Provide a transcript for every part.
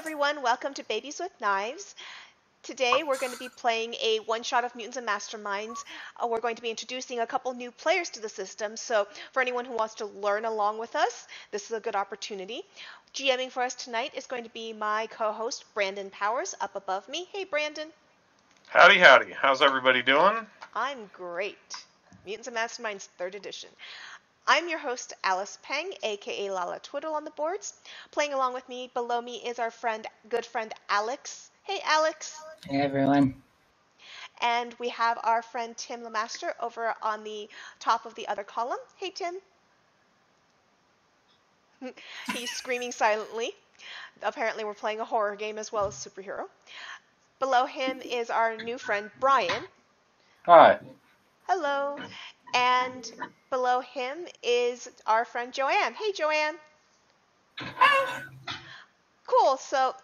everyone. Welcome to Babies with Knives. Today we're going to be playing a one shot of Mutants and Masterminds. Uh, we're going to be introducing a couple new players to the system, so for anyone who wants to learn along with us, this is a good opportunity. GMing for us tonight is going to be my co host, Brandon Powers, up above me. Hey, Brandon. Howdy, howdy. How's everybody doing? I'm great. Mutants and Masterminds, third edition. I'm your host, Alice Peng, aka Lala Twiddle on the boards. Playing along with me below me is our friend, good friend Alex. Hey, Alex. Hey everyone. And we have our friend Tim Lemaster over on the top of the other column. Hey, Tim. He's screaming silently. Apparently, we're playing a horror game as well as superhero. Below him is our new friend Brian. Hi. Hello. And below him is our friend Joanne. Hey, Joanne. Hey. Cool. So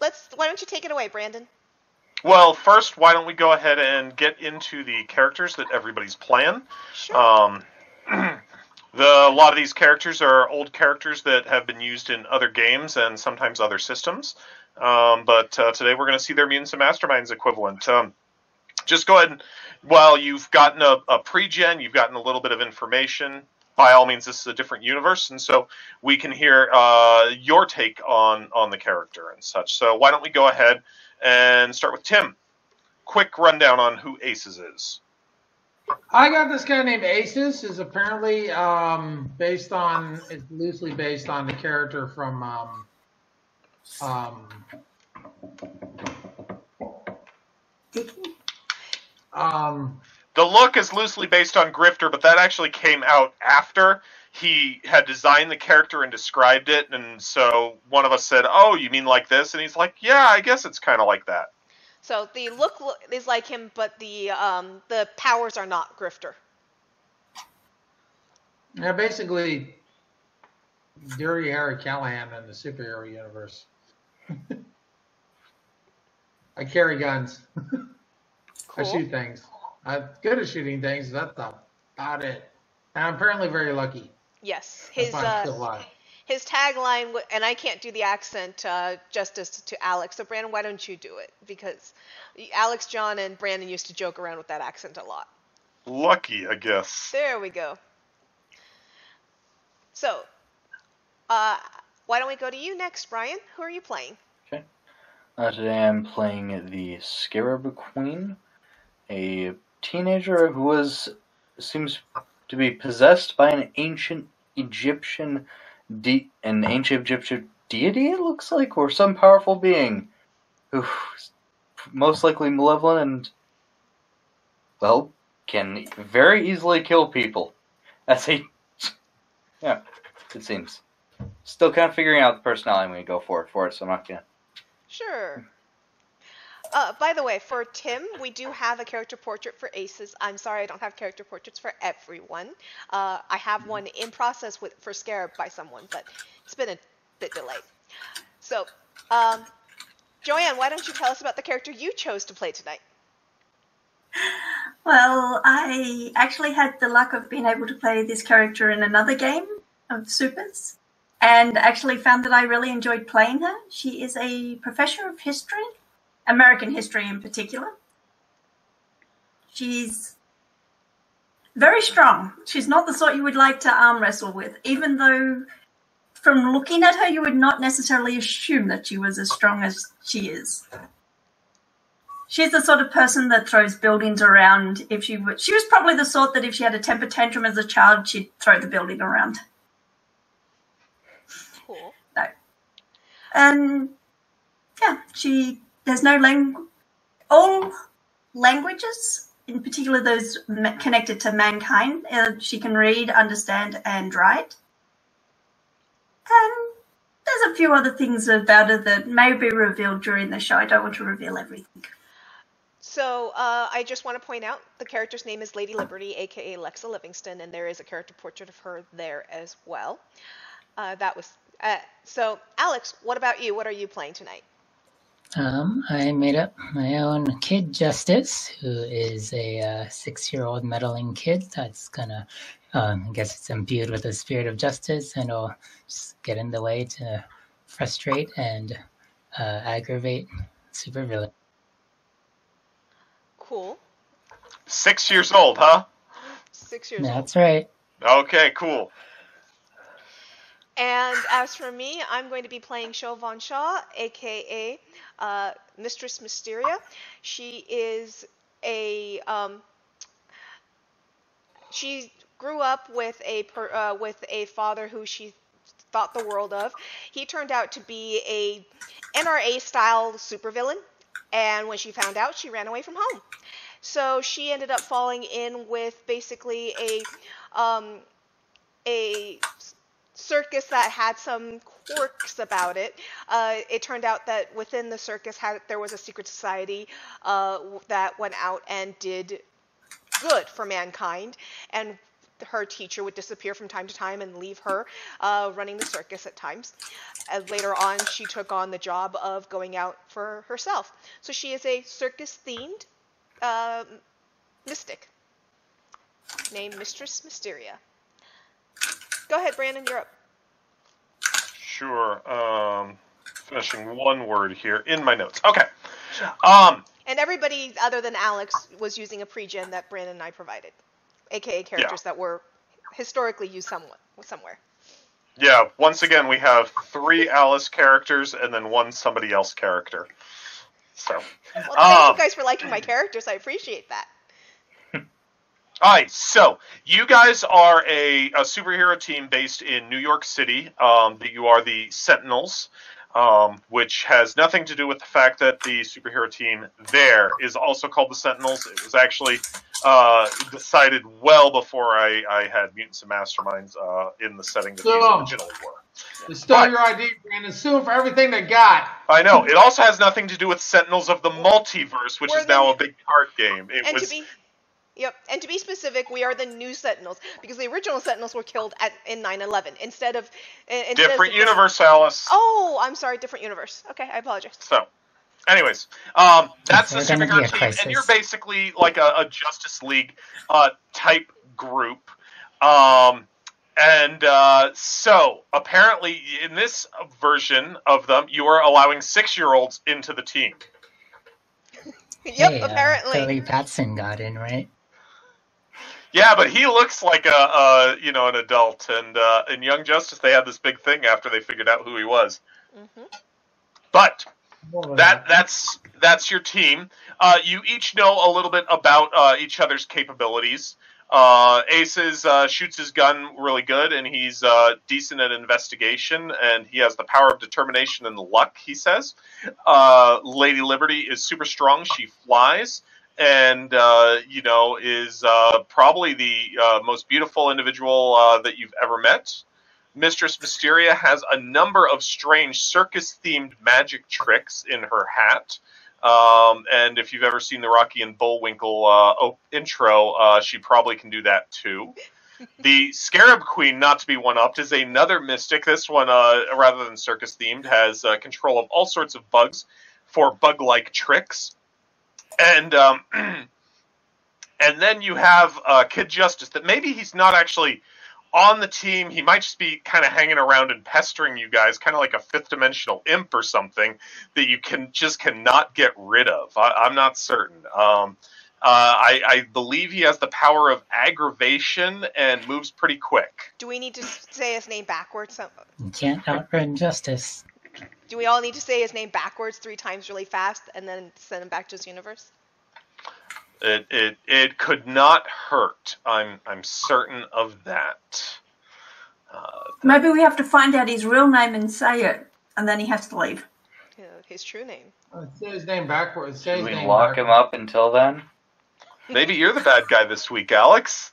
let's. Why don't you take it away, Brandon? Well, first, why don't we go ahead and get into the characters that everybody's playing? Sure. Um, the a lot of these characters are old characters that have been used in other games and sometimes other systems. Um, but uh, today we're going to see their Mutants and Masterminds equivalent. Um, just go ahead and, while you've gotten a, a pre-gen, you've gotten a little bit of information. By all means, this is a different universe, and so we can hear uh, your take on on the character and such. So why don't we go ahead and start with Tim? Quick rundown on who Aces is. I got this guy named Aces. is apparently um, based on it's loosely based on the character from um, um, um, The look is loosely based on Grifter, but that actually came out after he had designed the character and described it. And so one of us said, "Oh, you mean like this?" And he's like, "Yeah, I guess it's kind of like that." So the look is like him, but the um, the powers are not Grifter. yeah, basically, Dirty Harry Callahan in the superhero universe. I carry guns. I shoot things. I'm good at shooting things. That's about it. And I'm apparently very lucky. Yes, his why I'm still uh, his tagline, and I can't do the accent uh, justice to Alex. So Brandon, why don't you do it? Because Alex, John, and Brandon used to joke around with that accent a lot. Lucky, I guess. There we go. So, uh, why don't we go to you next, Brian? Who are you playing? Uh, today I'm playing the Scarab Queen, a teenager who was seems to be possessed by an ancient Egyptian de- an ancient Egyptian deity. It looks like, or some powerful being, who is most likely malevolent and well can very easily kill people. As a yeah, it seems. Still kind of figuring out the personality I'm going to go for it for it, so I'm not gonna. Sure. Uh, by the way, for Tim, we do have a character portrait for Aces. I'm sorry, I don't have character portraits for everyone. Uh, I have one in process with for Scarab by someone, but it's been a bit delayed. So, um, Joanne, why don't you tell us about the character you chose to play tonight? Well, I actually had the luck of being able to play this character in another game of Supers and actually found that I really enjoyed playing her. She is a professor of history, American history in particular. She's very strong. She's not the sort you would like to arm wrestle with, even though from looking at her, you would not necessarily assume that she was as strong as she is. She's the sort of person that throws buildings around. If she would, she was probably the sort that if she had a temper tantrum as a child, she'd throw the building around. Cool. No. And um, yeah, she has no language. All languages, in particular those connected to mankind, uh, she can read, understand, and write. And there's a few other things about her that may be revealed during the show. I don't want to reveal everything. So, uh, I just want to point out the character's name is Lady Liberty, aka Lexa Livingston, and there is a character portrait of her there as well. Uh, that was uh, so. Alex, what about you? What are you playing tonight? Um, I made up my own kid Justice, who is a uh, six-year-old meddling kid that's gonna, um, I guess it's imbued with the spirit of justice, and will just get in the way to frustrate and uh, aggravate supervillain. Cool. Six years old, huh? Six years old. That's right. Okay, cool. And as for me, I'm going to be playing Chauvon Shaw, aka uh, Mistress Mysteria. She is a um, she grew up with a per, uh, with a father who she thought the world of. He turned out to be a NRA style supervillain, and when she found out, she ran away from home. So she ended up falling in with basically a um, a circus that had some quirks about it. Uh, it turned out that within the circus had there was a secret society uh, that went out and did good for mankind, and her teacher would disappear from time to time and leave her uh, running the circus at times. And later on, she took on the job of going out for herself. So she is a circus-themed um, mystic named Mistress Mysteria. Go ahead, Brandon. You're up. Sure. Um, finishing one word here in my notes. Okay. Um, And everybody other than Alex was using a pre-gen that Brandon and I provided, aka characters that were historically used somewhat somewhere. yeah. Once again, we have three Alice characters and then one somebody else character. So. Well, thank Um, you guys for liking my characters. I appreciate that. All right, so you guys are a, a superhero team based in New York City. Um, that you are the Sentinels, um, which has nothing to do with the fact that the superhero team there is also called the Sentinels. It was actually uh, decided well before I, I had Mutants and Masterminds uh, in the setting that So- these originally were. It's still But- your ID, Brandon. Sue 'em for everything they got. I know. It also has nothing to do with Sentinels of the Multiverse, which We're is now the- a big card game. It And was to be Yep, and to be specific, we are the new Sentinels because the original Sentinels were killed at in 9/11 instead of in- instead different of, universe, Alice. Oh, I'm sorry, different universe. Okay, I apologize. So, anyways, um, that's the There's superhero team, crisis. and you're basically like a, a Justice League uh, type group. Um, and uh, so, apparently, in this version of them, you are allowing six-year-olds into the team. Yep, Hey, uh, apparently. Billy Batson got in, right? Yeah, but he looks like a, a you know an adult, and uh, in Young Justice they had this big thing after they figured out who he was. hmm But that that's that's your team. Uh, you each know a little bit about uh, each other's capabilities. Uh, Aces uh, shoots his gun really good, and he's uh, decent at investigation, and he has the power of determination and luck. He says. Uh, Lady Liberty is super strong. She flies, and uh, you know is uh, probably the uh, most beautiful individual uh, that you've ever met. Mistress Mysteria has a number of strange circus themed magic tricks in her hat. Um, and if you've ever seen the Rocky and Bullwinkle uh, intro, uh, she probably can do that too. The Scarab Queen, not to be one upped, is another mystic. This one, rather than circus themed, has control of all sorts of bugs for bug like tricks. And um, and then you have uh, Kid Justice, that maybe he's not actually on the team. He might just be kind of hanging around and pestering you guys, kind of like a fifth dimensional imp or something that you can just cannot get rid of. I, I'm not certain. Um, uh, I, I believe he has the power of aggravation and moves pretty quick. Do we need to say his name backwards? You can't outrun justice. Do we all need to say his name backwards three times really fast and then send him back to his universe? It, it it could not hurt. I'm I'm certain of that. Uh, Maybe we have to find out his real name and say it, and then he has to leave. Yeah, his true name. Say his name backwards. Say Should his we name lock him up until then? maybe you're the bad guy this week, Alex.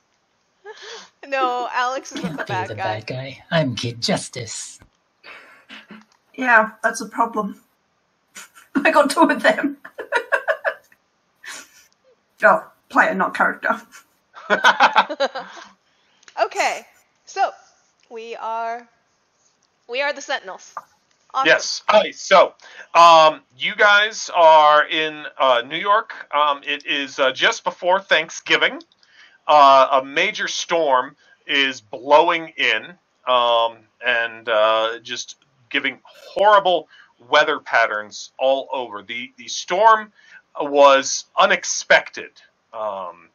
No, Alex isn't Can't the be bad the guy. bad guy. I'm Kid Justice. Yeah, that's a problem. I got two of them. oh, player, not character. Okay, so we are we are the Sentinels. Awesome. Yes. Hi. So, um, you guys are in uh, New York. Um, it is uh, just before Thanksgiving. Uh, a major storm is blowing in um, and uh, just giving horrible weather patterns all over. The the storm was unexpected. Um,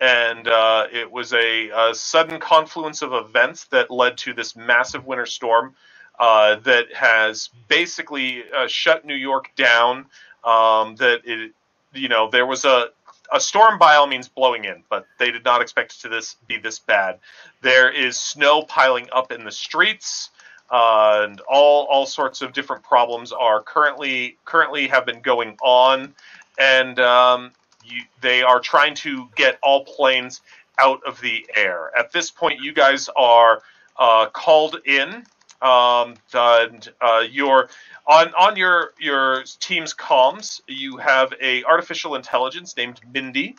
and uh, it was a, a, sudden confluence of events that led to this massive winter storm uh, that has basically uh, shut New York down. Um, that it, you know, there was a a storm by all means blowing in, but they did not expect it to this be this bad. There is snow piling up in the streets. Uh, and all all sorts of different problems are currently currently have been going on, and um, you, they are trying to get all planes out of the air. At this point, you guys are uh, called in. Um, and uh, your on on your your team's comms, you have a artificial intelligence named Mindy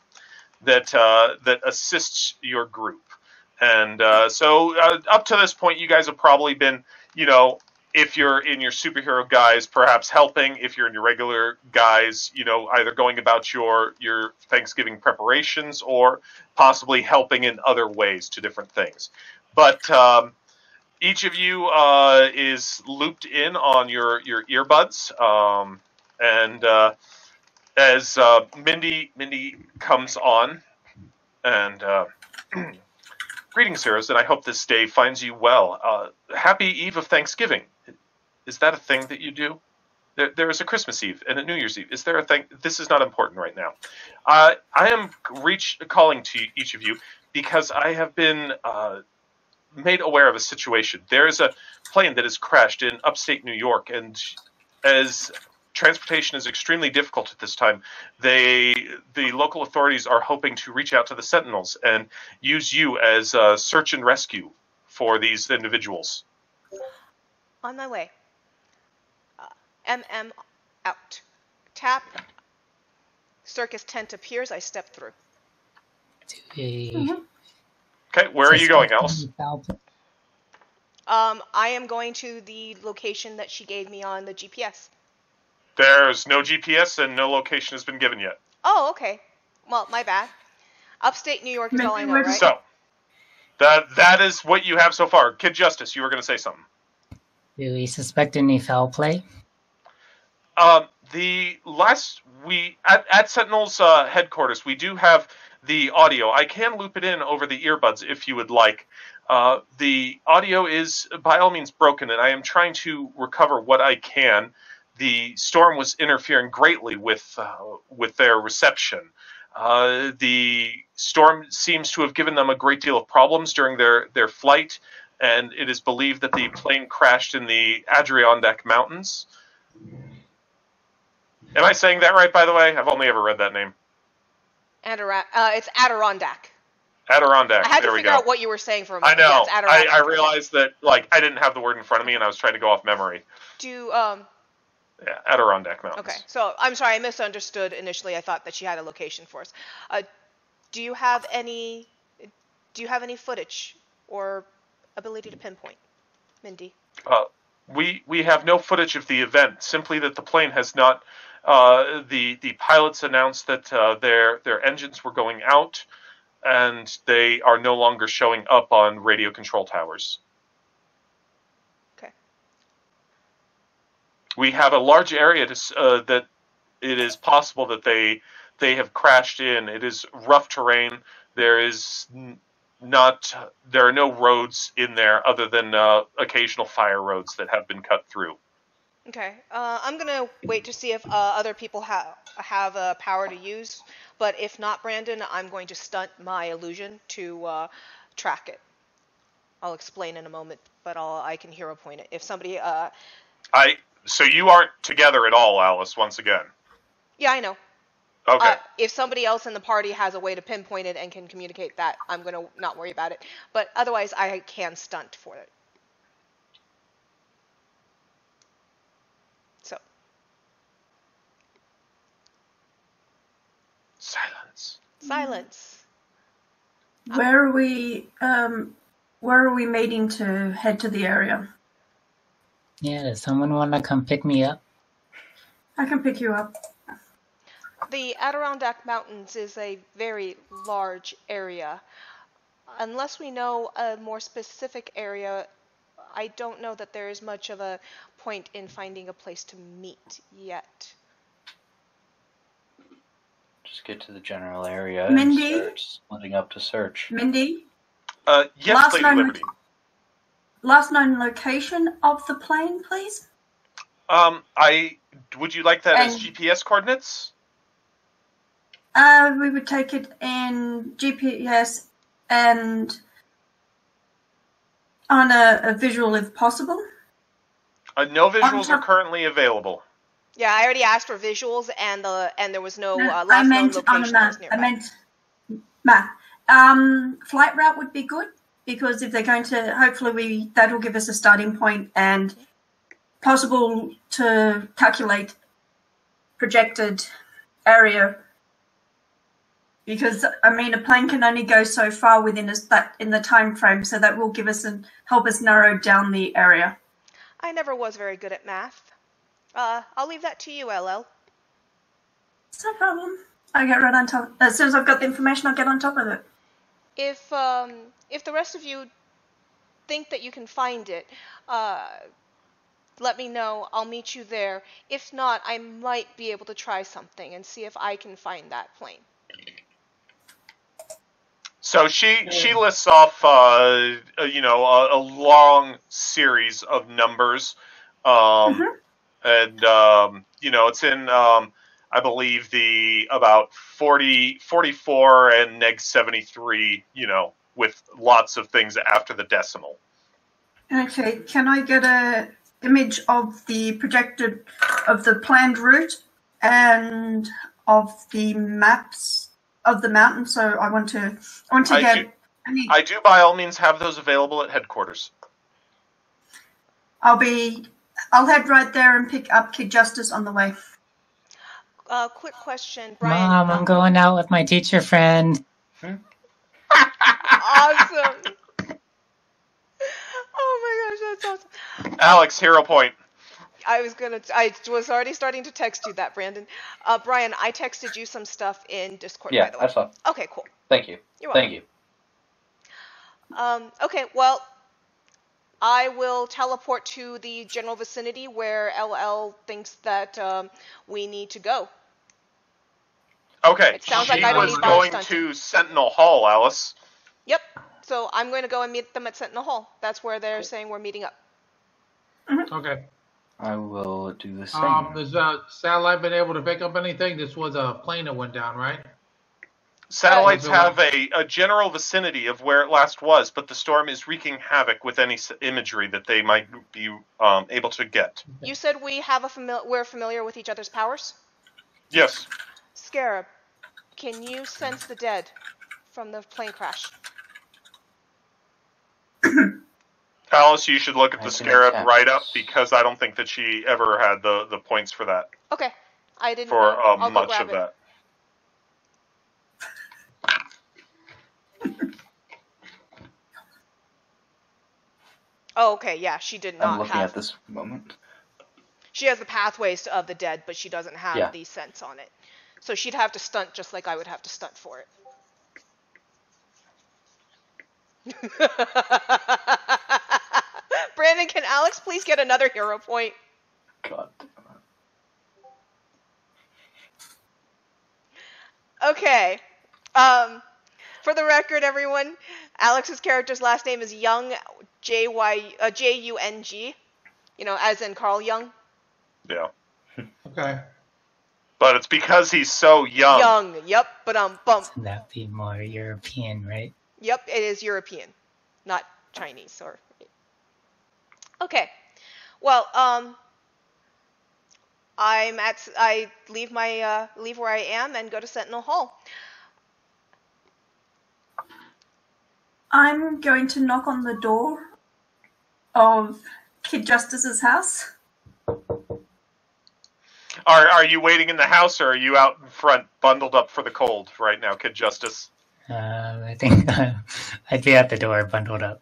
that uh, that assists your group. And uh, so uh, up to this point, you guys have probably been, you know, if you're in your superhero guise, perhaps helping. If you're in your regular guise, you know, either going about your your Thanksgiving preparations or possibly helping in other ways to different things. But um, each of you uh, is looped in on your your earbuds, um, and uh, as uh, Mindy Mindy comes on, and uh, greetings, heroes, and I hope this day finds you well. Uh, happy Eve of Thanksgiving. Is that a thing that you do? There, there is a Christmas Eve and a New Year's Eve. Is there a thing? This is not important right now. Uh, I am reach calling to each of you because I have been uh, made aware of a situation. There is a plane that has crashed in upstate New York, and as transportation is extremely difficult at this time, they the local authorities are hoping to reach out to the Sentinels and use you as a search and rescue for these individuals. On my way. MM out. Tap. Circus tent appears. I step through. To a Mhm. Okay, where are you going, Alice? Um, I am going to the location that she gave me on the GPS. There's no GPS and no location has been given yet. Oh, okay. Well, my bad. Upstate New York is all I know, right? So that that is what you have so far. Kid Justice, you were going to say something. Do we suspect any foul play? Um, the last we at, at Sentinel's uh, headquarters, we do have the audio. I can loop it in over the earbuds if you would like. Uh, the audio is by all means broken, and I am trying to recover what I can. The storm was interfering greatly with uh, with their reception. Uh, the storm seems to have given them a great deal of problems during their, their flight, and it is believed that the plane crashed in the Adirondack Mountains. Am I saying that right, by the way? I've only ever read that name. Adira- uh, it's Adirondack. Adirondack. I had there to figure out what you were saying for a I moment. know. Yeah, it's I. I realized that like I didn't have the word in front of me, and I was trying to go off memory. Do um. Adirondack Mountains. Okay, so I'm sorry, I misunderstood initially. I thought that she had a location for us. Uh, do you have any? Do you have any footage or ability to pinpoint, Mindy? Uh, we we have no footage of the event. Simply that the plane has not. Uh, the the pilots announced that uh, their their engines were going out, and they are no longer showing up on radio control towers. We have a large area to, uh, that it is possible that they they have crashed in. It is rough terrain. There is not there are no roads in there other than uh, occasional fire roads that have been cut through. Okay. Uh, I'm gonna wait to see if uh, other people have have uh, power to use, but if not, Brandon, I'm going to stunt my illusion to uh, track it. I'll explain in a moment, but I'll I can hero point it. If somebody, uh, I so you aren't together at all, Alice. Once again, yeah, I know. okay. Uh, if somebody else in the party has a way to pinpoint it and can communicate that, I'm gonna not worry about it. But otherwise, I can stunt for it. So Silence. silence. Where are we? Um, where are we meeting to head to the area? Yeah, does someone want to come pick me up? I can pick you up. The Adirondack Mountains is a very large area. Unless we know a more specific area, I don't know that there is much of a point in finding a place to meet yet. Just get to the general area Mindy? and start splitting up to search. Mindy, Uh, yes, Last Lady known Liberty. Last known location of the plane, please. Um, I would you like that as GPS coordinates? Uh, we would take it in GPS and on a, a visual if possible. Uh, no visuals are currently available. Yeah, I already asked for visuals, and the and there was no No, uh, I last known meant on a location that map. I meant map. Um, flight route would be good because if they're going to, hopefully we that will give us a starting point and possible to calculate projected area. Because I mean, a plane can only go so far within us that in the time frame, so that will give us and help us narrow down the area. I never was very good at math. Uh, I'll leave that to you, LL. It's no problem. I get right on top. As soon as I've got the information, I'll get on top of it. If um, if the rest of you think that you can find it, uh, let me know. I'll meet you there. If not, I might be able to try something and see if I can find that plane. So she she lists off, uh, uh, you know, a, a long series of numbers, um, Mhm. and um, you know, it's in, um, I believe, the about 40, 44 and neg seventy three. You know, with lots of things after the decimal. Okay, can I get a image of the projected of the planned route and of the maps of the mountain? So I want to I want to I get do- need, I do, by all means, have those available at headquarters. I'll be I'll head right there and pick up Kid Justice on the way. Uh, quick question, Brian. Mom, I'm going out with my teacher friend. awesome. oh my gosh, that's awesome. Alex, hero point. I was gonna. I was already starting to text you that, Brandon. Uh, Brian, I texted you some stuff in Discord. Yeah, by the way. I saw. Okay, cool. Thank you. You're welcome. Thank you. Um, okay, well, I will teleport to the general vicinity where LL thinks that um, we need to go. Okay, It sounds she like I don't was going bonus to Sentinel Hall, Alice. Yep. So I'm going to go and meet them at Sentinel Hall. That's where they're saying we're meeting up. Okay. I will do the same. Um, has uh, satellite been able to pick up anything? This was a plane that went down, right? Satellites have a, a general vicinity of where it last was, but the storm is wreaking havoc with any imagery that they might be um, able to get. You said we have a famil- we're familiar with each other's powers. Yes. Scarab, can you sense the dead from the plane crash? Alice, you should look at the Scarab attempt. write up because I don't think that she ever had the, the points for that, Okay, I didn't for know. uh, I'll go much grab of it. that. Oh, okay, yeah, she did not. I'm looking have. at this moment. She has the pathways of the dead, but she doesn't have Yeah. the sense on it. So she'd have to stunt just like I would have to stunt for it. Brandon, can Alex please get another hero point? God. Okay. Um, for the record, everyone, Alex's character's last name is Young, J Y uh, J U N G. You know, as in Carl Jung. Yeah. Okay. But it's because he's so young. Young. Yep. But um, bump. So that'd be more European, right? Yep, it is European, not Chinese or. Okay, well, um, I'm at. I leave my uh, leave where I am and go to Sentinel Hall. I'm going to knock on the door of Kid Justice's house. Are, are you waiting in the house or are you out in front, bundled up for the cold right now, Kid Justice? Um, I think I'd be at the door, bundled up.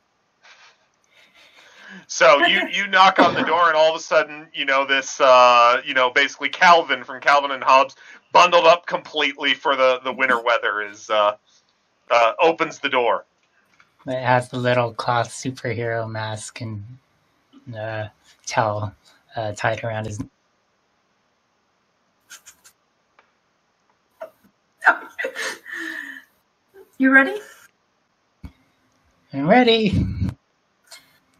So you, you knock on the door and all of a sudden, you know, this, uh, you know, basically Calvin from Calvin and Hobbes, bundled up completely for the, the winter weather, is uh, uh, opens the door. It has the little cloth superhero mask and uh, towel uh, tied around his. You ready? I'm ready.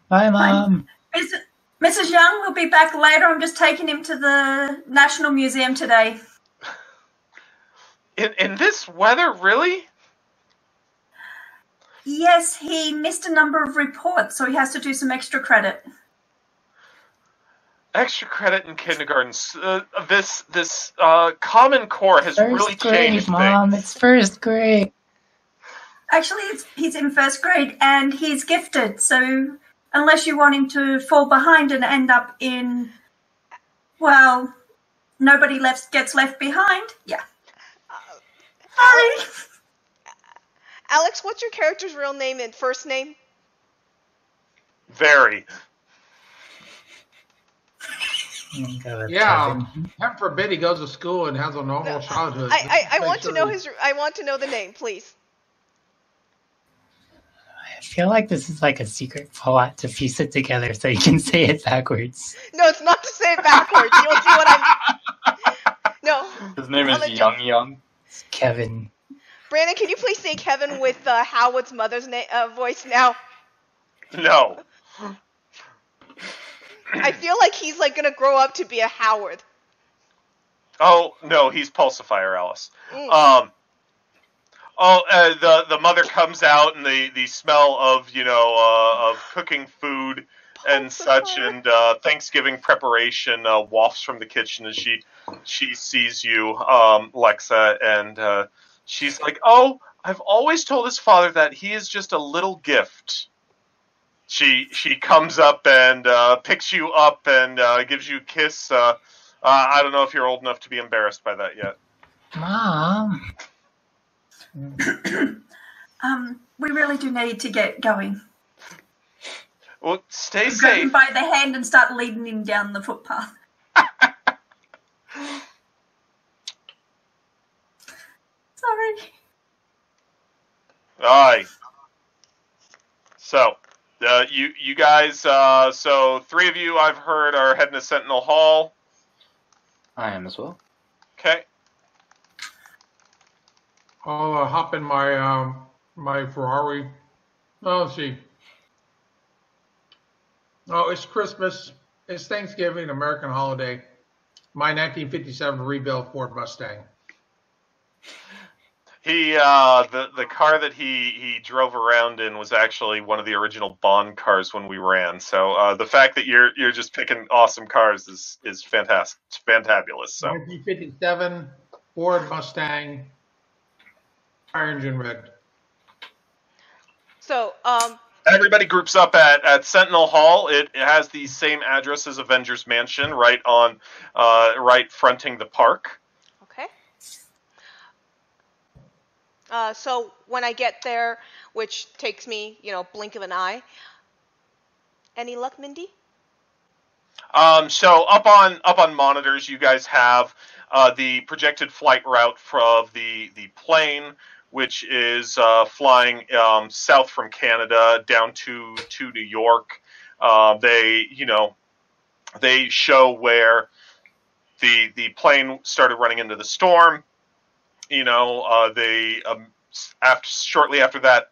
Bye, mom. Is it, Mrs. Young will be back later. I'm just taking him to the National Museum today. In in this weather, really? Yes, he missed a number of reports, so he has to do some extra credit. Extra credit in kindergarten. Uh, this this uh, Common Core has First really grade, changed mom. things. It's first grade. Actually, it's, he's in first grade and he's gifted, so unless you want him to fall behind and end up in, well, nobody left gets left behind. Yeah. Sorry. Alex, what's your character's real name and first name? Very. I'm gonna go with Yeah. Um, heaven forbid he goes to school and has a normal childhood. I, I, I Make want to know his. I want to know the name, please. I feel like this is like a secret plot to piece it together so you can say it backwards. No, it's not to say it backwards. You'll see what I'm. No, His name I'll is let you- Young Young. It's Kevin. Brandon, can you please say Kevin with uh, Howard's mother's na- uh, voice now? No. I feel like he's like gonna grow up to be a Howard. Oh no, he's Pulsifier Alice. Mm. Um. Oh, uh, the the mother comes out, and the the smell of you know uh, of cooking food and such, and uh, Thanksgiving preparation uh, wafts from the kitchen as she she sees you, um, Lexa, and uh, she's like, "Oh, I've always told his father that he is just a little gift." She she comes up and uh, picks you up and uh, gives you a kiss. Uh, uh, I don't know if you're old enough to be embarrassed by that yet. Mom. Um, we really do need to get going. Well, stay Grab him safe. by the hand and start leading him down the footpath. Sorry. Aye. So, uh, you you guys, uh, so three of you I've heard are heading to Sentinel Hall. I am as well. Okay. I'll uh, hop in my um, my Ferrari. Oh, let's see. Oh, it's Christmas. It's Thanksgiving, American holiday. My 1957 rebuilt Ford Mustang. He uh, the the car that he he drove around in was actually one of the original Bond cars when we ran. So uh, the fact that you're you're just picking awesome cars is is fantastic, fantabulous. So 1957 Ford Mustang, fire engine red. So, um, everybody groups up at, at Sentinel Hall. It, it has the same address as Avengers Mansion, right on uh, right fronting the park. okay. Uh, so when I get there, which takes me, you know, blink of an eye. Any luck, Mindy? Um, so up on up on monitors, you guys have uh, the projected flight route from the the plane, which is uh, flying um, south from Canada down to to New York. Uh, they you know they show where the the plane started running into the storm. You know uh, they um, after shortly after that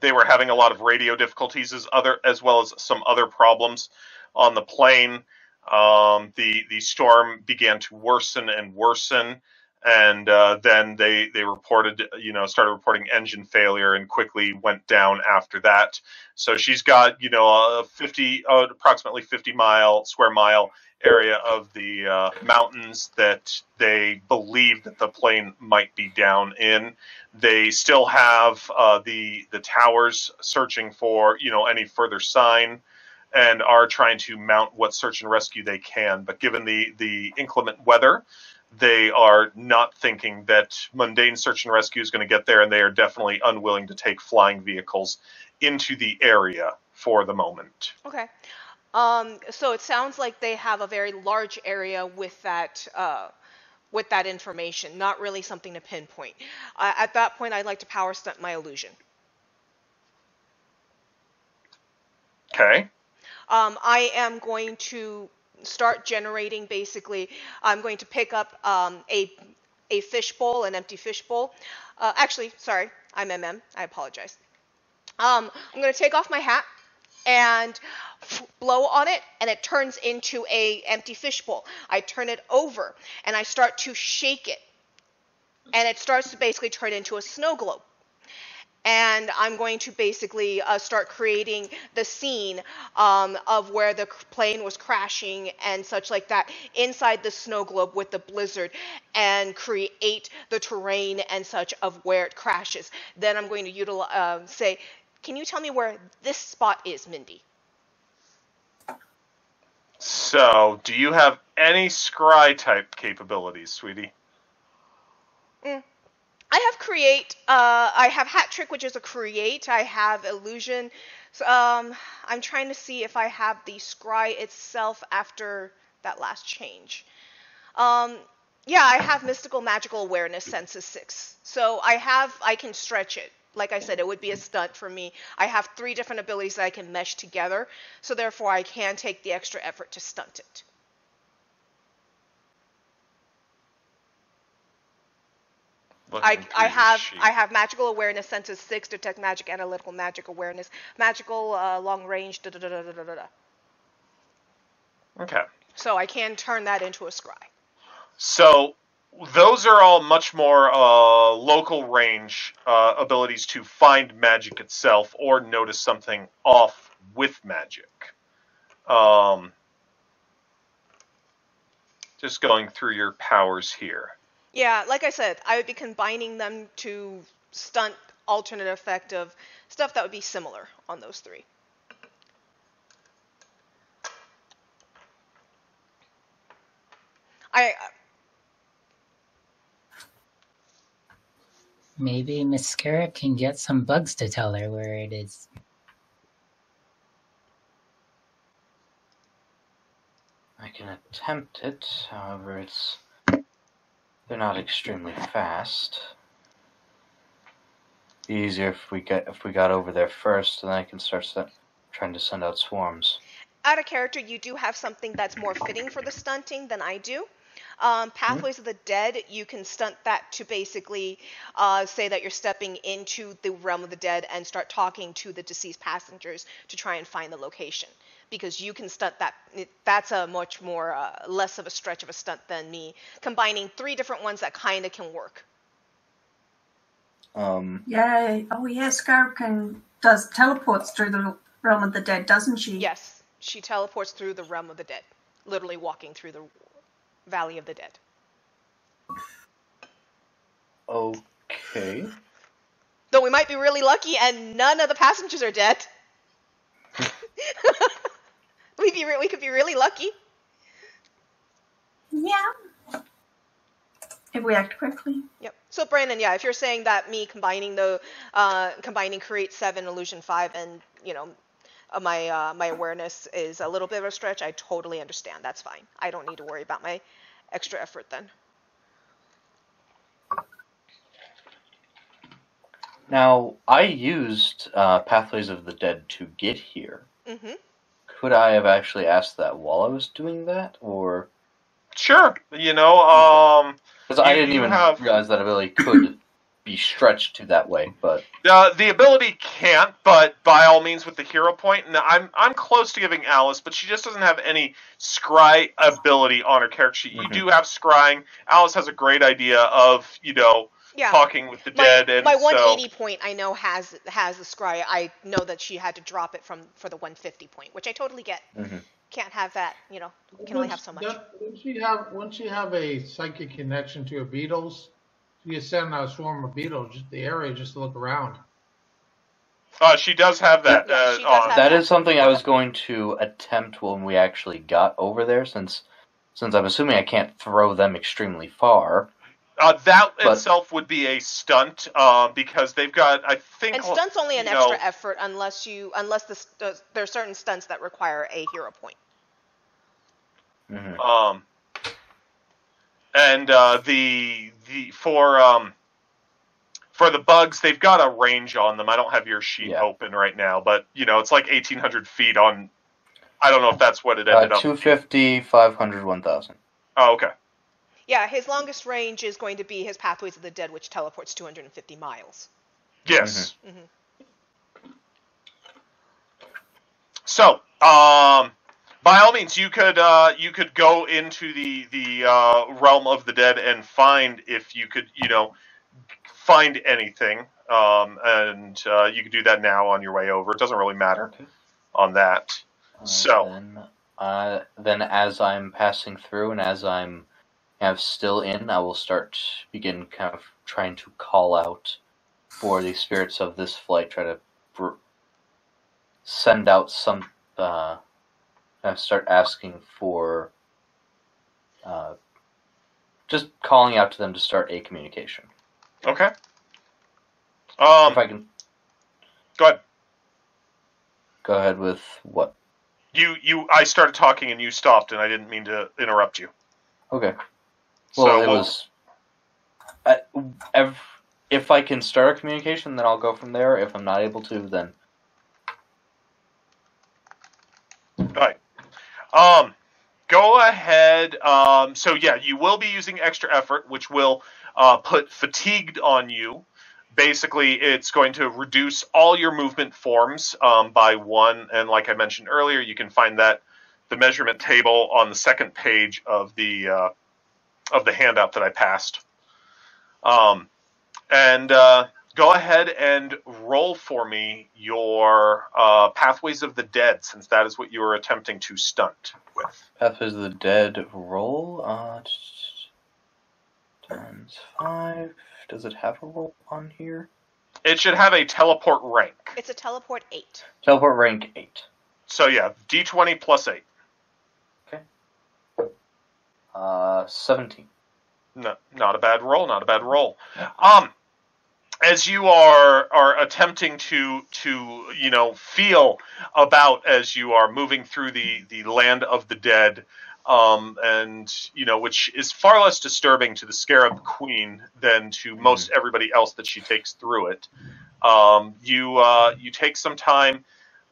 they were having a lot of radio difficulties as other as well as some other problems on the plane. Um, the the storm began to worsen and worsen, and uh, then they they reported you know started reporting engine failure and quickly went down after that. So she's got you know a 50 uh, approximately 50 mile square mile area of the uh, mountains that they believe that the plane might be down in. They still have uh, the the towers searching for you know any further sign and are trying to mount what search and rescue they can. But given the the inclement weather, they are not thinking that mundane search and rescue is going to get there, and they are definitely unwilling to take flying vehicles into the area for the moment. Okay. Um, so it sounds like they have a very large area with that uh, with that information, not really something to pinpoint. Uh, at that point, I'd like to power stunt my illusion. Okay. Um, I am going to start generating. Basically, I'm going to pick up um, a a fishbowl, an empty fishbowl. Uh, actually, sorry, I'm MM. I apologize. Um, I'm going to take off my hat and blow on it and it turns into a empty fishbowl. I turn it over and I start to shake it and it starts to basically turn into a snow globe. And I'm going to basically uh, start creating the scene um, of where the plane was crashing and such like that inside the snow globe with the blizzard and create the terrain and such of where it crashes. Then I'm going to utilize, uh, say, can you tell me where this spot is, Mindy? So, do you have any scry type capabilities, sweetie? I have create. Uh, I have hat trick, which is a create. I have illusion. So, um, I'm trying to see if I have the scry itself after that last change. Um, yeah, I have mystical magical awareness senses six. So I have. I can stretch it like I said, it would be a stunt for me. I have three different abilities that I can mesh together, so therefore I can take the extra effort to stunt it. I, I have sheet. I have magical awareness senses six detect magic analytical magic awareness magical uh, long range da, da, da, da, da, da. Okay. So I can turn that into a scry. So those are all much more uh, local range uh, abilities to find magic itself or notice something off with magic. Um, just going through your powers here. Yeah, like I said, I would be combining them to stunt alternate effect of stuff that would be similar on those three. I uh, Maybe Mascara can get some bugs to tell her where it is. I can attempt it, however, it's they're not extremely fast. Be easier if we get if we got over there first, and then I can start set, trying to send out swarms. Out of character, you do have something that's more fitting for the stunting than I do. Um, Pathways mm-hmm. of the Dead, you can stunt that to basically uh, say that you're stepping into the realm of the dead and start talking to the deceased passengers to try and find the location. Because you can stunt that. That's a much more uh, less of a stretch of a stunt than me combining three different ones that kind of can work. Um. Yeah. Oh, yeah. Scarab can does teleports through the realm of the dead, doesn't she? Yes, she teleports through the realm of the dead, literally walking through the Valley of the Dead. Okay. Though we might be really lucky and none of the passengers are dead. We'd be re- we could be really lucky. Yeah. If we act quickly. Yep. So Brandon, yeah, if you're saying that me combining the uh, combining create seven, illusion five, and you know uh, my uh, my awareness is a little bit of a stretch, I totally understand. That's fine. I don't need to worry about my extra effort then. Now, I used uh, Pathways of the Dead to get here. Mm-hmm. Could I have actually asked that while I was doing that, or? Sure. You know, um, because I didn't even have... realize that ability could be stretched to that way, but uh, the ability can't. But by all means, with the hero point, and I'm I'm close to giving Alice, but she just doesn't have any scry ability on her character sheet. Mm-hmm. You do have scrying. Alice has a great idea of you know yeah. talking with the my, dead, and my 180 so... point I know has has the scry. I know that she had to drop it from for the 150 point, which I totally get. Mm-hmm. Can't have that, you know. Can only have so much. Wouldn't she have? Wouldn't she have a psychic connection to a beetles? you send a swarm of beetles just the area just to look around. Uh, she does have that. Yeah, uh, does have that, that is something I was going to attempt when we actually got over there, since since I'm assuming I can't throw them extremely far. Uh, that but, itself would be a stunt uh, because they've got, I think, and stunts only an extra know, effort unless you unless the, uh, there are certain stunts that require a hero point. Mm-hmm. Um, and uh, the the for um for the bugs they've got a range on them. I don't have your sheet yeah. open right now, but you know it's like eighteen hundred feet on I don't know if that's what it Uh, ended up. 250, 500, 1000. Oh, okay. Yeah, his longest range is going to be his Pathways of the Dead, which teleports 250 miles. Yes. Mhm. So, um, by all means, you could uh, you could go into the the uh, realm of the dead and find if you could, you know, find anything. Um, and uh, you could do that now on your way over. It doesn't really matter Okay. on that. Uh, So- then, uh, then as I'm passing through and as I'm of still in, I will start begin kind of trying to call out for the spirits of this flight. Try to br- send out some. Uh, kind of start asking for. Uh, just calling out to them to start a communication. Okay. Um, if I can go ahead. go ahead with what? You you I started talking and you stopped, and I didn't mean to interrupt you. Okay. Well, so it we'll- was. I, ev- if I can start a communication, then I'll go from there. If I'm not able to, then Right. Um, go ahead. Um, so yeah, you will be using extra effort, which will uh, put fatigued on you. Basically, it's going to reduce all your movement forms um, by one, and like I mentioned earlier, you can find that the measurement table on the second page of the uh, of the handout that I passed. Um, and uh, go ahead and roll for me your uh, Pathways of the Dead, since that is what you were attempting to stunt with. Pathways of the Dead roll. Uh, times five. Does it have a roll on here? It should have a teleport rank. It's a teleport 8. Teleport rank eight. So yeah, D20 plus 8. Uh, seventeen. No, not a bad roll. Not a bad roll. Um, as you are are attempting to to you know feel about as you are moving through the the land of the dead, um, and you know which is far less disturbing to the Scarab Queen than to most everybody else that she takes through it. Um, you uh, you take some time,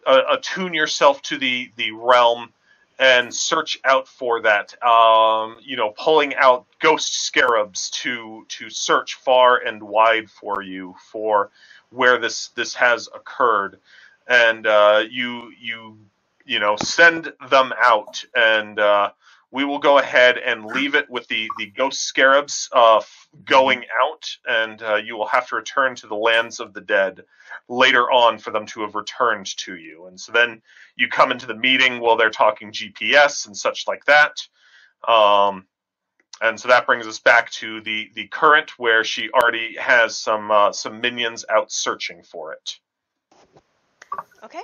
uh, attune yourself to the the realm and search out for that. Um, you know, pulling out ghost scarabs to to search far and wide for you for where this this has occurred, and uh, you you you know send them out, and uh, we will go ahead and leave it with the the ghost scarabs uh, going out, and uh, you will have to return to the lands of the dead later on for them to have returned to you, and so then you come into the meeting while they're talking GPS and such like that. Um, and so that brings us back to the the current where she already has some uh, some minions out searching for it. Okay?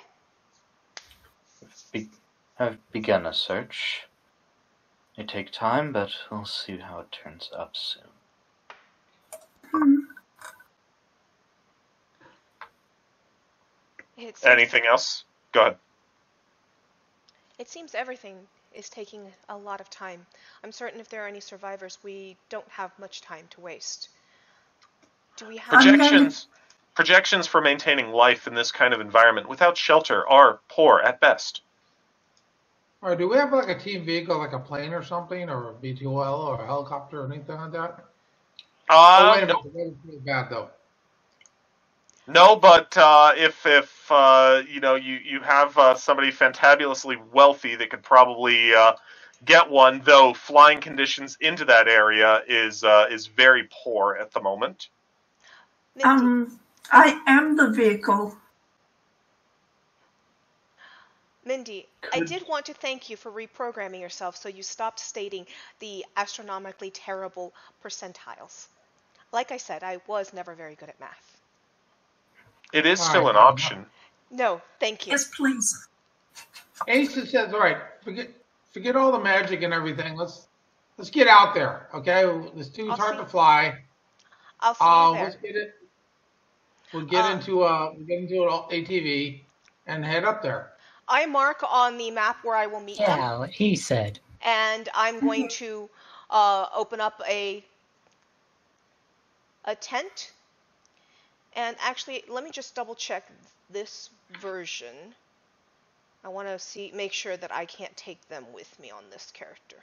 Be- I've begun a search. It take time, but we'll see how it turns up soon. Hmm. It seems, Anything else? Go ahead. it seems everything is taking a lot of time. I'm certain if there are any survivors, we don't have much time to waste. Do we have. I'm Projections projections for maintaining life in this kind of environment without shelter are poor at best. Or do we have like a team vehicle, like a plane or something, or a VTOL or a helicopter or anything like that? oh, Uh, wait a no, minute. That is pretty bad though. no, but uh, if if uh, you know you you have uh, somebody fantabulously wealthy that could probably uh, get one, though flying conditions into that area is uh, is very poor at the moment. Um, I am the vehicle. Mindy, I did want to thank you for reprogramming yourself so you stopped stating the astronomically terrible percentiles. Like I said, I was never very good at math. It is still an option. No, thank you. Yes, please. Aces says, all right, forget forget all the magic and everything. Let's let's get out there, okay? This too hard to fly. I'll see Uh, you there. let's get it. We'll get Uh, into uh, we'll get into an ATV and head up there. I mark on the map where I will meet them, Yeah, what he said. and I'm going to uh, open up a a tent. And actually, let me just double check this version. I want to see make sure that I can't take them with me on this character.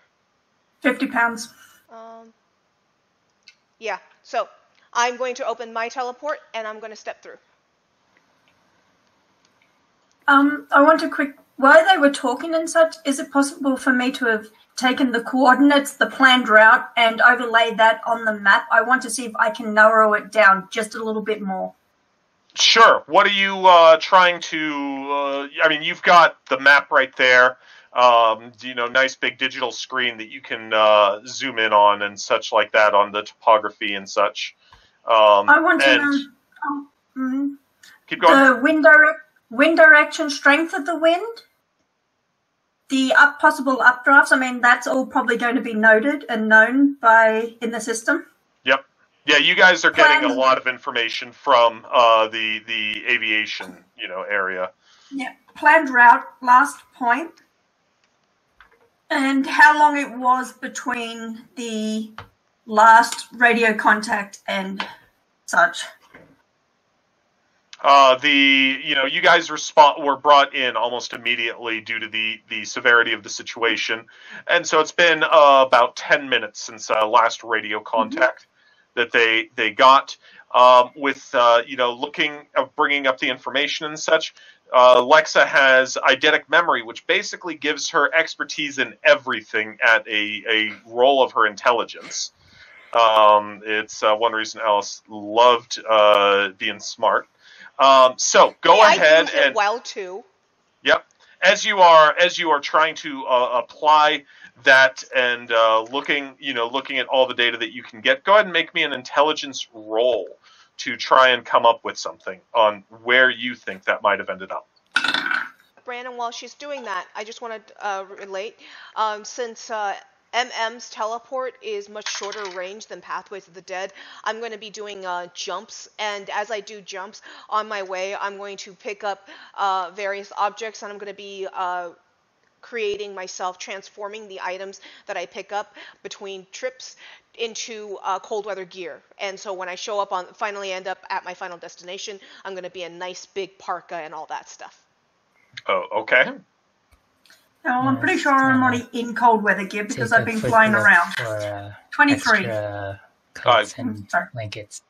50 pounds. Um, yeah, so I'm going to open my teleport and I'm going to step through. Um, I want to quick. While they were talking and such, is it possible for me to have taken the coordinates, the planned route, and overlaid that on the map? I want to see if I can narrow it down just a little bit more. Sure. What are you uh, trying to? Uh, I mean, you've got the map right there. Um, you know, nice big digital screen that you can uh, zoom in on and such like that on the topography and such. Um, I want to know um, mm, keep going. the wind direct, wind direction, strength of the wind, the up possible updrafts. I mean, that's all probably going to be noted and known by in the system. Yep. Yeah, you guys are getting a lot of information from uh, the the aviation, you know, area. Yeah, planned route, last point, and how long it was between the last radio contact and such. Uh, the you know you guys respond were brought in almost immediately due to the the severity of the situation, and so it's been uh, about ten minutes since uh, last radio contact that they they got. Um, with uh, you know looking of bringing up the information and such. Uh, Lexa has eidetic memory, which basically gives her expertise in everything at a, a roll of her intelligence. Um, it's uh, one reason Alice loved uh, being smart. Um, so go I ahead and well too. Yep. As you are as you are trying to uh, apply that and uh, looking, you know, looking at all the data that you can get, go ahead and make me an intelligence roll to try and come up with something on where you think that might have ended up. Brandon, while she's doing that, I just want to uh, relate. Um, since uh, MM's teleport is much shorter range than Pathways of the Dead, I'm going to be doing uh, jumps. And as I do jumps on my way, I'm going to pick up uh, various objects and I'm going to be uh, creating myself, transforming the items that I pick up between trips into uh, cold weather gear. And so when I show up on, finally end up at my final destination, I'm going to be a nice big parka and all that stuff. Oh, okay. Now, I'm pretty sure I'm already in cold weather gear because I've been flying around. For, uh, 23. extra coats and Sorry. blankets.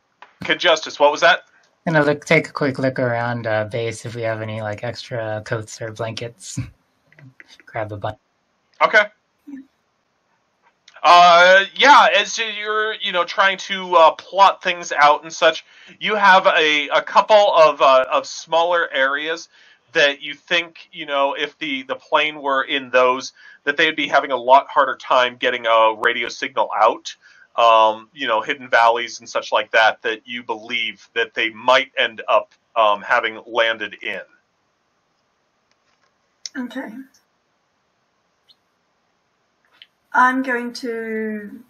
Kid Justice, what was that? I'm Gonna look, take a quick look around uh, base if we have any like extra coats or blankets. Grab a bunch. Okay. Uh, yeah, as you're, you know, trying to uh, plot things out and such, you have a, a couple of uh, of smaller areas that you think, you know, if the the plane were in those, that they'd be having a lot harder time getting a radio signal out. Um, you know, hidden valleys and such like that. That you believe that they might end up um, having landed in. Okay. I'm going to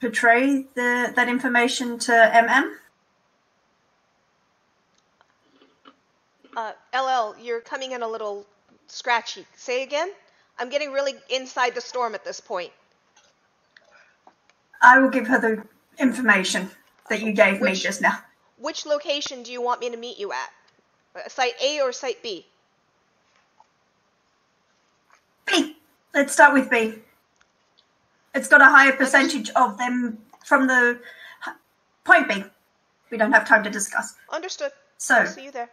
portray the that information to MM. Uh, LL, you're coming in a little scratchy. Say again? I'm getting really inside the storm at this point. I will give her the information that you gave me just now. Which location do you want me to meet you at? Uh, Site A or Site B? B. Let's start with B. It's got a higher percentage of them from the point B. We don't have time to discuss. Understood. So, I'll see you there.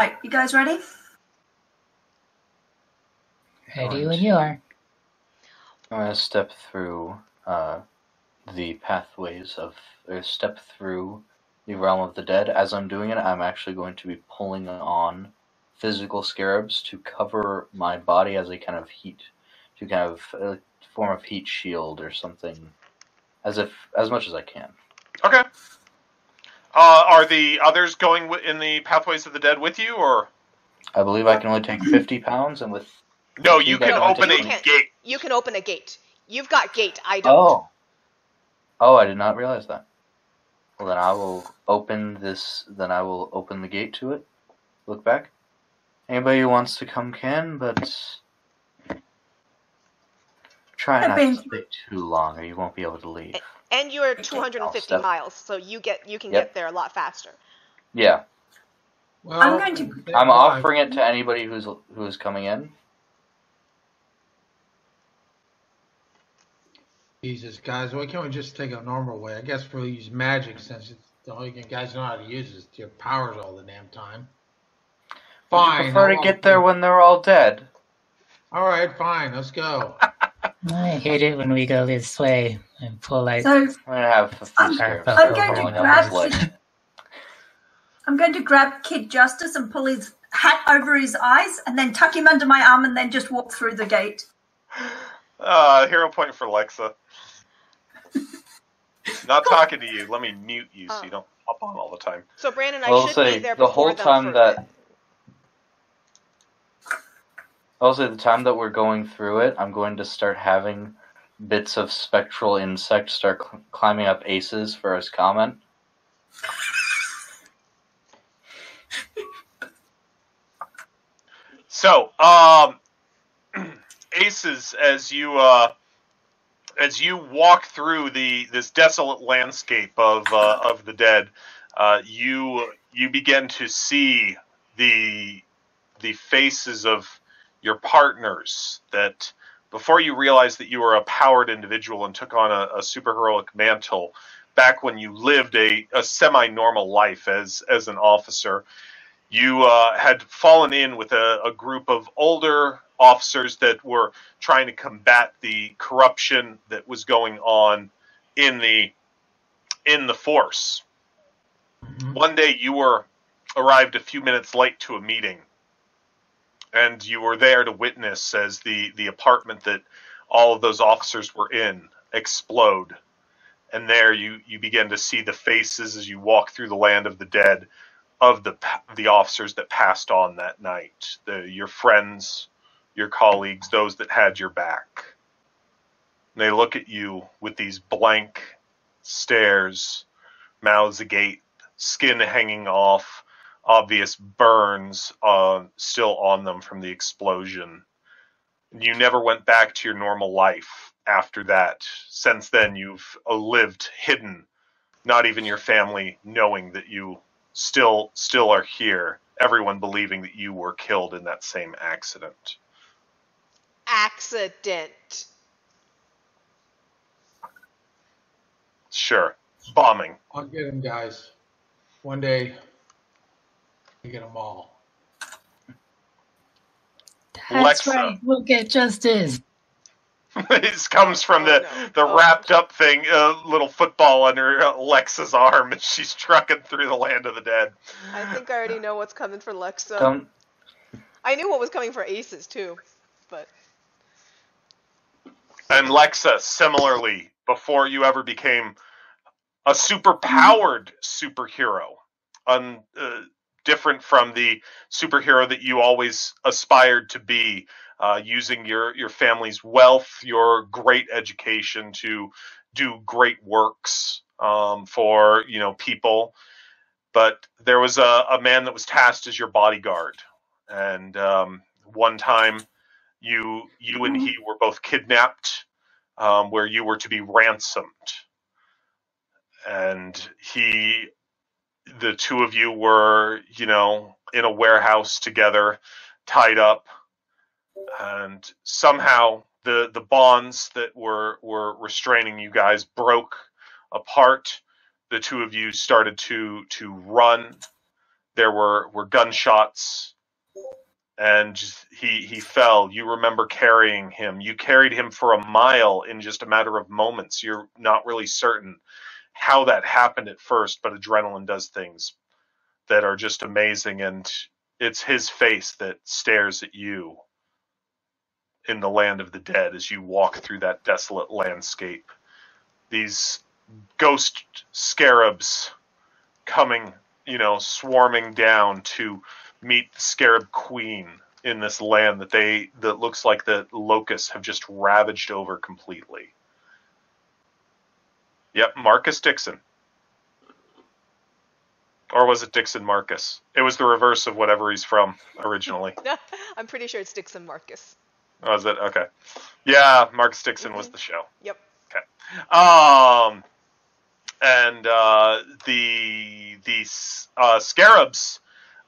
Right, you guys ready? Ready when you are. I'm gonna step through uh, the pathways of, or step through the realm of the dead. As I'm doing it, I'm actually going to be pulling on physical scarabs to cover my body as a kind of heat, to kind of a form of heat shield or something, as if as much as I can. Okay. Uh, are the others going wi- in the pathways of the dead with you, or I believe I can only take 50 pounds, and with no? You can you open a can't. gate. You can open a gate. You've got gate. I don't. oh, oh, I did not realize that. Well, then I will open this. Then I will open the gate to it. Look back. Anybody who wants to come can, but try not to stay too long, or you won't be able to leave. And you're 250 step- miles, so you get you can Yep. get there a lot faster. Yeah, Well, I'm going to- at the same I'm offering it to anybody who's who's coming in. Jesus, guys, why can't we just take a normal way? I guess we'll use magic since it's the only you guys know how to use is your powers all the damn time. Would you Fine. prefer to I'll- get there when they're all dead. All right, fine. Let's go. I hate it when we go this way and pull like. So I'm gonna have a few I'm- I'm going to grab his leg. I'm going to grab Kid Justice and pull his hat over his eyes and then tuck him under my arm and then just walk through the gate. Uh, hero point for Lexa. Not talking to you. Let me mute you so you don't pop on all the time. So Brandon, I I'll should say be there the whole time for- that also the time that we're going through it, I'm going to start having bits of spectral insect start cl- climbing up aces for his comment. So, um, aces, as you uh, as you walk through the this desolate landscape of uh, of the dead, uh, you you begin to see the the faces of your partners that before you realized that you were a powered individual and took on a, a superheroic mantle back when you lived a, a semi-normal life as as an officer you uh, had fallen in with a, a group of older officers that were trying to combat the corruption that was going on in the in the force. Mhm. One day you were arrived a few minutes late to a meeting, and you were there to witness as the the apartment that all of those officers were in explode. And there you you begin to see the faces as you walk through the land of the dead of the the officers that passed on that night, the your friends, your colleagues, those that had your back. And they look at you with these blank stares, mouths agape, skin hanging off, obvious burns uh, still on them from the explosion. You never went back to your normal life after that. Since then, you've uh, lived hidden, not even your family knowing that you still still are here. Everyone believing that you were killed in that same accident. accident. Sure, bombing. I'll get him, guys. One day, we get them all. That's Lexa. right. We'll get justice. this comes from the Oh, the wrapped up thing, uh, little football under uh, Lexa's arm, and she's trucking through the land of the dead. I think I already know what's coming for Lexa. Don't I knew what was coming for Aces too, but And Lexa, similarly, before you ever became a super powered superhero, un, uh, different from the superhero that you always aspired to be, uh, using your, your family's wealth, your great education to do great works um, for you know people. But there was a, a man that was tasked as your bodyguard, and um, one time you you and he were both kidnapped um, where you were to be ransomed. And he the two of you were you know in a warehouse together tied up. And somehow the the bonds that were were restraining you guys broke apart. The two of you started to to run. There were were gunshots. And he he fell. You remember carrying him. You carried him for a mile in just a matter of moments. You're not really certain how that happened at first but adrenaline does things that are just amazing and it's his face that stares at you in the land of the dead as you walk through that desolate landscape these ghost scarabs coming you know swarming down to meet the scarab queen in this land that they that looks like the locusts have just ravaged over completely. Yep, Marcus Dixon. Or was it Dixon Marcus? It was the reverse of whatever he's from originally. I'm pretty sure it's Dixon Marcus. was it? Okay. Yeah, Marcus Dixon was the show. Yep. Okay. Um, and uh, the the uh, scarabs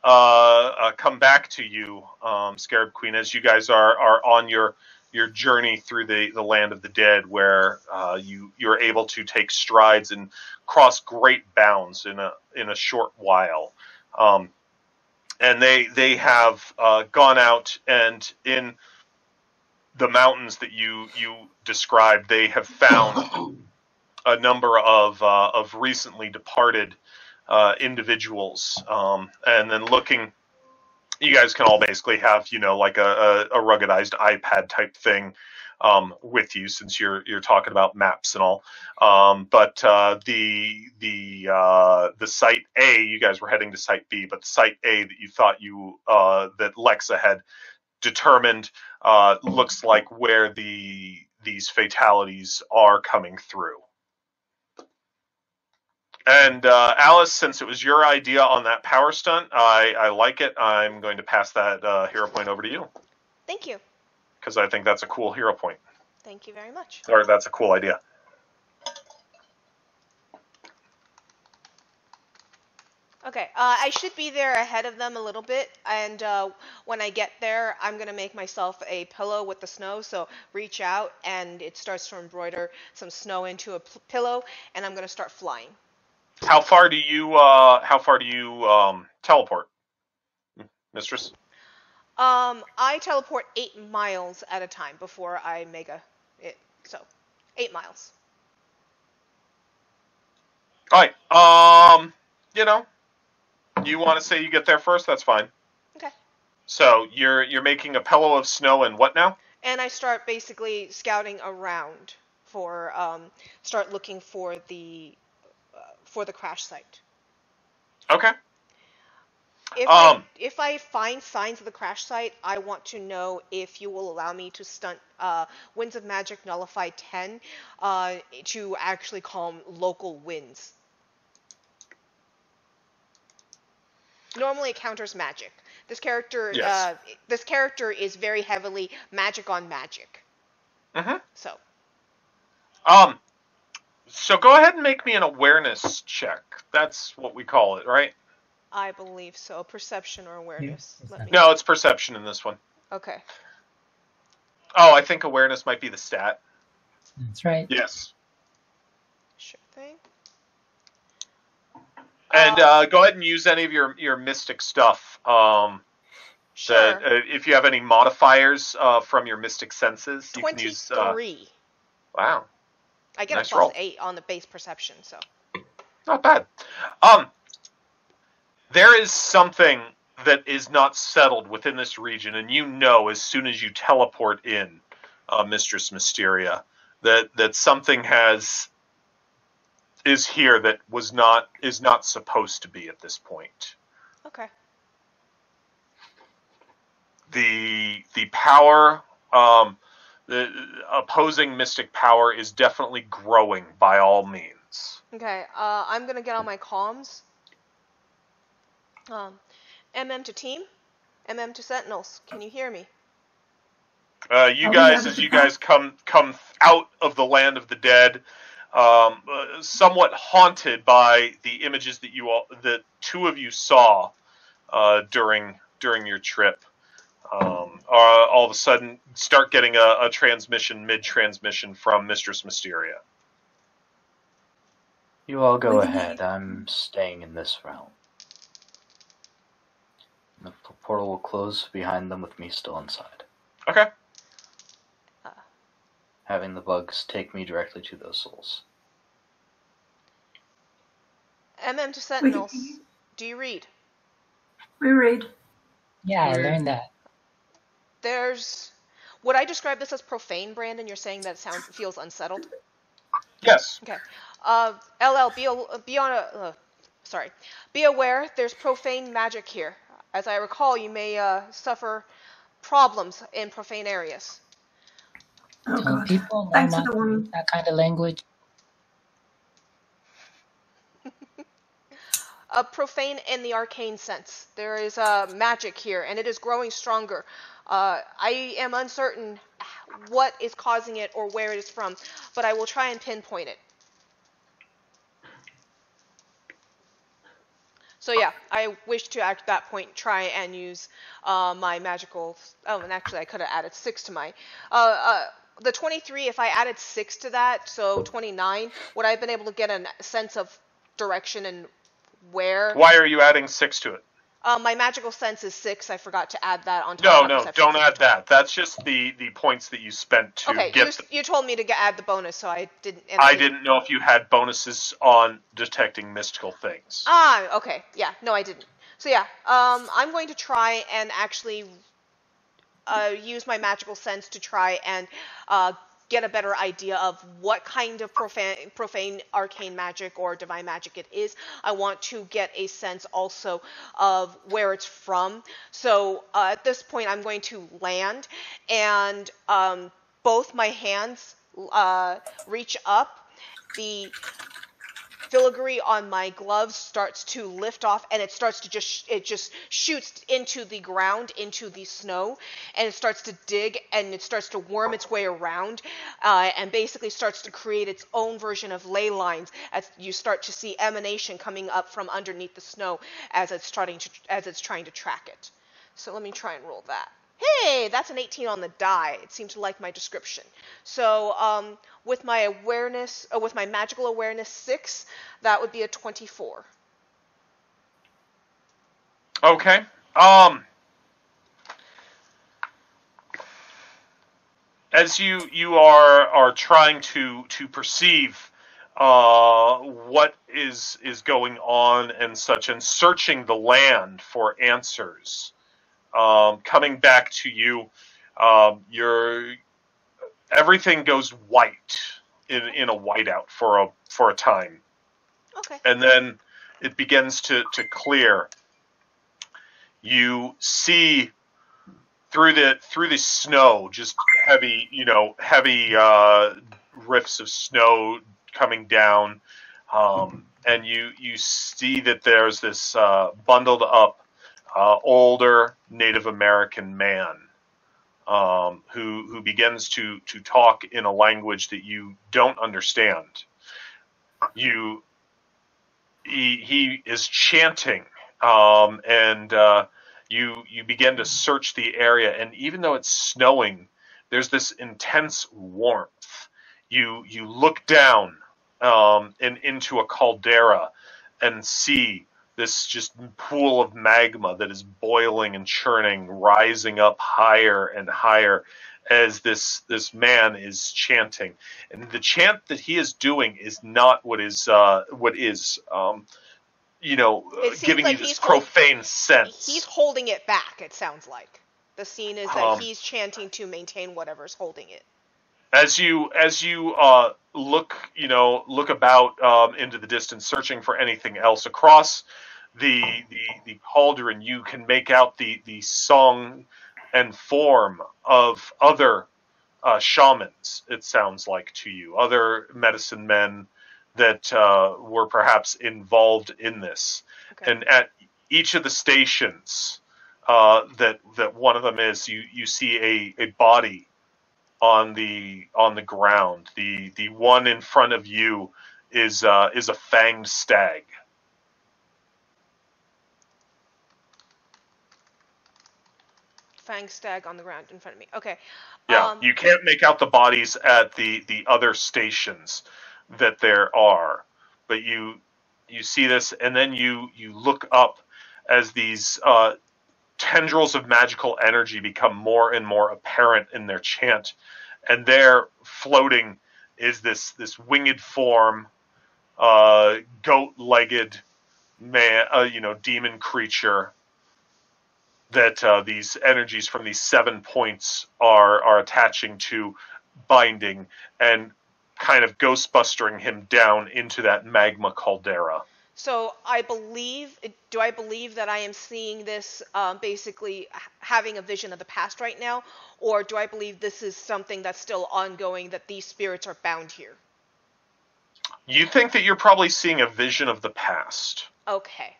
uh, uh, come back to you, um, Scarab Queen, as you guys are are on your your journey through the, the land of the dead, where uh, you you're able to take strides and cross great bounds in a in a short while. Um, and they they have uh, gone out and in the mountains that you you described, they have found a number of uh, of recently departed uh, individuals, um, and then looking. You guys can all basically have, you know, like a, a, a ruggedized iPad type thing um, with you, since you're you're talking about maps and all. Um, but uh, the the uh, the site A, you guys were heading to site B, but site A that you thought you uh, that Lexa had determined uh, looks like where the these fatalities are coming through. And uh, Alice, since it was your idea on that power stunt, I, I like it. I'm going to pass that uh, hero point over to you Thank you. because I think that's a cool hero point, Thank you very much. or that's a cool idea. Okay, uh, I should be there ahead of them a little bit, and uh, when I get there, I'm gonna make myself a pillow with the snow. So reach out, and it starts to embroider some snow into a p- pillow, and I'm gonna start flying. How far do you uh, how far do you um, teleport, Mistress? Um, I teleport eight miles at a time before I make a it. So, eight miles. All right. Um, you know, you want to say you get there first? That's fine. Okay. So you're you're making a pillow of snow and what now? And I start basically scouting around for um, start looking for the for the crash site. Okay. If Um, I if I find signs of the crash site, I want to know if you will allow me to stunt uh, winds of magic nullify ten uh, to actually calm local winds. Normally, it counters magic. This character, Yes. uh, this character is very heavily magic on magic. Mm-hmm. So, Um, so go ahead and make me an awareness check. That's what we call it, right? I believe so. Perception or awareness. Let me. No, it's perception in this one. Okay. Oh, I think awareness might be the stat. That's right. Yes. Sure thing. And Uh, uh, go ahead and use any of your your mystic stuff. Um, Sure. that, uh, if you have any modifiers uh, from your mystic senses, you can use. Uh, Twenty-three. wow, I get nice a plus roll. eight on the base perception, so. not bad. Um, there is something that is not settled within this region, and you know as soon as you teleport in, uh, Mistress Mysteria, that that something has is here that was not is not supposed to be at this point. Okay. the the power um, the opposing mystic power is definitely growing by all means. Okay. Uh, I'm gonna get on my comms. Um, MM to team, MM to sentinels. Can you hear me? Uh, you Oh, guys, as you guys come come out of the land of the dead, um, uh, somewhat haunted by the images that you all that two of you saw uh, during during your trip. Um, uh, all of a sudden, start getting a, a transmission mid transmission from Mistress Mysteria. You all go ahead. I'm staying in this realm. The portal will close behind them with me still inside, Okay. having the bugs take me directly to those souls. MM to sentinels. Do you read? We read. Yeah, I learned that. There's. Would I describe this as profane, Brandon? You're saying that it sounds feels unsettled. Yes. Okay. Uh, LL, be, a, be on a. Uh, sorry. Be aware, there's profane magic here. As I recall, you may uh, suffer problems in profane areas. Oh god. people know Thanks for the warning. that kind of language? Uh, profane in the arcane sense. There is uh, magic here, and it is growing stronger. Uh, I am uncertain what is causing it or where it is from, but I will try and pinpoint it. So yeah, I wish to at that point try and use uh, my magical. Oh, and actually I could have added six to my. Uh, uh, the 23, if I added six to that, so 29, would I have been able to get a sense of direction and where? Why are you adding six to it? Uh, my magical sense is six. I forgot to add that on top. No, no, don't add that. That's just the the points that you spent to Okay, get. you, you told me to get, add the bonus, so I didn't. and I didn't know if you had bonuses on detecting mystical things. Ah, okay. Yeah, no, I didn't. So yeah, um, I'm going to try and actually uh, use my magical sense to try and uh, get a better idea of what kind of profane, profane arcane magic or divine magic it is. I want to get a sense also of where it's from. So uh, at this point, I'm going to land, and um, both my hands uh, reach up. The filigree on my gloves starts to lift off and it starts to just it just shoots into the ground into the snow and it starts to dig and it starts to worm its way around uh, and basically starts to create its own version of ley lines as you start to see emanation coming up from underneath the snow as it's starting to as it's trying to track it. So let me try and roll that hey, that's an 18 on the die. It seemed to like my description. So um, with my awareness, uh, with my magical awareness six, that would be a 24. Okay. Um. As you you are are trying to to perceive uh, what is is going on and such, and searching the land for answers, um, coming back to you, um, your everything goes white in in a whiteout for a for a time Okay. and then it begins to, to clear. You see through the through the snow, just heavy, you know, heavy uh, rifts of snow coming down, um, and you you see that there's this uh, bundled up uh, older Native American man um, who who begins to to talk in a language that you don't understand. You he he is chanting, um, and uh, you you begin to search the area, and even though it's snowing, there's this intense warmth. You you look down um, and into a caldera and see this just pool of magma that is boiling and churning, rising up higher and higher as this this man is chanting, and the chant that he is doing is not what is uh, what is um, you know giving like you this profane sense. He's holding it back, it sounds like. The scene is that Um, he's chanting to maintain whatever's holding it. as you as you uh, look you know look about um, into the distance searching for anything else across the the the cauldron you can make out the the song and form of other uh, shamans it sounds like to you other medicine men that uh, were perhaps involved in this Okay. and at each of the stations uh, that that one of them is you you see a, a body on the on the ground. The the one in front of you is uh, is a fanged stag. Fang stag on the ground in front of me. Okay. Yeah, Um, you can't make out the bodies at the the other stations that there are, but you you see this, and then you you look up as these uh, tendrils of magical energy become more and more apparent in their chant, and there floating is this this winged form, uh, goat-legged man, uh, you know, demon creature that uh, these energies from these seven points are are attaching to, binding and kind of ghostbustering him down into that magma caldera. So I believe, do I believe that I am seeing this um, basically having a vision of the past right now, or do I believe this is something that's still ongoing that these spirits are bound here? You think that you're probably seeing a vision of the past. Okay.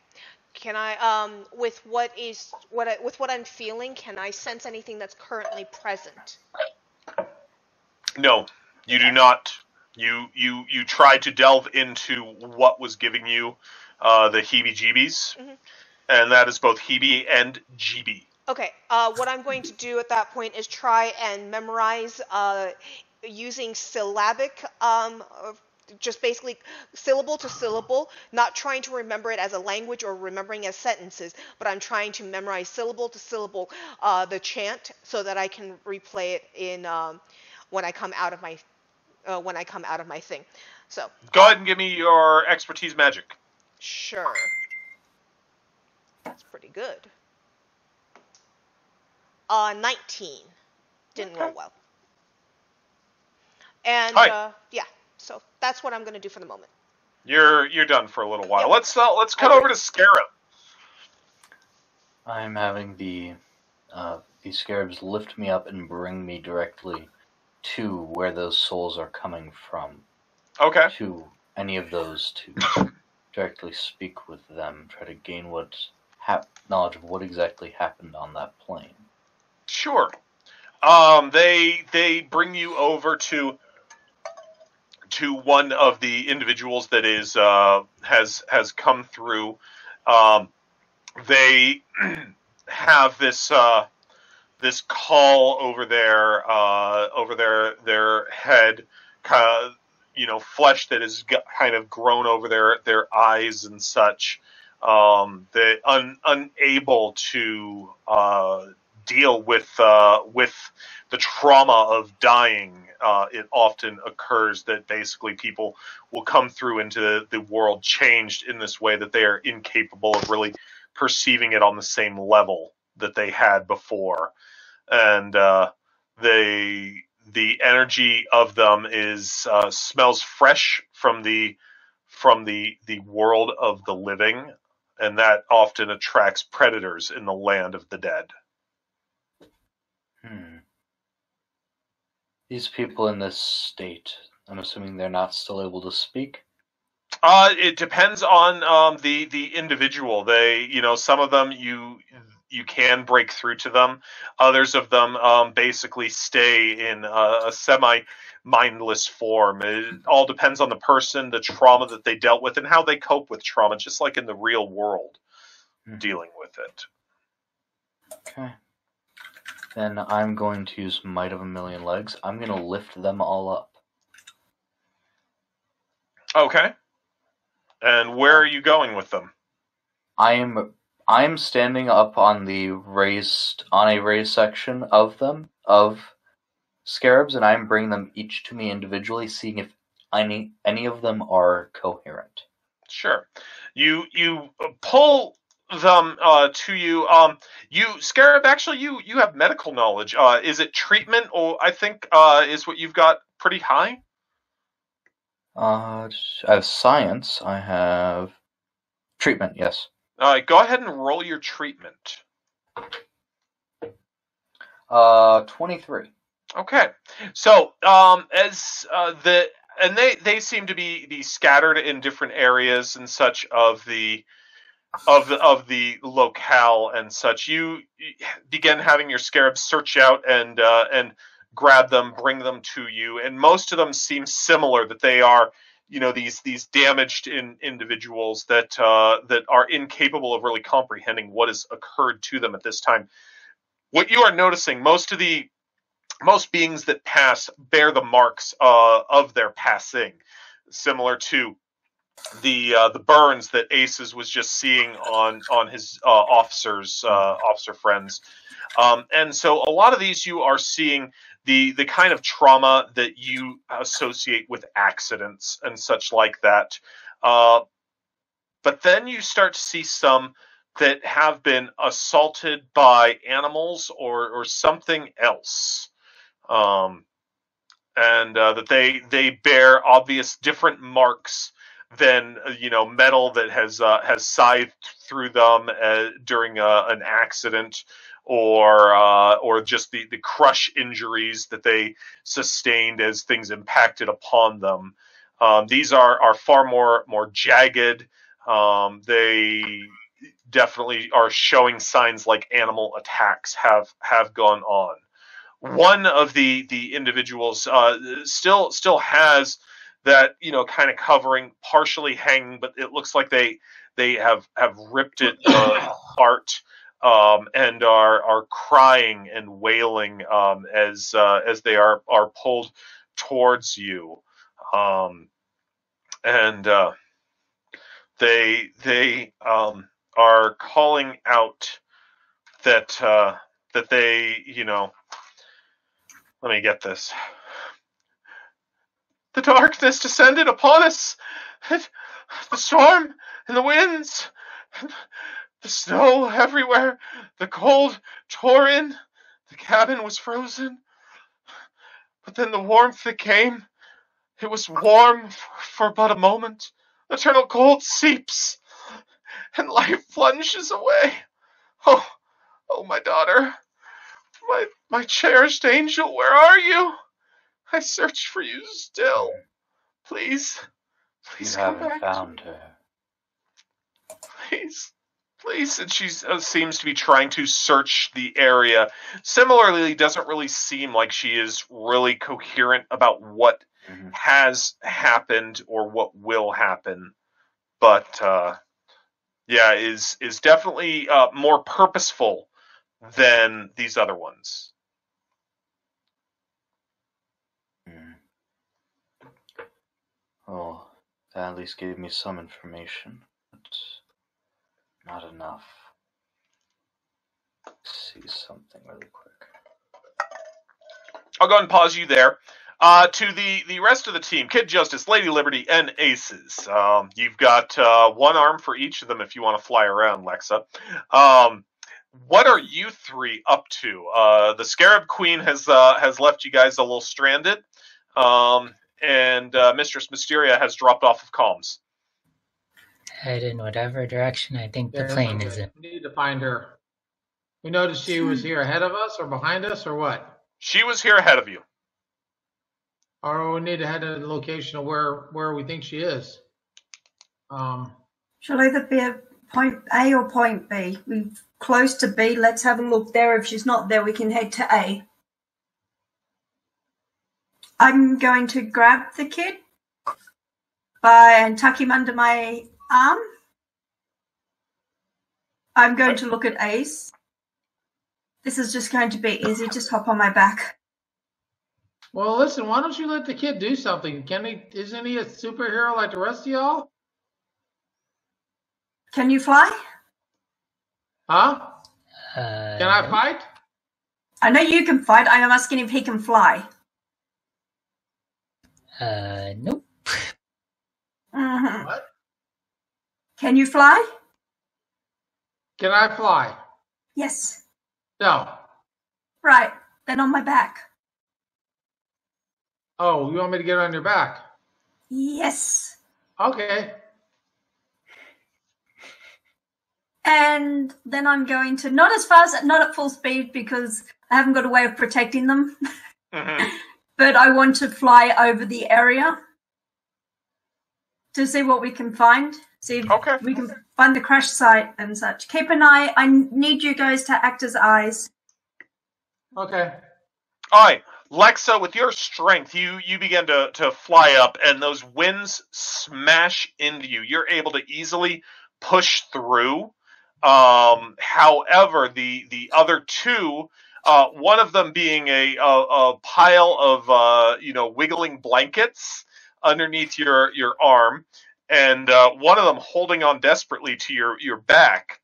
Can I, um, with what is what I, with what I'm feeling, can I sense anything that's currently present? No, you do not. You you you try to delve into what was giving you uh, the heebie-jeebies, Mhm. and that is both heebie and jeebie. Okay, uh, what I'm going to do at that point is try and memorize uh, using syllabic, um, just basically syllable to syllable, not trying to remember it as a language or remembering as sentences, but I'm trying to memorize syllable to syllable uh, the chant so that I can replay it in um, when I come out of my uh, when I come out of my thing. So Go ahead and give me your expertise magic. sure, that's pretty good. Uh, 19 didn't roll well. And Hi. uh, yeah, so that's what I'm going to do for the moment. You're you're done for a little while. Yep. Let's uh, let's cut Okay. over to Scarab. I'm having the uh, these scarabs lift me up and bring me directly to where those souls are coming from. Okay. To any of those to directly speak with them, try to gain what hap- knowledge of what exactly happened on that plane. Sure. Um, they they bring you over to to one of the individuals that is uh, has has come through. Um, they have this uh, this caul over their uh, over their their head, kind of, you know, flesh that is kind of grown over their their eyes and such. Um, they un, unable to uh, deal with uh, with the trauma of dying. Uh, it often occurs that basically people will come through into the world changed in this way that they are incapable of really perceiving it on the same level that they had before, and uh, they the energy of them is uh, smells fresh from the from the the world of the living, and that often attracts predators in the land of the dead. These people in this state, I'm assuming they're not still able to speak. Uh, it depends on um, the the individual. They, you know, some of them you you can break through to them. Others of them um, basically stay in a, a semi mindless form. It all depends on the person, the trauma that they dealt with, and how they cope with trauma, just like in the real world, Mhm. dealing with it. Okay. Then I'm going to use Might of a Million Legs. I'm going to lift them all up. Okay. And where are you going with them? I am I am standing up on the raised on a raised section of them of scarabs, and I'm bringing them each to me individually, seeing if any any of them are coherent. Sure. You you pull them uh, to you. Um, you Scarab. Actually, you you have medical knowledge. Uh, is it treatment, or I think uh, is what you've got pretty high? Uh, I have science. I have treatment. Yes. Uh, go ahead and roll your treatment. Uh, twenty three. Okay. So um, as uh, the and they they seem to be be scattered in different areas and such of the of the of the locale and such. You begin having your scarabs search out and uh, and grab them, bring them to you, and most of them seem similar. That they are, you know, these these damaged in, individuals that uh, that are incapable of really comprehending what has occurred to them at this time. What you are noticing, most of the most beings that pass bear the marks uh, of their passing, similar to the uh, the burns that Aces was just seeing on on his uh, officers uh, officer friends, um, and so a lot of these you are seeing the the kind of trauma that you associate with accidents and such like that. Uh, but then you start to see some that have been assaulted by animals or or something else um, and uh, that they they bear obvious different marks than uh, you know metal that has uh, has scythed through them uh, during a, an accident or uh, or just the, the crush injuries that they sustained as things impacted upon them. Um, these are are far more more jagged. Um, they definitely are showing signs like animal attacks have have gone on one of the the individuals uh, still still has that you know kind of covering partially hanging but it looks like they they have have ripped it uh, apart um, and are are crying and wailing um, as uh, as they are are pulled towards you, um, and uh, they they um, are calling out that uh, that they you know let me get this the darkness descended upon us the storm and the winds and the snow everywhere the cold tore in the cabin was frozen but then the warmth that came it was warm for but a moment. Eternal cold seeps and life plunges away. Oh oh my daughter my my cherished angel where are you i search for you still. Please please you come haven't back. found her. please please and she uh, seems to be trying to search the area. Similarly doesn't really seem like she is really coherent about what Mhm. has happened or what will happen. But uh yeah is is definitely uh more purposeful than these other ones Mm. Oh, that at least gave me some information, but not enough. Let's see something really quick. I'll go and pause you there. Uh, to the, the rest of the team, Kid Justice, Lady Liberty, and Aces. Um, you've got uh, one arm for each of them if you want to fly around, Lexa. Um, what are you three up to? Uh, the Scarab Queen has uh, has left you guys a little stranded, um, and uh, Mistress Mysteria has dropped off of comms. Head in whatever direction I think the Yeah, plane okay. is in. We need to find her. We noticed she was here ahead of us or behind us or what? She was here ahead of you. Or we need to head to the location of where where we think she is. Um, She'll either be at point A or point B. We're close to B. Let's have a look there. If she's not there, we can head to A. I'm going to grab the kid by and tuck him under my arm. I'm going to look at Ace. This is just going to be easy. Just hop on my back. well, listen. Why don't you let the kid do something? Can he? Isn't he a superhero like the rest of y'all? Can you fly? Huh? Uh, Can I fight? I know you can fight. I am asking if he can fly. Uh, nope. Mhm. What? Can you fly? Can I fly? Yes. No. Right. Then on my back. Oh, you want me to get on your back? Yes. Okay. And then I'm going to not as fast, not at full speed because I haven't got a way of protecting them, Mhm. but I want to fly over the area to see what we can find. See if Okay. we can find the crash site and such. Keep an eye. I need you guys to act as eyes. Okay. All right, Lexa, with your strength, you you begin to to fly up, and those winds smash into you. You're able to easily push through. Um, however, the the other two, uh, one of them being a a, a pile of uh, you know wiggling blankets underneath your your arm, and uh, one of them holding on desperately to your your back.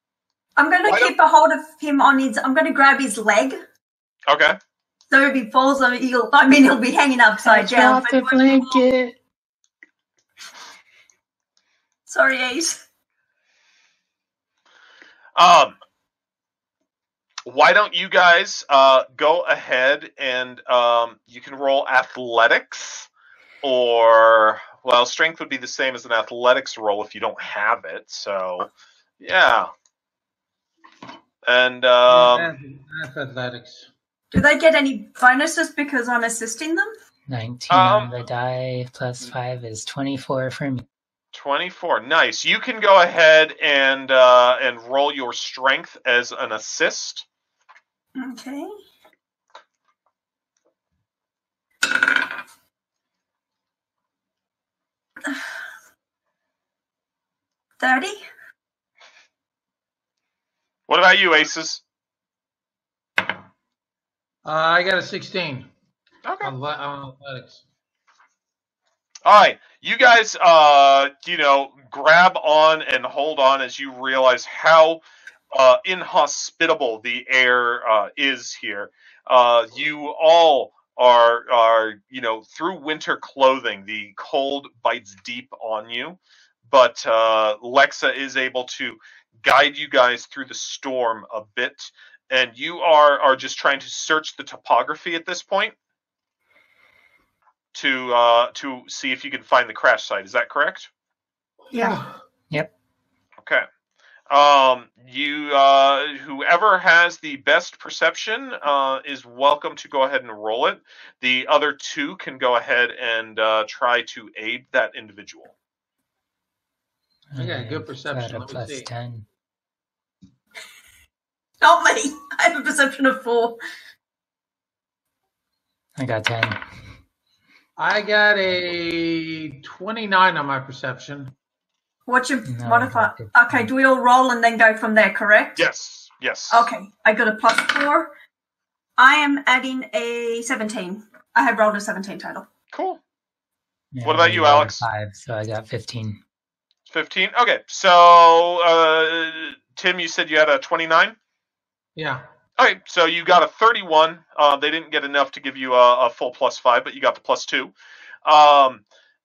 I'm going Why to keep a hold of him on his. I'm going to grab his leg. Okay. So if he falls, I mean, he'll, I mean, he'll be hanging upside down. Drop the he won't fall. blanket. Sorry, Ace. Um, why don't you guys uh, go ahead and um, you can roll athletics, or well, strength would be the same as an athletics roll if you don't have it. So, yeah. And um, athletics. Do they get any bonuses because I'm assisting them? 19 Um, on the die plus 5 is 24 for me. 24, nice. You can go ahead and uh, and roll your strength as an assist. Okay. Thirty. What about you, Aces? Uh, I got a 16 Okay. on, on athletics. All right, you guys, uh, you know, grab on and hold on as you realize how uh, inhospitable the air uh, is here. Uh, you all are, are, you know, through winter clothing, the cold bites deep on you, but uh, Lexa is able to guide you guys through the storm a bit, and you are are just trying to search the topography at this point to uh, to see if you can find the crash site. Is that correct? Yeah. Yep. Okay. Um, you uh, whoever has the best perception uh, is welcome to go ahead and roll it. The other two can go ahead and uh, try to aid that individual. I got a good perception. Got a me plus see. ten. Not me. I have a perception of four. I got ten. I got a 29 on my perception. What's your No, modifier? Okay, do we all roll and then go from there, correct? Yes. Yes. Okay, I got a plus four. I am adding a 17. I have rolled a 17 total. Cool. Yeah, What about you, Alex? Five, so I got fifteen. Fifteen. Okay. So uh, Tim, you said you had a twenty-nine. Yeah. All right, so you got a 31. Uh, they didn't get enough to give you a, a full plus five, but you got the plus two. Um,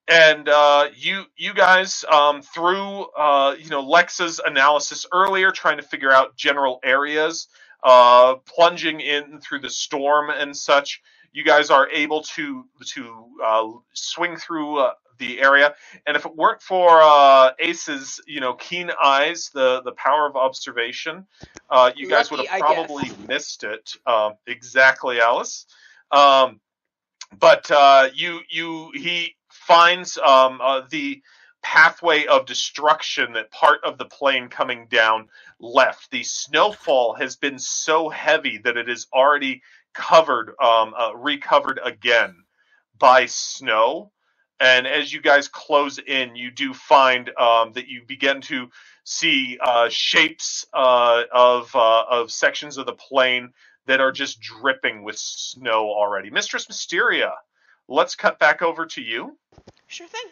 and uh, you you guys um, through uh, you know Lexa's analysis earlier, trying to figure out general areas, uh, plunging in through the storm and such. You guys are able to to uh, swing through uh, the area, and if it weren't for uh, Ace's you know keen eyes, the the power of observation, uh, you guys would have probably missed it. Um, exactly, Alice. Um, but uh, you you he finds um, uh, the pathway of destruction that part of the plane coming down left. The snowfall has been so heavy that it is already covered, um, uh, recovered again by snow. And as you guys close in, you do find um, that you begin to see uh, shapes uh, of uh, of sections of the plane that are just dripping with snow already. Mistress Mysteria, let's cut back over to you. Sure thing.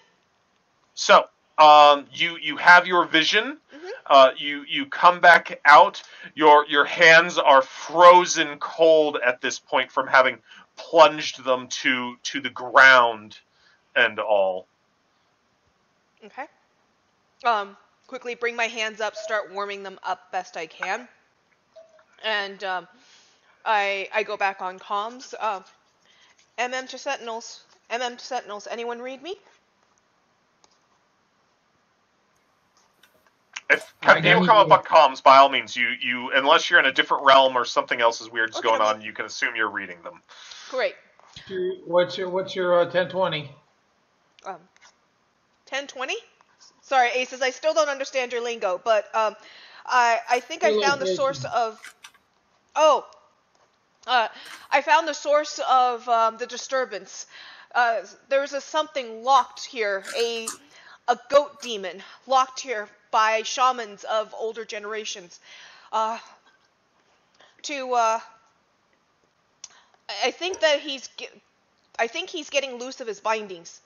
So, um, you you have your vision. Mhm. Uh, you you come back out. Your your hands are frozen cold at this point from having plunged them to to the ground and all. Okay. Um, quickly bring my hands up, start warming them up best I can, and um, I I go back on comms. Uh, MM to Sentinels. MM to Sentinels. Anyone read me? If I people come you. up on comms, by all means, you you unless you're in a different realm or something else is weird is Okay, going on, you can assume you're reading them. Great. What's your what's your uh, 1020? Um, 1020? Sorry, Aces, I still don't understand your lingo, but um, I I think I found the source of. Oh, uh, I found the source of um, the disturbance. Uh, there was a something locked here, a a goat demon locked here by shamans of older generations. Uh, to uh, I- think that he's ge- I think he's getting loose of his bindings.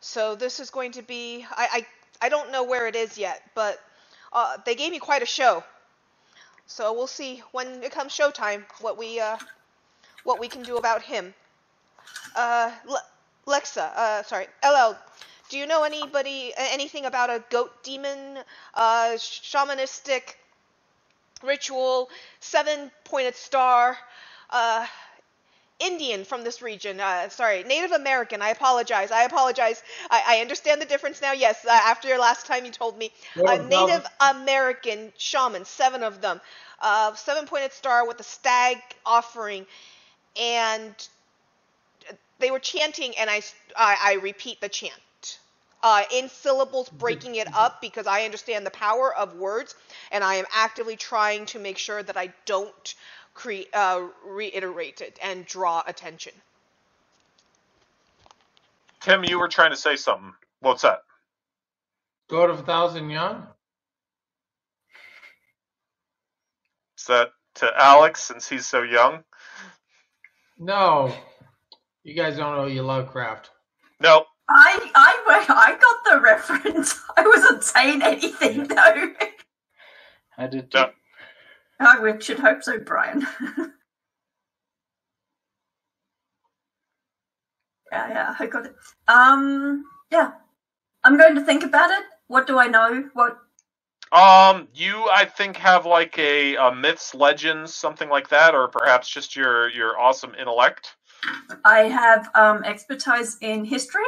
So this is going to be I I, I don't know where it is yet, but uh, they gave me quite a show. So we'll see when it comes showtime what we uh what we can do about him. Uh, Le- Lexa, uh, sorry, LL. Do you know anybody anything about a goat demon, uh, shamanistic ritual, seven-pointed star, uh, Indian from this region. Uh, sorry, Native American. I apologize. I apologize. I, I understand the difference now. Yes, uh, after your last time you told me. Uh, Native American shamans, seven of them. Uh, seven pointed star with a stag offering. And they were chanting, and I, I repeat the chant. Uh, in syllables, breaking it up because I understand the power of words, and I am actively trying to make sure that I don't cre- uh, reiterate it and draw attention. Tim, you were trying to say something. What's that? Goat of a thousand young. Is that to Alex since he's so young? No, you guys don't know you Lovecraft. No. I I I got the reference. I wasn't saying anything though. I did too. No. I would- should hope so, Brian. yeah, yeah, I got it. Um, yeah, I'm going to think about it. What do I know? What? Um, you I think have like a, a myths, legends, something like that, or perhaps just your your awesome intellect. I have um expertise in history.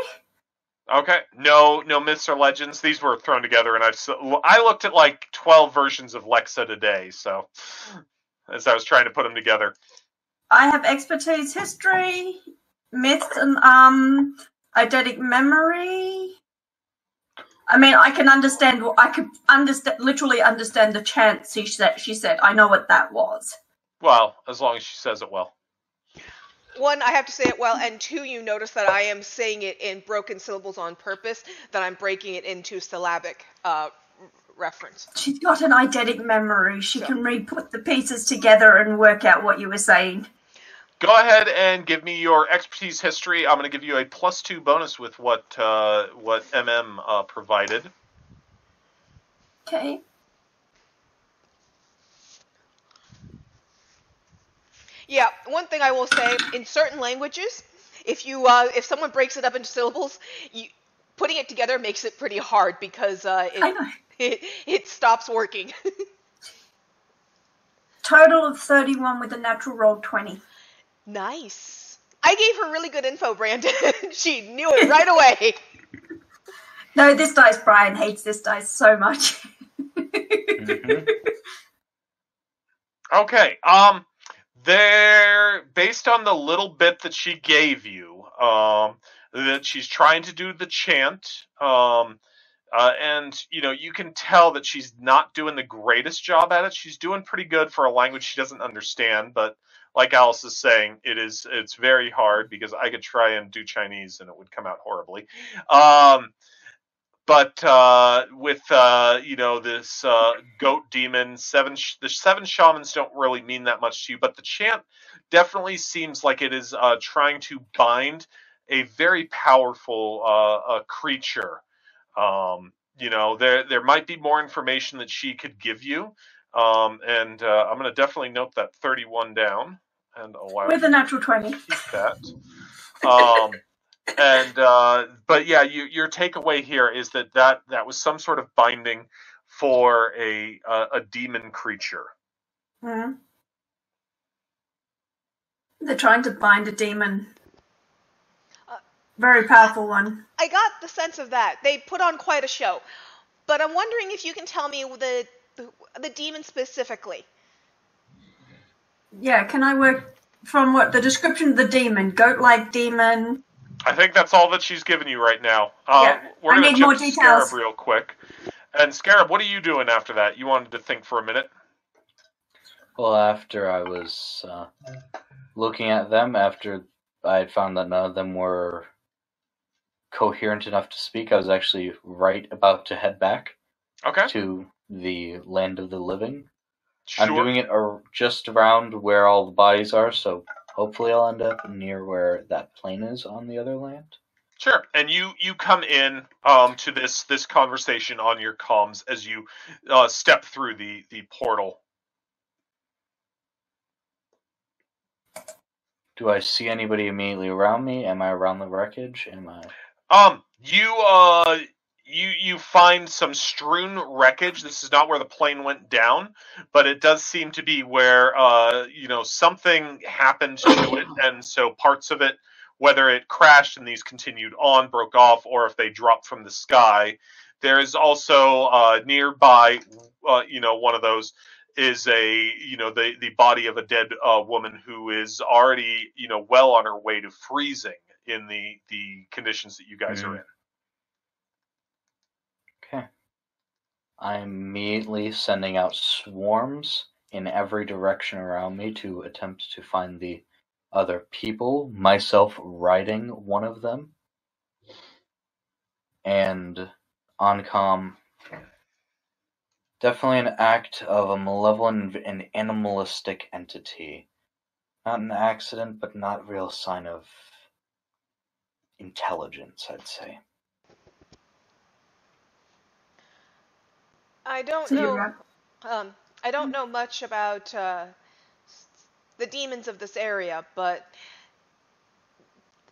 Okay. No, no myths or legends. These were thrown together, and I've I looked at like twelve versions of Lexa today. So, as I was trying to put them together. I have expertise history, myths, and um eidetic memory. I mean, I can understand. I could understand, literally understand the chant she said. She said, "I know what that was." Well, as long as she says it well. One, I have to say it well, and two, you notice that I am saying it in broken syllables on purpose, that I'm breaking it into syllabic uh, r- reference. She's got an eidetic memory. She can re-put the pieces together and work out what you were saying. Go ahead and give me your expertise history. I'm going to give you a plus two bonus with what uh, what MM uh, provided. Okay. Yeah, one thing I will say, in certain languages, if you uh, if someone breaks it up into syllables, you putting it together makes it pretty hard because uh, it, it it stops working. Total of thirty-one with a natural roll twenty. nice. I gave her really good info, Brandon. she knew it right away. No, this dice. Brian hates this dice so much. Mhm. Okay. Um, there, based on the little bit that she gave you, um, that she's trying to do the chant, um, uh, and you know you can tell that she's not doing the greatest job at it. She's doing pretty good for a language she doesn't understand, but like Alice is saying, it is it's very hard because I could try and do Chinese and it would come out horribly. Um, but uh, with uh, you know this uh, goat demon, seven sh- the seven shamans don't really mean that much to you, but the chant definitely seems like it is uh, trying to bind a very powerful uh, a creature. Um, you know, there there might be more information that she could give you, um, and uh, I'm going to definitely note that 31 down and allow with a natural twenty. keep that. Um, and uh, but yeah, you, your takeaway here is that, that that was some sort of binding for a a, a demon creature. hmm They're trying to bind a demon. Uh, Very powerful one. I got the sense of that. They put on quite a show. But I'm wondering if you can tell me the the, the demon specifically. Yeah, can I work from what the description of the demon? Goat-like demon. I think that's all that she's given you right now. Uh, Yeah, we're I gonna need jump more to details. Scarab real quick. And Scarab, what are you doing after that? You wanted to think for a minute. Well, after I was uh, looking at them, after I had found that none of them were coherent enough to speak, I was actually right about to head back Okay. to the land of the living. Sure. I'm doing it ar- just around where all the bodies are, so hopefully I'll end up near where that plane is on the other land. Sure, and you you come in um, to this this conversation on your comms as you uh, step through the the portal. Do I see anybody immediately around me? Am I around the wreckage? Am I? Um, you uh you you find some strewn wreckage. This is not where the plane went down, but it does seem to be where uh you know something happened to it, and so parts of it, whether it crashed and these continued on, broke off, or if they dropped from the sky. There is also uh, nearby, uh, you know, one of those is a you know the the body of a dead uh, woman who is already you know well on her way to freezing in the the conditions that you guys are Mhm. in. Okay. I'm immediately sending out swarms in every direction around me to attempt to find the other people, myself riding one of them. And Oncom, definitely an act of a malevolent and animalistic entity. Not an accident, but not real sign of intelligence, I'd say. I don't So know. Um, I don't know much about uh, the demons of this area, but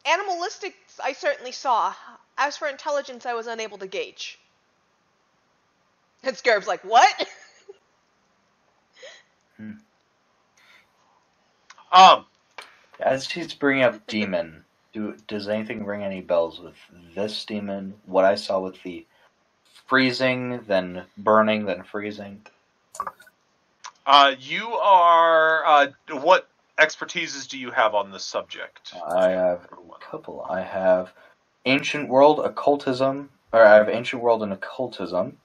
animalistic I certainly saw. As for intelligence, I was unable to gauge. And Scarab's like, what? Um, As she's bringing up demon, do does anything ring any bells with this demon? What I saw with the freezing, then burning, then freezing. uh, you are. Uh, what expertises do you have on this subject? I have a couple. I have ancient world occultism, or I have ancient world and occultism.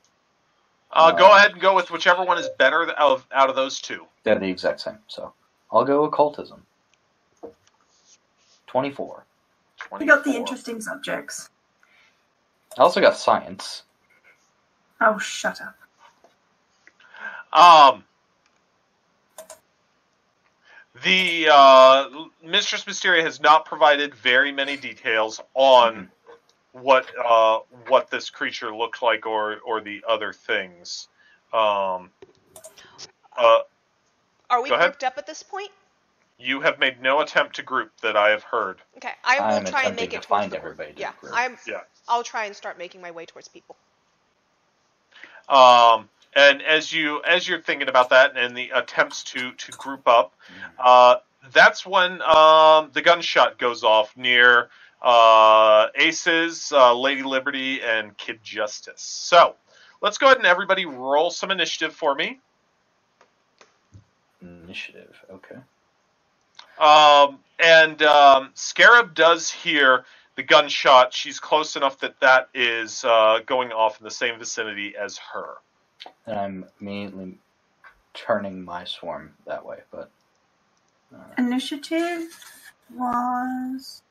Uh, go uh, ahead and go with whichever one is better out of, out of those two. They're the exact same. So I'll go occultism. Twenty-four. You got the interesting subjects. I also got science. Oh, shut up. Um, the uh, Mistress Mysteria has not provided very many details on what uh, what this creature looked like or or the other things. Um, uh, Are we Go ahead. grouped up at this point? you have made no attempt to group that I have heard. Okay, I will I'm try and attempting make to it towards find the everybody to Yeah, group. I'm. Yeah. I'll try and start making my way towards people. Um, and as you as you're thinking about that and the attempts to to group up, uh, that's when um, the gunshot goes off near uh, Aces, uh, Lady Liberty, and Kid Justice. So let's go ahead and everybody roll some initiative for me. Initiative. Okay. Um, and um, Scarab does hear the gunshot. She's close enough that that is uh, going off in the same vicinity as her. And I'm immediately turning my swarm that way, but uh, Initiative was.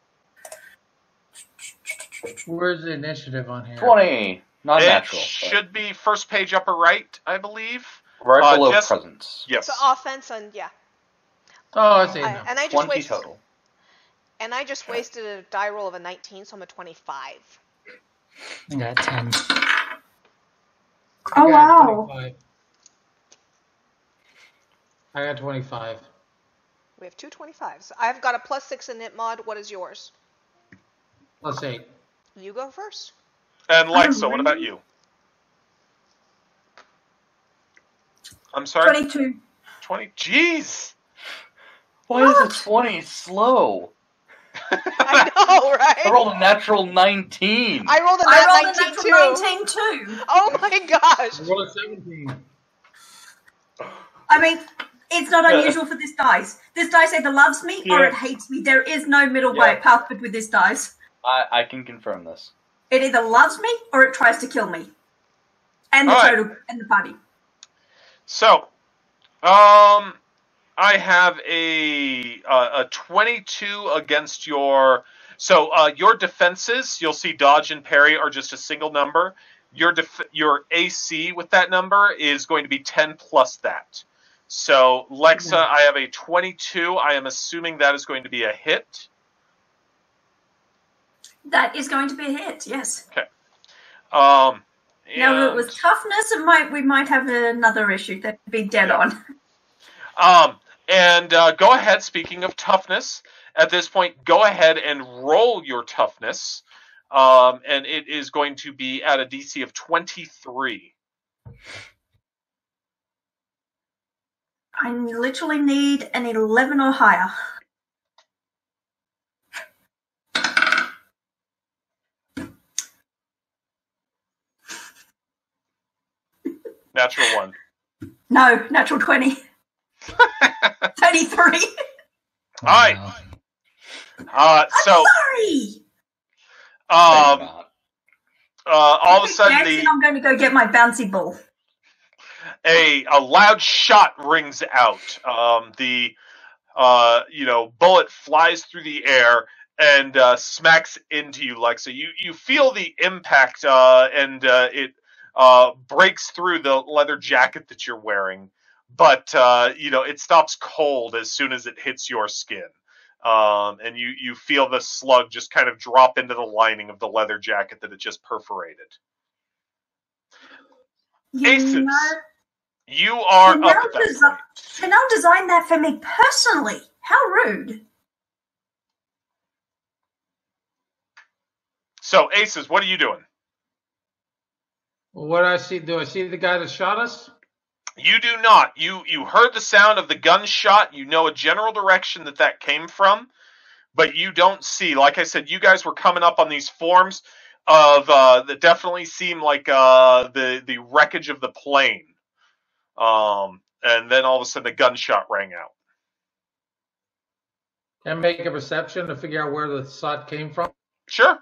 Where's the initiative on here? twenty. Not it natural. but should be first page upper right, I believe. right uh, below just- presence. Yes. So offense and yeah, Oh, I see. I- now. and I just Twenty wasted, total. And I just wasted a die roll of a 19, so I'm a 25. I got 10. I Oh, got wow. 25. I got 25. We have two 25s. I've got a plus six in it mod. What is yours? Plus 8. You go first. And Lexa, what about you? I'm sorry. 22. Twenty. Jeez. Why is a twenty slow? I know, right? I rolled a natural nineteen. I rolled a I nat rolled a 19 natural too. 19 too. Oh my gosh. I rolled a 17. I mean, it's not unusual for this dice. This dice either loves me or it hates me. There is no middle Yeah. way path with this dice. I, I can confirm this. It either loves me or it tries to kill me. And the All right. total and the party. So, um, I have a uh, a 22 against your. So uh, your defenses, you'll see dodge and parry are just a single number. Your def- your AC with that number is going to be 10 plus that. So Lexa, I have a 22. I am assuming that is going to be a hit. That is going to be a hit, yes. Um, Now, if it was toughness, it might we might have another issue that'd be dead Yeah. on. Um, and uh, go ahead. Speaking of toughness, at this point, go ahead and roll your toughness, um, and it is going to be at a DC of twenty-three. I literally need an 11 or higher. Natural one. No, natural 20. 33. All right. Wow. Uh, so, Sorry. um, uh, all of a sudden, the I'm going to go get my bouncy ball. a a loud shot rings out. Um, the uh, you know bullet flies through the air and uh, smacks into you, Lexa. You you feel the impact, uh, and uh, it uh, breaks through the leather jacket that you're wearing, but uh, you know it stops cold as soon as it hits your skin, um, and you you feel the slug just kind of drop into the lining of the leather jacket that it just perforated. You Aces. know, You are you up now, that desi- point. you now designed that for me personally. How rude. So, Aces, what are you doing? What do I see? Do I see the guy that shot us? You do not. You you heard the sound of the gunshot. You know a general direction that that came from, but you don't see. Like I said, you guys were coming up on these forms of uh, that definitely seem like uh, the the wreckage of the plane. Um, and then all of a sudden, a gunshot rang out. Can I make a perception to figure out where the shot came from? Sure.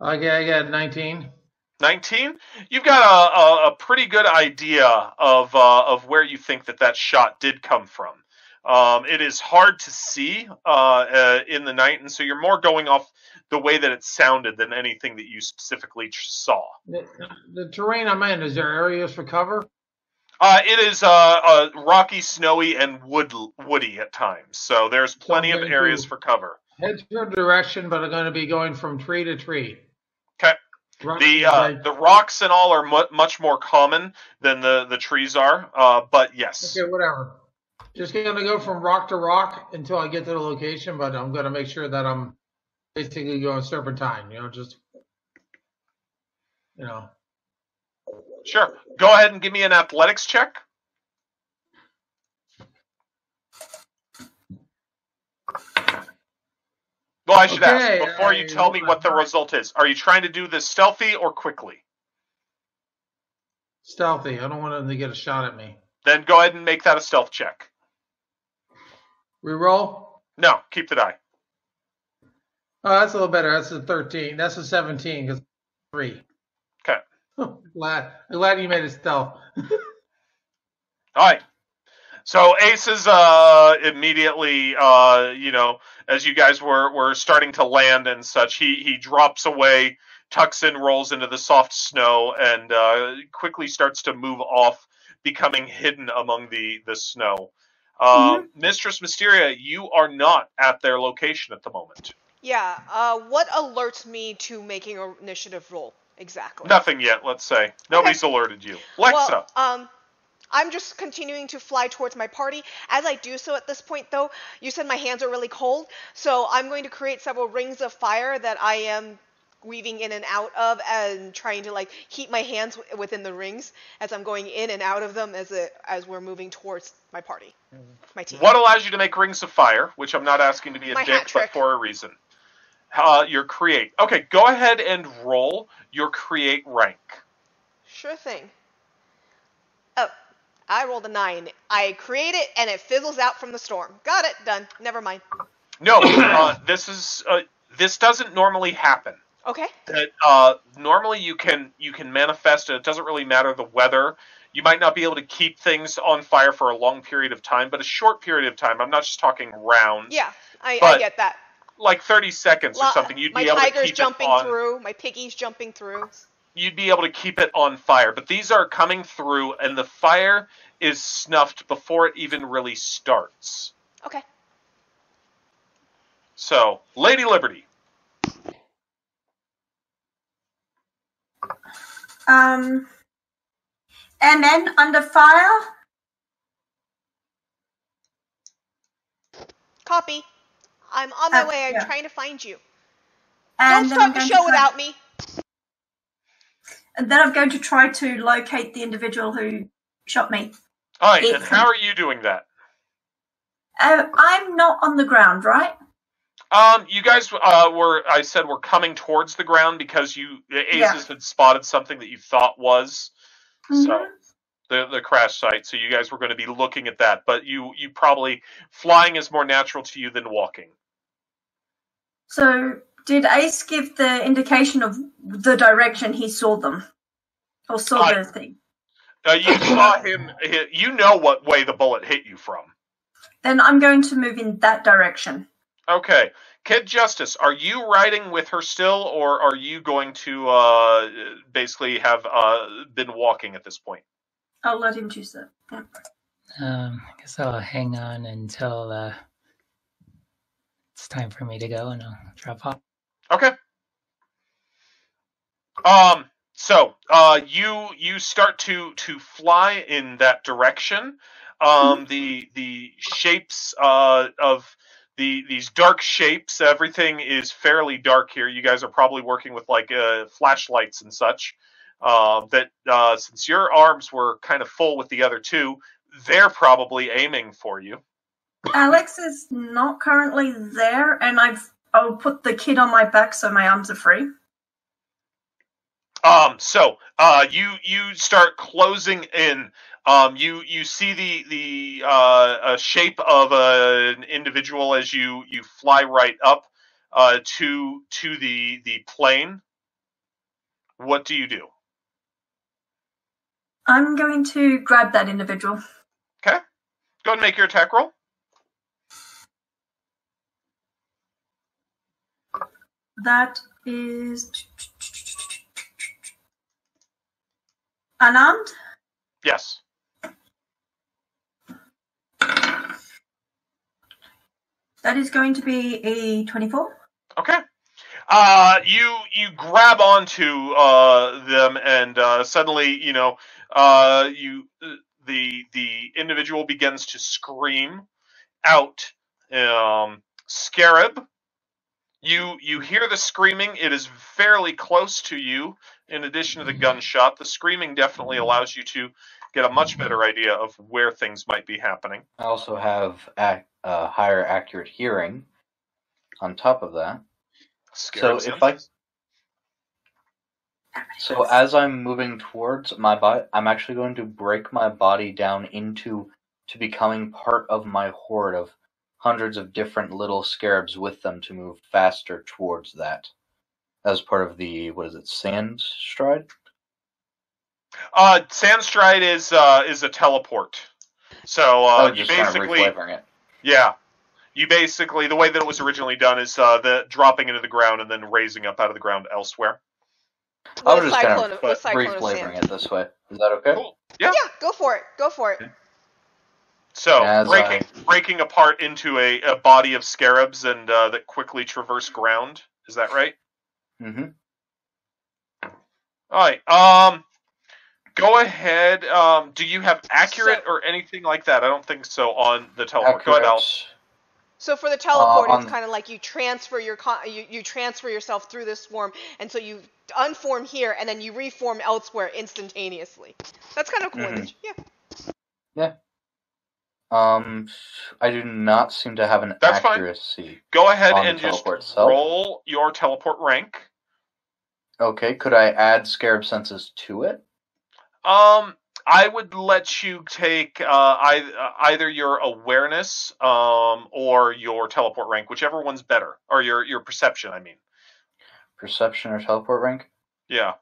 Okay, I got 19. 19 you've got a, a, a pretty good idea of uh, of where you think that that shot did come from um, it is hard to see uh, uh, in the night and so you're more going off the way that it sounded than anything that you specifically saw The, the terrain I'm in, is there areas for cover? uh, it is uh, uh, rocky snowy and wood woody at times so there's plenty of areas cool. for cover Head to a direction, but I'm going to be going from tree to tree. Okay. Right, the uh, the rocks and all are mu- much more common than the the trees are uh, but yes Okay, whatever. Just gonna go from rock to rock until I get to the location, but I'm gonna make sure that I'm basically going serpentine. You know, just you know. Sure. Go ahead and give me an athletics check. Well, I should Okay, ask before you tell me what the result is. Are you trying to do this stealthy or quickly? Stealthy. I don't want them to get a shot at me. Then go ahead and make that a stealth check. Reroll. No, keep the die. Oh, that's a little better. That's a 13. That's a 17 because three. Okay. glad, I'm glad you made it stealth. All right. So Aces uh, immediately, uh, you know, as you guys were, were starting to land and such, he, he drops away, tucks in, rolls into the soft snow, and uh, quickly starts to move off, becoming hidden among the, the snow. Uh, Mistress Mysteria, you are not at their location at the moment. Yeah. Uh, what alerts me to making an initiative roll exactly? Nothing yet, let's say. Nobody's alerted you. Lexa, Well, um, I'm just continuing to fly towards my party. As I do so at this point, though, you said my hands are really cold, so I'm going to create several rings of fire that I am weaving in and out of and trying to like keep my hands w- within the rings as I'm going in and out of them as it as we're moving towards my party, my team. What allows you to make rings of fire, which I'm not asking to be a My dick, but for a reason. Uh, your create. Okay, go ahead and roll your create rank. Sure thing. I rolled a nine. I create it and it fizzles out from the storm. Got it. Done. Never mind. No, uh, this is uh, this doesn't normally happen. Okay. That uh, normally you can you can manifest. It doesn't really matter the weather. You might not be able to keep things on fire for a long period of time, but a short period of time. I'm not just talking rounds. Yeah, I, I get that. Like 30 seconds or something. You'd my be able to tiger's keep jumping it on. through. My piggy's jumping through. You'd be able to keep it on fire. But these are coming through, and the fire is snuffed before it even really starts. Okay. So, Lady Liberty. Um, MN under fire. Copy. I'm on my Uh, way. I'm yeah. trying to find you. And Don't start the show without me. And then I'm going to try to locate the individual who shot me. All right, and how are you doing that? Uh, I'm not on the ground, right? Um, you guys uh, were, I said, were coming towards the ground because you, Aces Yeah. had spotted something that you thought was so Mhm. the the crash site. So you guys were going to be looking at that, but you you probably flying is more natural to you than walking. So, did Ace give the indication of the direction he saw them? Or saw I- the thing? Uh, you saw him. You know what way the bullet hit you from. Then I'm going to move in that direction. Okay, Kid Justice, are you riding with her still, or are you going to uh, basically have uh, been walking at this point? I'll let him choose that. Yeah. Um, I guess I'll hang on until uh, it's time for me to go, and I'll drop off. Okay. Um. So, uh, you you start to to fly in that direction. Um, the the shapes uh, of the these dark shapes, everything is fairly dark here. You guys are probably working with like uh, flashlights and such. Um, that uh, since your arms were kind of full with the other two, they're probably aiming for you. Alex is not currently there, and I've I'll put the kid on my back so my arms are free. Um, so uh, you you start closing in. Um, you you see the the uh, uh, shape of a, an individual as you you fly right up uh, to to the the plane. What do you do? I'm going to grab that individual. Okay, go ahead and make your attack roll. That is unarmed. Yes. That is going to be a 24. Okay. Uh, you you grab onto uh, them, and uh, suddenly, you know, uh, you the the individual begins to scream out. Um, Scarab, you you hear the screaming. It is fairly close to you. In addition to the gunshot, the screaming definitely allows you to get a much better idea of where things might be happening. I also have a, uh, higher accurate hearing. On top of that, Scarab So if I- so as I'm moving towards my body, I'm actually going to break my body down into to becoming part of my horde of hundreds of different little scarabs with them to move faster towards that. As part of the what is it, sand stride? Uh, Sandstride is uh, is a teleport. So uh, oh, you just kind of basically, it. yeah, you basically the way that it was originally done is uh, the dropping into the ground and then raising up out of the ground elsewhere. I With was just kind cyclone, of with cyclone of sand. it this way. Is that okay? Cool. Yeah. Yeah, go for it. Go for it. So As breaking breaking apart into a, a body of scarabs and uh, that quickly traverse ground. Is that right? Mm-hmm. All right. Um, go ahead. Um, do you have accurate So- or anything like that? I don't think so on the teleport. Go ahead, Al. So for the teleport, Uh, it's kind of like you transfer your con- you, you transfer yourself through this swarm, and so you unform here, and then you reform elsewhere instantaneously. That's kind of cool. Mhm. image. Yeah. Um, I do not seem to have an That's fine. accuracy. Go ahead On and just teleport itself? roll your teleport rank. Okay, could I add scarab senses to it? Um, I would let you take uh, I, uh, either your awareness um, or your teleport rank, whichever one's better, or your your perception. I mean, Perception or teleport rank? yeah.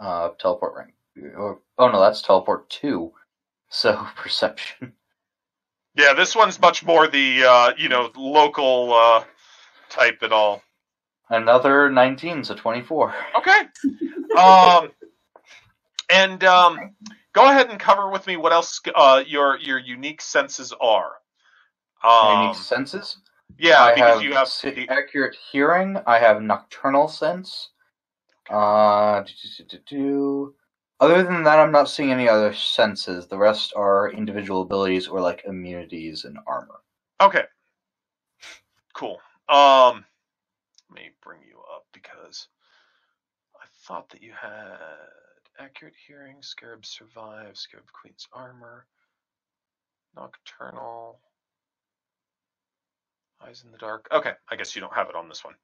Uh, teleport rank. Or, oh no, that's teleport two. So perception. Yeah, this one's much more the uh, you know local uh, type and all. Another 19, so 24. Okay. um, and um, go ahead and cover with me what else uh, your your unique senses are. Um, Unique senses? yeah, I because have, you have the- accurate hearing. I have nocturnal sense. Uh, do, do, do, do. Other than that, I'm not seeing any other senses. The rest are individual abilities or like immunities and armor. okay. Cool. Um, let me bring you up because I thought that you had accurate hearing, scarab survive, scarab queen's armor, nocturnal, eyes in the dark. Okay, I guess you don't have it on this one.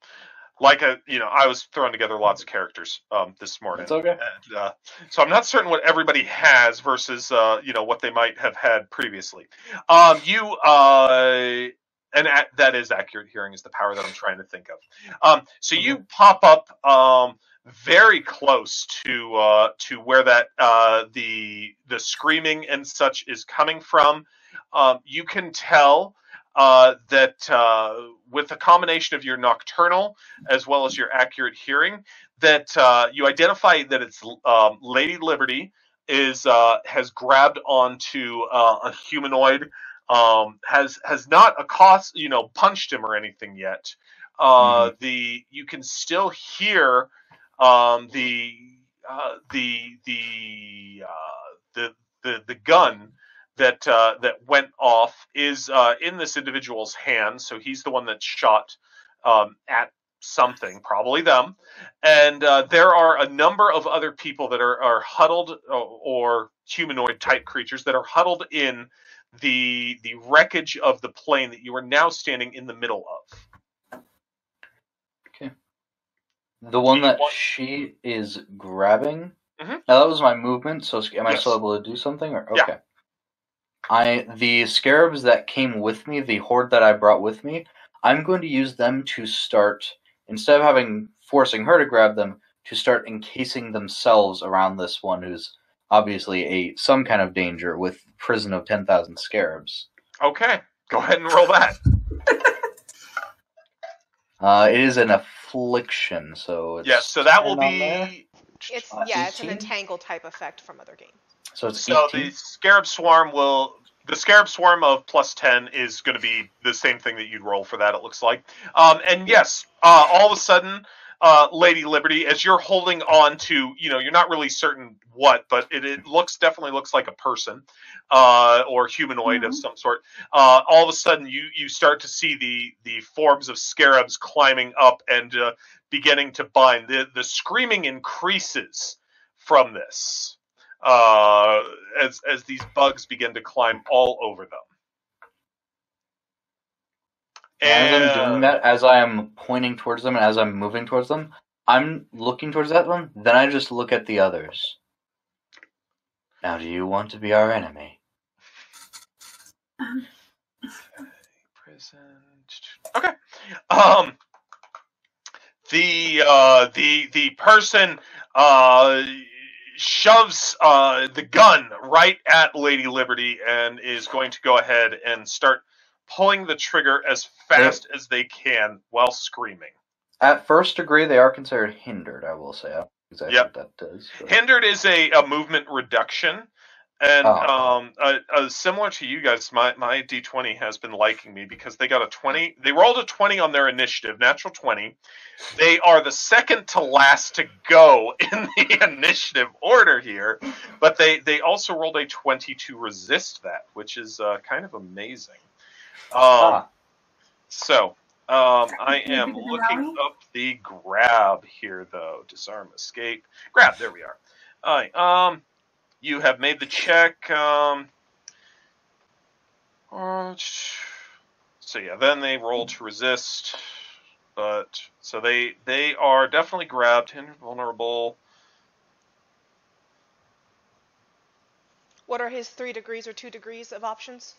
Like a, you know, I was throwing together lots of characters um, this morning. It's okay. And, uh, so I'm not certain what everybody has versus, uh, you know, what they might have had previously. Um, you, uh, and a- that is accurate hearing is the power that I'm trying to think of. Um, so you pop up um, very close to uh, to where that uh, the the screaming and such is coming from. Um, you can tell uh, that uh, with a combination of your nocturnal as well as your accurate hearing, that uh, you identify that it's um, Lady Liberty is uh, has grabbed onto uh, a humanoid, um, has has not accost you know punched him or anything yet. Uh, The you can still hear um, the uh, the the uh, the the the gun that uh, that went off is uh, in this individual's hand. So he's the one that shot um, at something, probably them. And uh, there are a number of other people that are, are huddled uh, or humanoid type creatures that are huddled in the the wreckage of the plane that you are now standing in the middle of. Okay. The one that she is grabbing. Mhm. Now that was my movement. So am I still able to do something? Or Yeah. Okay. I the scarabs that came with me, the horde that I brought with me. I'm going to use them to start instead of having forcing her to grab them to start encasing themselves around this one who's obviously a some kind of danger with prison of ten thousand scarabs. Okay, go ahead and roll that. Uh, it is an affliction, so it's Yes, so that will 10 on there. be. It's Uh, yeah, it's an 18? entangle type effect from other games. So it's So 18. the scarab swarm will. The scarab swarm of plus ten is going to be the same thing that you'd roll for that. It looks like. Um, and yes, uh, all of a sudden, uh, Lady Liberty, as you're holding on to, you know, you're not really certain what, but it, it looks definitely looks like a person uh, or humanoid of Mhm. some sort. Uh, all of a sudden, you you start to see the the forms of scarabs climbing up and uh, beginning to bind. The the screaming increases from this uh, as as these bugs begin to climb all over them. As I'm doing And that, as I am pointing towards them and as I'm moving towards them, I'm looking towards that one. Then I just look at the others. Now, do you want to be our enemy? prison. Okay. Um. The uh the the person uh shoves uh the gun right at Lady Liberty and is going to go ahead and start pulling the trigger as fast as they can while screaming. At first degree, they are considered hindered. I will say. I exactly Yep. what that does. but- Hindered is a, a movement reduction. And Oh. um, uh, uh, similar to you guys, my, my D20 has been liking me because they got a 20. They rolled a 20 on their initiative, natural 20. They are the second to last to go in the initiative order here, but they, they also rolled a 20 to resist that, which is uh, kind of amazing. Um, Ah. So, um, I am looking rally? up the grab here, though. Disarm, escape, grab. There we are. All right. Um, you have made the check. Um, uh, so yeah, then they roll to resist, but so they they are definitely grabbed, and vulnerable. What are his three degrees or two degrees of options?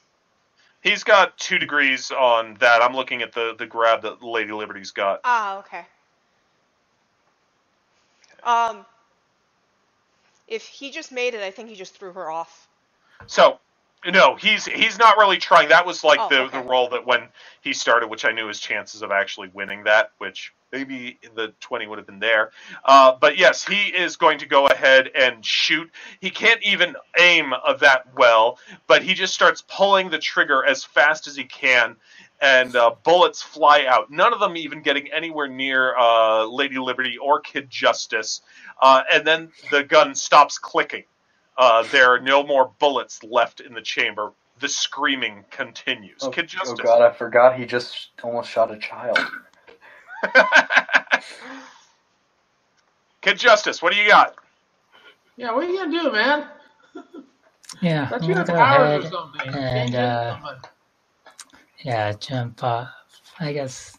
He's got two degrees on that. I'm looking at the the grab that Lady Liberty's got. Ah, okay. Um, if he just made it, I think he just threw her off. So, no, he's he's not really trying. That was like Oh, the okay. the role that when he started, which I knew his chances of actually winning that, which maybe the twenty would have been there. Uh, but yes, he is going to go ahead and shoot. He can't even aim that well, but he just starts pulling the trigger as fast as he can. And uh, bullets fly out. None of them even getting anywhere near uh, Lady Liberty or Kid Justice. Uh, and then the gun stops clicking. Uh, there are no more bullets left in the chamber. The screaming continues. Oh, Kid Justice. oh god, I forgot he just almost shot a child. Kid Justice, what do you got? Yeah, what are you gonna do, man? Yeah, That's I'm you gonna have go powers ahead or something. You and, can't uh, do something. Yeah, jump off. I guess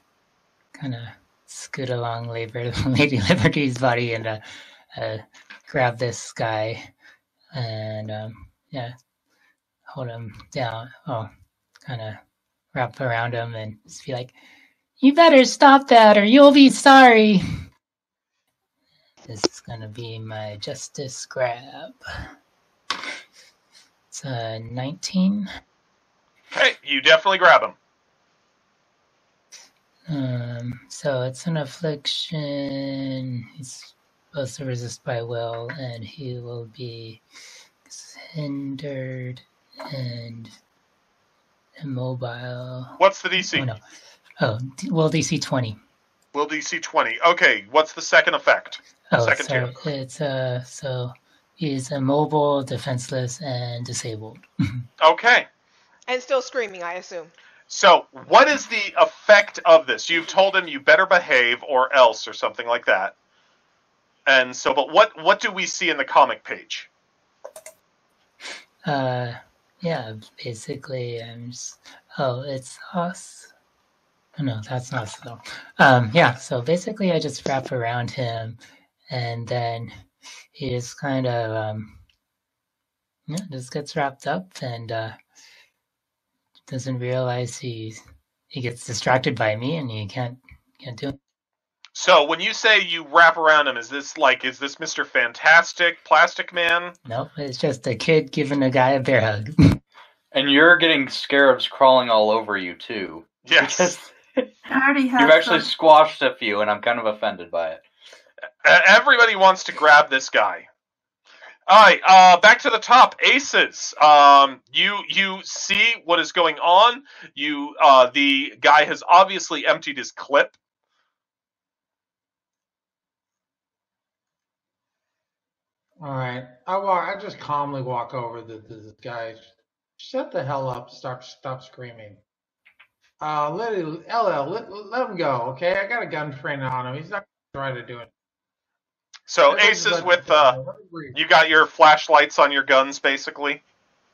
kind of scoot along Labor, Lady Liberty's body and uh, uh, grab this guy and um, yeah, hold him down. Oh, kind of wrap around him and just be like, "You better stop that, or you'll be sorry." This is gonna be my justice grab. It's a 19. Hey, you definitely grab him. Um, so it's an affliction. He's supposed to resist by will, and he will be hindered and immobile. What's the DC? Oh no. Oh, well, DC twenty. Will DC 20. Okay, what's the second effect? Oh, Second sorry. It's uh, so he's immobile, defenseless, and disabled. Okay. And still screaming, I assume. So, what is the effect of this? You've told him you better behave or else or something like that. And so, but what what do we see in the comic page? Uh, yeah, basically, I'm just. Oh, it's us. Oh, no, that's not so. Um, yeah, so basically, I just wrap around him, and then he just kind of um, yeah, just gets wrapped up and uh, doesn't realize he he gets distracted by me, and he can't can't do. It. So, when you say you wrap around him, is this like is this Mister Fantastic, Plastic Man? Nope, it's just a kid giving a guy a bear hug. And you're getting scarabs crawling all over you too. Yes. I already have. you've actually some- squashed a few, and I'm kind of offended by it. Everybody wants to grab this guy. All right, uh, back to the top. Aces. Um, you you see what is going on. You uh, the guy has obviously emptied his clip. All right. I walk. I just calmly walk over to this guy. Shut the hell up. Stop. Stop screaming. Uh, let LL. Let, let him go. Okay. I got a gun trained on him. He's not gonna try to do it. So Everybody aces with uh, let him breathe. you got your flashlights on your guns, basically.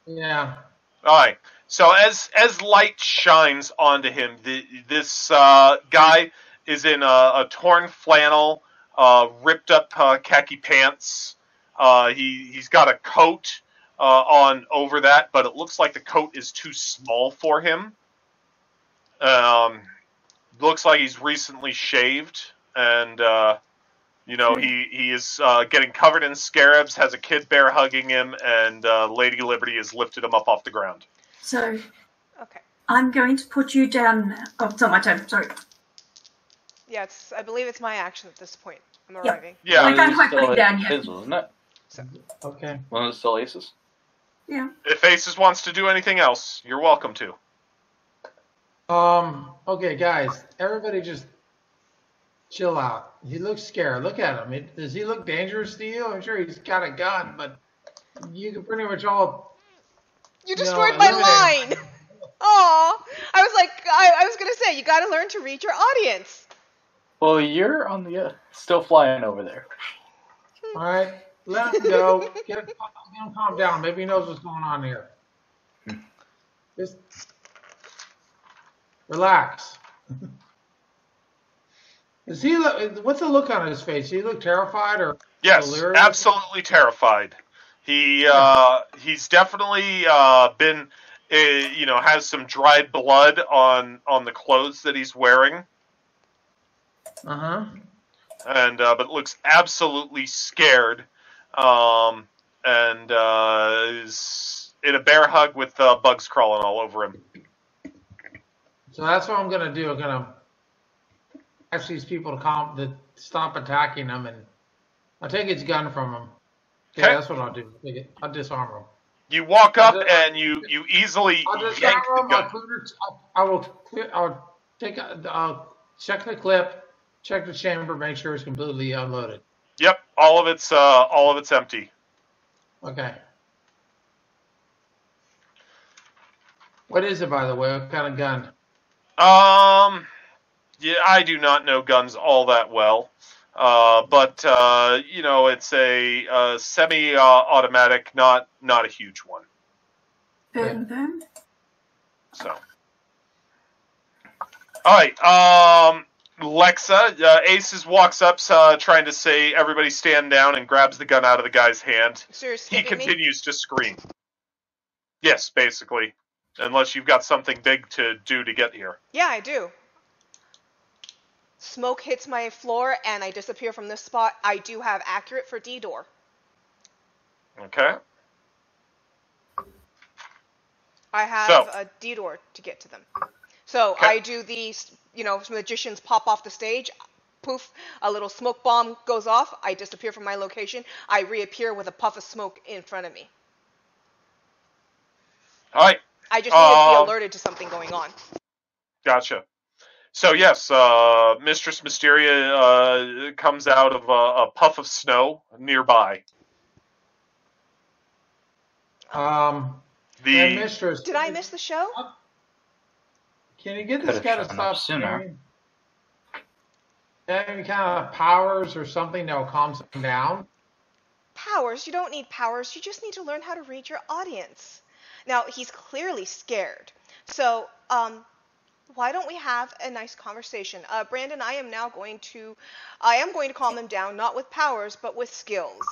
Yeah. All right. So as as light shines onto him, the, this uh, guy is in a, a torn flannel, uh, ripped up uh, khaki pants. Uh, he he's got a coat uh, on over that, but it looks like the coat is too small for him. Um, looks like he's recently shaved, and uh, you know he he is uh, getting covered in scarabs. Has a kid bear hugging him, and uh, Lady Liberty has lifted him up off the ground. So Okay. I'm going to put you down. Oh, it's not my turn. Sorry. Yeah, it's. I believe it's my action at this point. I'm Yeah. arriving. Yeah. I can't quite put still it down yet. His, wasn't it? Okay. Wasn't it still aces? Yeah. If Aces wants to do anything else, you're welcome to. Um. Okay, guys. Everybody, just chill out. He looks scared. Look at him. It, does he look dangerous to you? I'm sure he's got a gun, but you can pretty much all. You No, destroyed my eliminate line. Aw. I was like, I, I was gonna say, you gotta learn to read your audience. Well, you're on the uh, still flying over there. All right. Let him go. Get him, get him calm down. Maybe he knows what's going on here. Just relax. Is he? What's the look on his face? Does he look terrified or? Yes, Delirious? absolutely terrified. He uh, he's definitely uh, been, uh, you know, has some dried blood on on the clothes that he's wearing, Uh huh. and uh, but looks absolutely scared, um, and uh, is in a bear hug with uh, bugs crawling all over him. So that's what I'm gonna do. I'm gonna ask these people to calm, to stop attacking him, and I'll take his gun from him. Yeah, Okay. that's what I'll do. I'll disarm him. You walk up and you you easily I'll disarm yank the. I'll, gun. clear, I'll, I clear. I'll take. I'll check the clip, check the chamber, make sure it's completely unloaded. Yep, all of it's uh, all of it's empty. Okay. What is it, by the way? What kind of gun? Um, yeah, I do not know guns all that well, uh, but uh, you know, it's a, uh semi-automatic, not not a huge one. Boom, boom. So, all right. Um, Lexa, uh, Aces walks up, uh, trying to say everybody stand down, and grabs the gun out of the guy's hand. So He skipping me? continues to scream. Yes, basically, unless you've got something big to do to get here. Yeah, I do. Smoke hits my floor and I disappear from this spot. I do have accurate for D door. Okay. I have So- a D door to get to them. So Okay. I do these, you know, magicians pop off the stage. Poof, a little smoke bomb goes off. I disappear from my location. I reappear with a puff of smoke in front of me. All right, I just need to Um, be alerted to something going on. gotcha. So yes, uh, Mistress Mysteria uh, comes out of a, a puff of snow nearby. Um, The and mistress, Did I miss the show? Can you get this Could've guy to stop sooner. screaming? Any kind of powers or something that will calm him down? Powers? You don't need powers. You just need to learn how to read your audience. Now, he's clearly scared. So, um, why don't we have a nice conversation? Uh, Brandon, I am now going to, I am going to calm him down, not with powers, but with skills.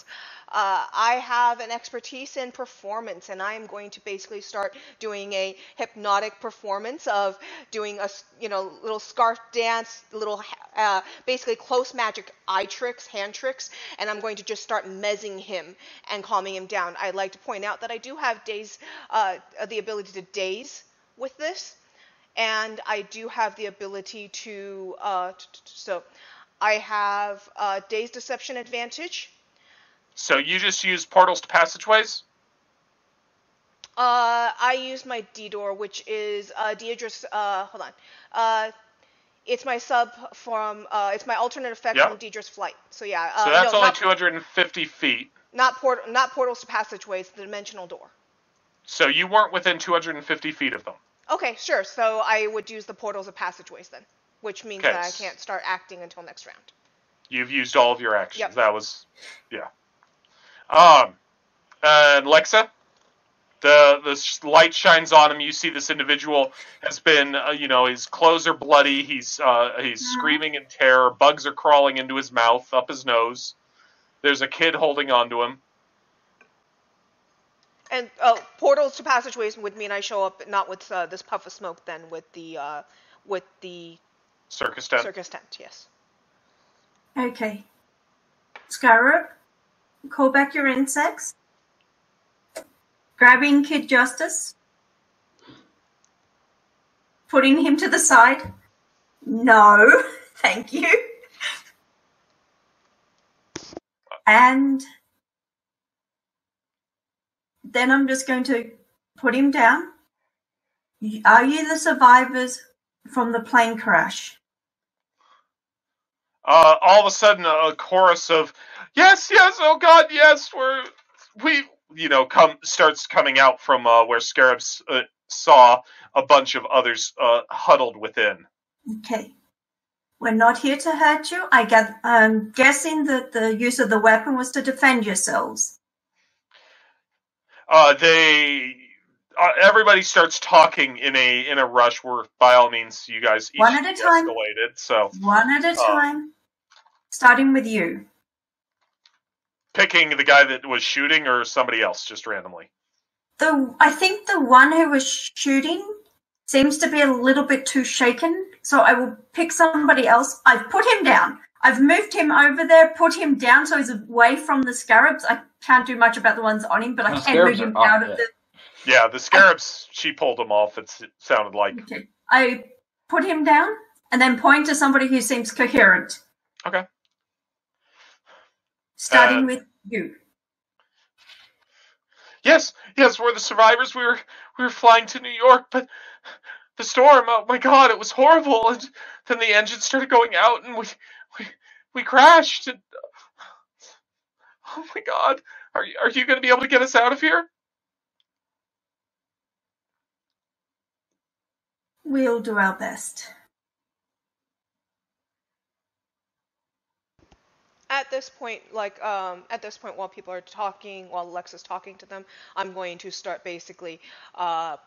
Uh, I have an expertise in performance, and I am going to basically start doing a hypnotic performance of doing a, you know, little scarf dance, little, uh, basically close magic eye tricks, hand tricks, and I'm going to just start mezzing him and calming him down. I'd like to point out that I do have Daze, uh, the ability to daze with this and I do have the ability to. Uh, so, I have uh, Daze Deception Advantage. so you just use portals to passageways. Uh, I use my D door, which is uh, Deidre's. Uh, hold on. Uh, it's my sub from. Uh, it's my alternate effect Yeah. from Deidre's flight. So yeah. Uh, So that's no, only not, 250 feet. not port, not portals to passageways. The dimensional door. So you weren't within 250 feet of them. Okay, sure. So I would use the portals of passageways then, which means Okay. that I can't start acting until next round. You've used all of your actions. Yep. That was, yeah. Um, and Lexa, the the light shines on him. You see this individual has been, uh, you know, his clothes are bloody. He's uh, he's screaming in terror. Bugs are crawling into his mouth, up his nose. There's a kid holding onto him. And oh, portals to passageways would mean I show up not with uh, this puff of smoke, then with the uh, with the Circus tent. circus tent. Yes. Okay. Scarab, call back your insects. Grabbing Kid Justice. Putting him to the side. No, thank you. And then I'm just going to put him down. Are you the survivors from the plane crash? uh, all of a sudden a chorus of yes yes oh god yes we're we you know come starts coming out from uh, where scarabs uh, saw a bunch of others uh, huddled within Okay. We're not here to hurt you. I get, I'm guessing that the use of the weapon was to defend yourselves. Uh, they uh, everybody starts talking in a in a rush where by all means you guys each One at a time. escalated so One at a Oh. time. Starting with you. picking the guy that was shooting or somebody else just randomly The I think the one who was shooting seems to be a little bit too shaken, so I will pick somebody else. I've put him down. I've moved him over there, put him down so he's away from the scarabs. I can't do much about the ones on him, but I The can move him out of yeah. the yeah the scarabs she pulled him off it sounded like Okay. I put him down and then point to somebody who seems coherent. okay Starting Uh, with you. Yes, yes, we're the survivors. We were we were flying to New York, but the storm, oh my god, it was horrible. And then the engine started going out and we we we crashed and Oh my god. Are you are you going to be able to get us out of here? We'll do our best. At this point, like um, at this point, while people are talking, while Alexa's talking to them, I'm going to start basically uh,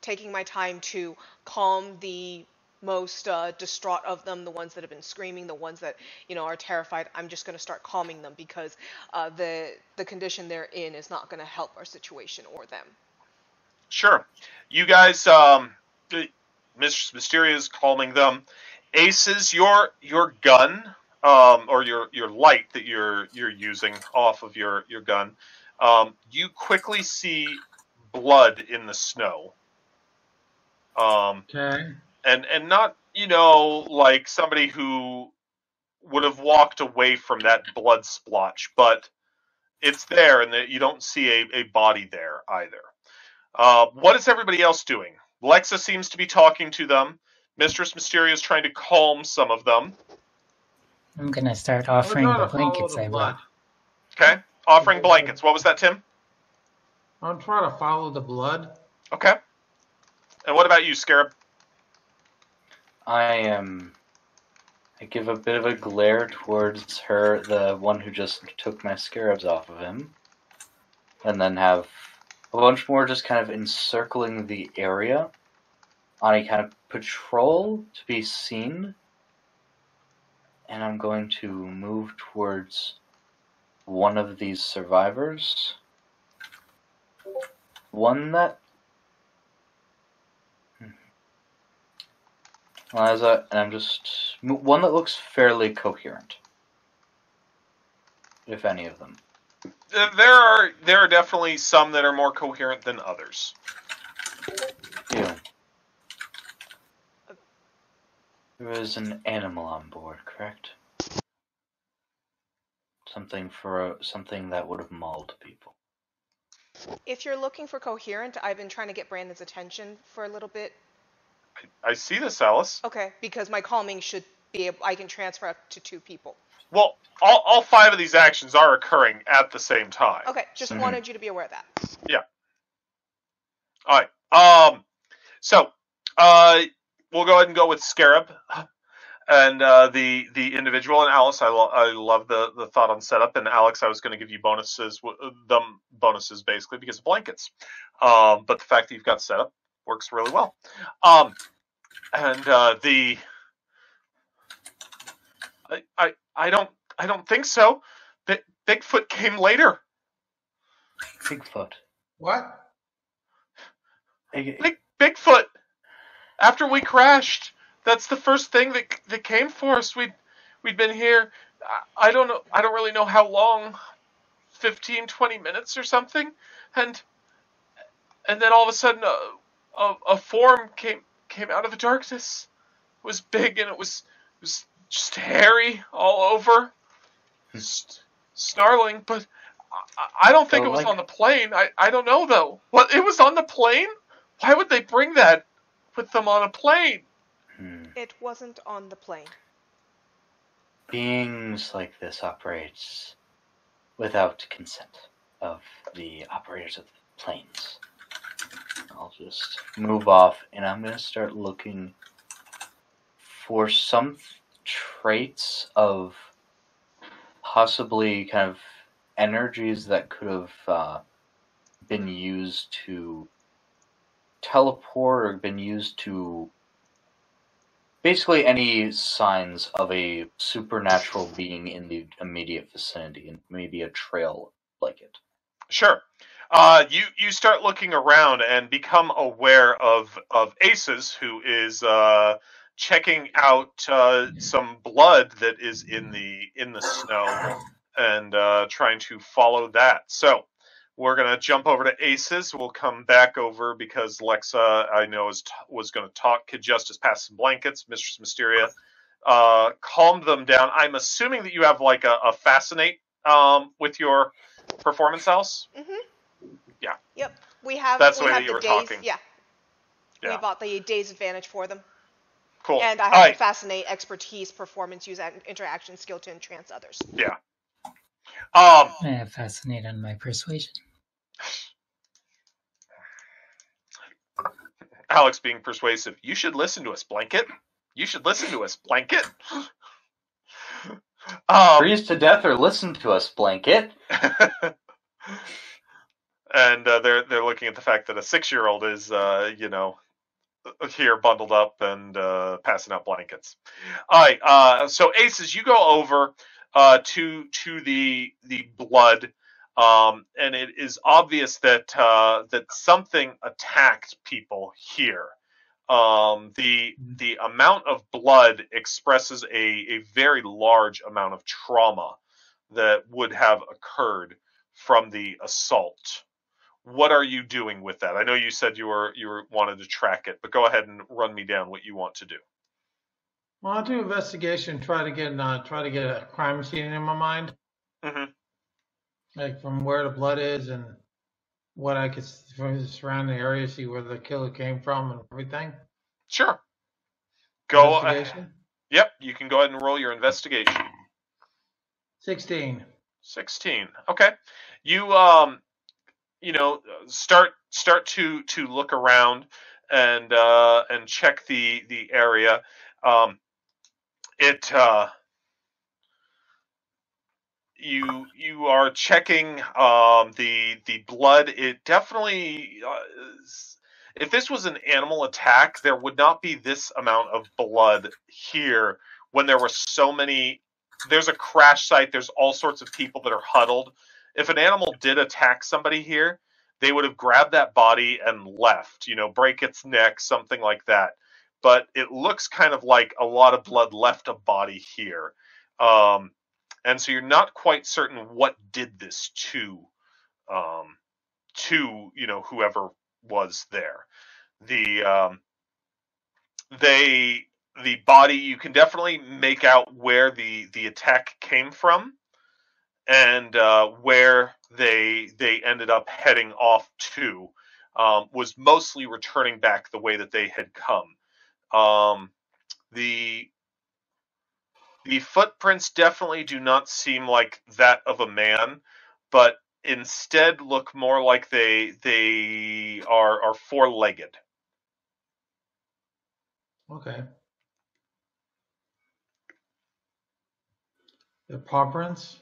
taking my time to calm the most uh, distraught of them, the ones that have been screaming, the ones that you know are terrified. I'm just going to start calming them because uh, the the condition they're in is not going to help our situation or them. Sure. You guys um Miss Mysteria is calming them. Aces, your your gun um, or your your light that you're you're using off of your your gun, um, you quickly see blood in the snow. Um, Okay. And and not you know like somebody who would have walked away from that blood splotch, but it's there, and that you don't see a, a body there either. Uh, what is everybody else doing? Lexa seems to be talking to them. Mistress Mysteria is trying to calm some of them. I'm gonna start offering trying the to follow blankets the I blood. Okay, offering blankets. What was that, Tim? I'm trying to follow the blood. Okay. And what about you, Scarab? I am. I give a bit of a glare towards her, the one who just took my scarabs off of him, and then have a bunch more just kind of encircling the area on a kind of patrol to be seen. And I'm going to move towards one of these survivors. One that Liza, and I'm just one that looks fairly coherent, if any of them. There are there are definitely some that are more coherent than others. You. There was an animal on board, correct? Something for a, something that would have mauled people. If you're looking for coherent, I've been trying to get Brandon's attention for a little bit. I, I see this, Alice. Okay, because my calming should be able, I can transfer up to two people. Well, all, all five of these actions are occurring at the same time. Okay, just Mhm. wanted you to be aware of that. Yeah. All right. Um. So, uh, we'll go ahead and go with Scarab, and uh, the the individual and Alice. I lo- I love the the thought on setup. And Alex, I was going to give you bonuses, w- them bonuses basically because of blankets. Um, but the fact that you've got setup works really well. Um, and uh, the I, I I don't I don't think so. Bi- Bigfoot came later. Bigfoot. What? Big, Big Bigfoot. After we crashed, that's the first thing that that came for us. We'd we'd been here. I, I don't know. I don't really know how long. 15, 20 minutes or something, and and then all of a sudden a a, a form came came out of the darkness. It was big and it was it was just hairy all over, just snarling. But I, I don't think So, it was like- on the plane. I I don't know though. What it was on the plane? Why would they bring that with them on a plane? hmm. It wasn't on the plane. Beings like this operates without consent of the operators of the planes. I'll just move off and I'm going to start looking for some traits of possibly kind of energies that could have uh, been used to teleport or been used to basically any signs of a supernatural being in the immediate vicinity and maybe a trail like it. Sure. Uh, you you start looking around and become aware of of Aces, who is uh, checking out uh, some blood that is in the in the snow and uh, trying to follow that. So we're gonna jump over to Aces. We'll come back over because Lexa, I know, is t- was gonna talk. Kid Justice passed some blankets. Mistress Mysteria uh, calmed them down. I'm assuming that you have like a, a fascinate um, with your performance house. Yeah, yep, we have. That's the we way have that you were days, talking. Yeah. Yeah. We bought the daze advantage for them, Cool. and I All have right. the fascinate, expertise, performance, use, and interaction skill to entrance others. Yeah. Um, I have fascinate on my persuasion. Alex being persuasive. You should listen to us, Blanket. You should listen to us, Blanket. Um, Freeze to death or listen to us, blanket. and uh, they're they're looking at the fact that a six year old is uh, you know here bundled up and uh, passing out blankets. All right. Uh, so Aces, you go over uh, to to the the blood. Um, and it is obvious that uh, that something attacked people here. Um, the the amount of blood expresses a, a very large amount of trauma that would have occurred from the assault what are you doing with that? I know you said you were you were wanted to track it, but go ahead and run me down what you want to do. Well, I'll do investigation. Try to get uh, try to get a crime scene in my mind, hmm like from where the blood is and what I could from the surrounding area, see where the killer came from and everything. Sure. Go. Investigation. Yep, you can go ahead and roll your investigation. Sixteen. 16 okay you um you know start start to to look around and uh and check the the area um it uh you you are checking um the the blood. It definitely uh, if this was an animal attack there would not be this amount of blood here when there were so many there's a crash site there's all sorts of people that are huddled. If an animal did attack somebody here they would have grabbed that body and left you know break its neck something like that. But it looks kind of like a lot of blood left a body here. Um, and so you're not quite certain what did this to um, to you know whoever was there. The um, they the body you can definitely make out where the the attack came from and uh, where they they ended up heading off to um, was mostly returning back the way that they had come. Um, the the footprints definitely do not seem like that of a man but instead look more like they they are are four legged Okay. The paw prints.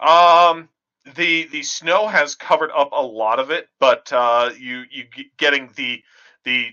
Um, the the snow has covered up a lot of it, but uh, you you getting the the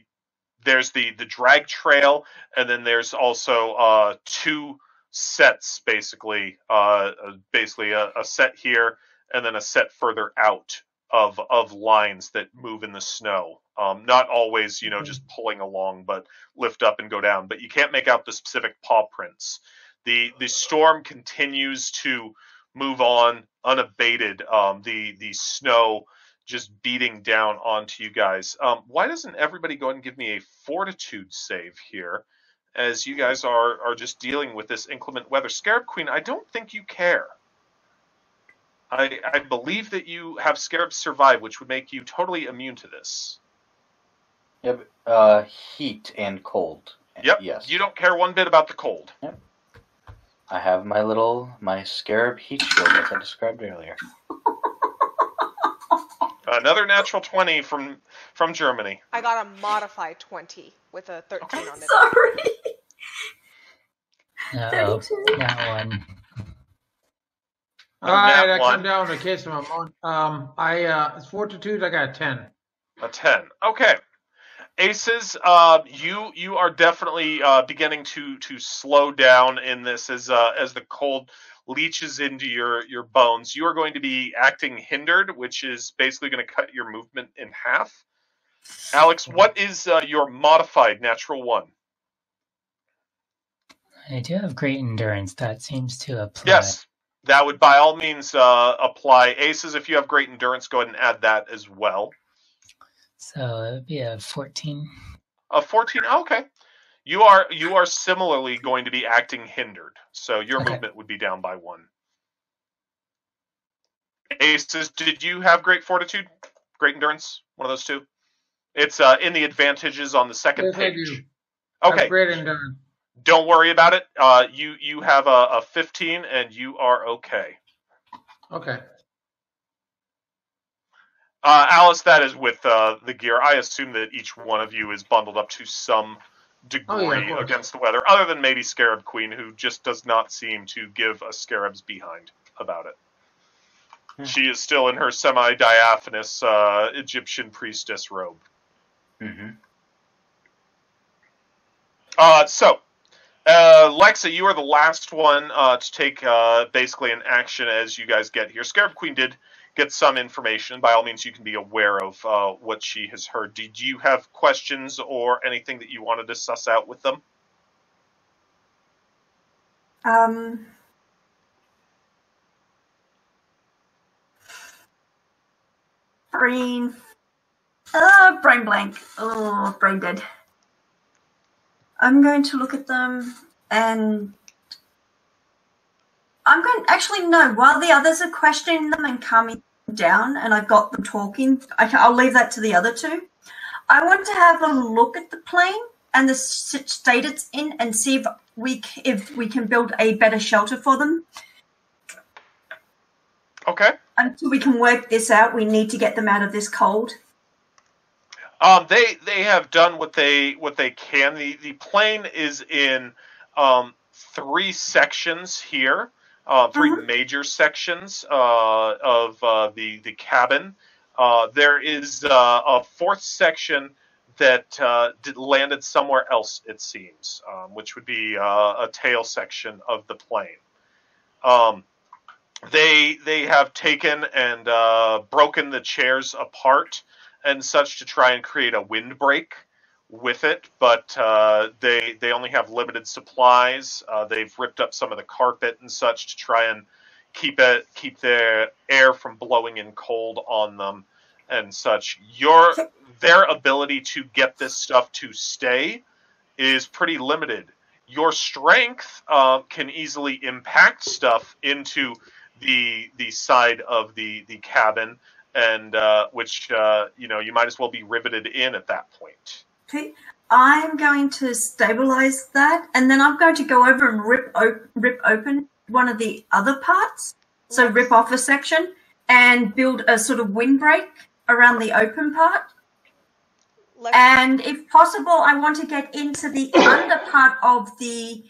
there's the the drag trail, and then there's also uh, two sets basically, uh, uh, basically a, a set here and then a set further out of of lines that move in the snow. Um, not always, you know, Okay. just pulling along, but lift up and go down. But you can't make out the specific paw prints. The the storm continues to move on unabated. Um, the the snow just beating down onto you guys. Um, why doesn't everybody go ahead and give me a fortitude save here, as you guys are are just dealing with this inclement weather? Scarab Queen, I don't think you care. I I believe that you have Scarab survive, which would make you totally immune to this. Yep. Uh, heat and cold. Yep. Yes. You don't care one bit about the cold. Yep. I have my little my scarab heat shield as I described earlier. Another natural twenty from from Germany. I got a modified 20 with a 13 on it. Sorry. Uh-oh, 32. that one. All right, I one. come down in case of a mon- um. I uh, it's fortitude. I got a ten. A ten. Okay. Aces, uh, you you are definitely uh, beginning to to slow down in this as uh, as the cold leaches into your your bones. You are going to be acting hindered, which is basically going to cut your movement in half. Alex, what is uh, your modified natural one? I do have great endurance. That seems to apply. Yes, that would by all means uh, apply. Aces, if you have great endurance, go ahead and add that as well. So it would be a 14. A 14 okay you are you are similarly going to be acting hindered so your Okay. movement would be down by one aces did you have great fortitude great endurance one of those two it's uh, in the advantages on the second Yes, page do. I have okay Great endurance. don't worry about it uh, you you have a, a 15 and you are okay Okay. Uh, alice that is with uh, the gear i assume that each one of you is bundled up to some degree Oh, yeah, against the weather, other than maybe Scarab Queen, who just does not seem to give a scarab's behind about it. Hmm. She is still in her semi diaphanous uh, Egyptian priestess robe. hmm Uh, so, uh, Lexa, you are the last one uh, to take uh, basically an action as you guys get here. Scarab Queen did get some information. By all means, you can be aware of uh, what she has heard. Did you have questions or anything that you wanted to suss out with them? Um, brain. Uh, brain blank. Oh, brain dead. I'm going to look at them and I'm going to actually no. While the others are questioning them and calming them down, and I've got them talking, I, I'll leave that to the other two. I want to have a look at the plane and the state it's in, and see if we if we can build a better shelter for them. Okay. Until we can work this out, we need to get them out of this cold. Um, they they have done what they what they can. The the plane is in um, three sections here, uh, 3 Mhm. major sections uh, of uh, the the cabin. Uh, there is uh, a fourth section that uh, did, landed somewhere else. It seems, um, which would be uh, a tail section of the plane. Um, they they have taken and uh, broken the chairs apart and such to try and create a windbreak with it, but uh, they they only have limited supplies. Uh, they've ripped up some of the carpet and such to try and keep it keep their air from blowing in cold on them and such. Your their ability to get this stuff to stay is pretty limited. Your strength uh, can easily impact stuff into the the side of the the cabin and uh, which uh, you know you might as well be riveted in at that point. Okay, I'm going to stabilize that, and then I'm going to go over and rip op- rip open one of the other parts. So rip off a section and build a sort of windbreak around the open part. Lex- And if possible, I want to get into the under part of the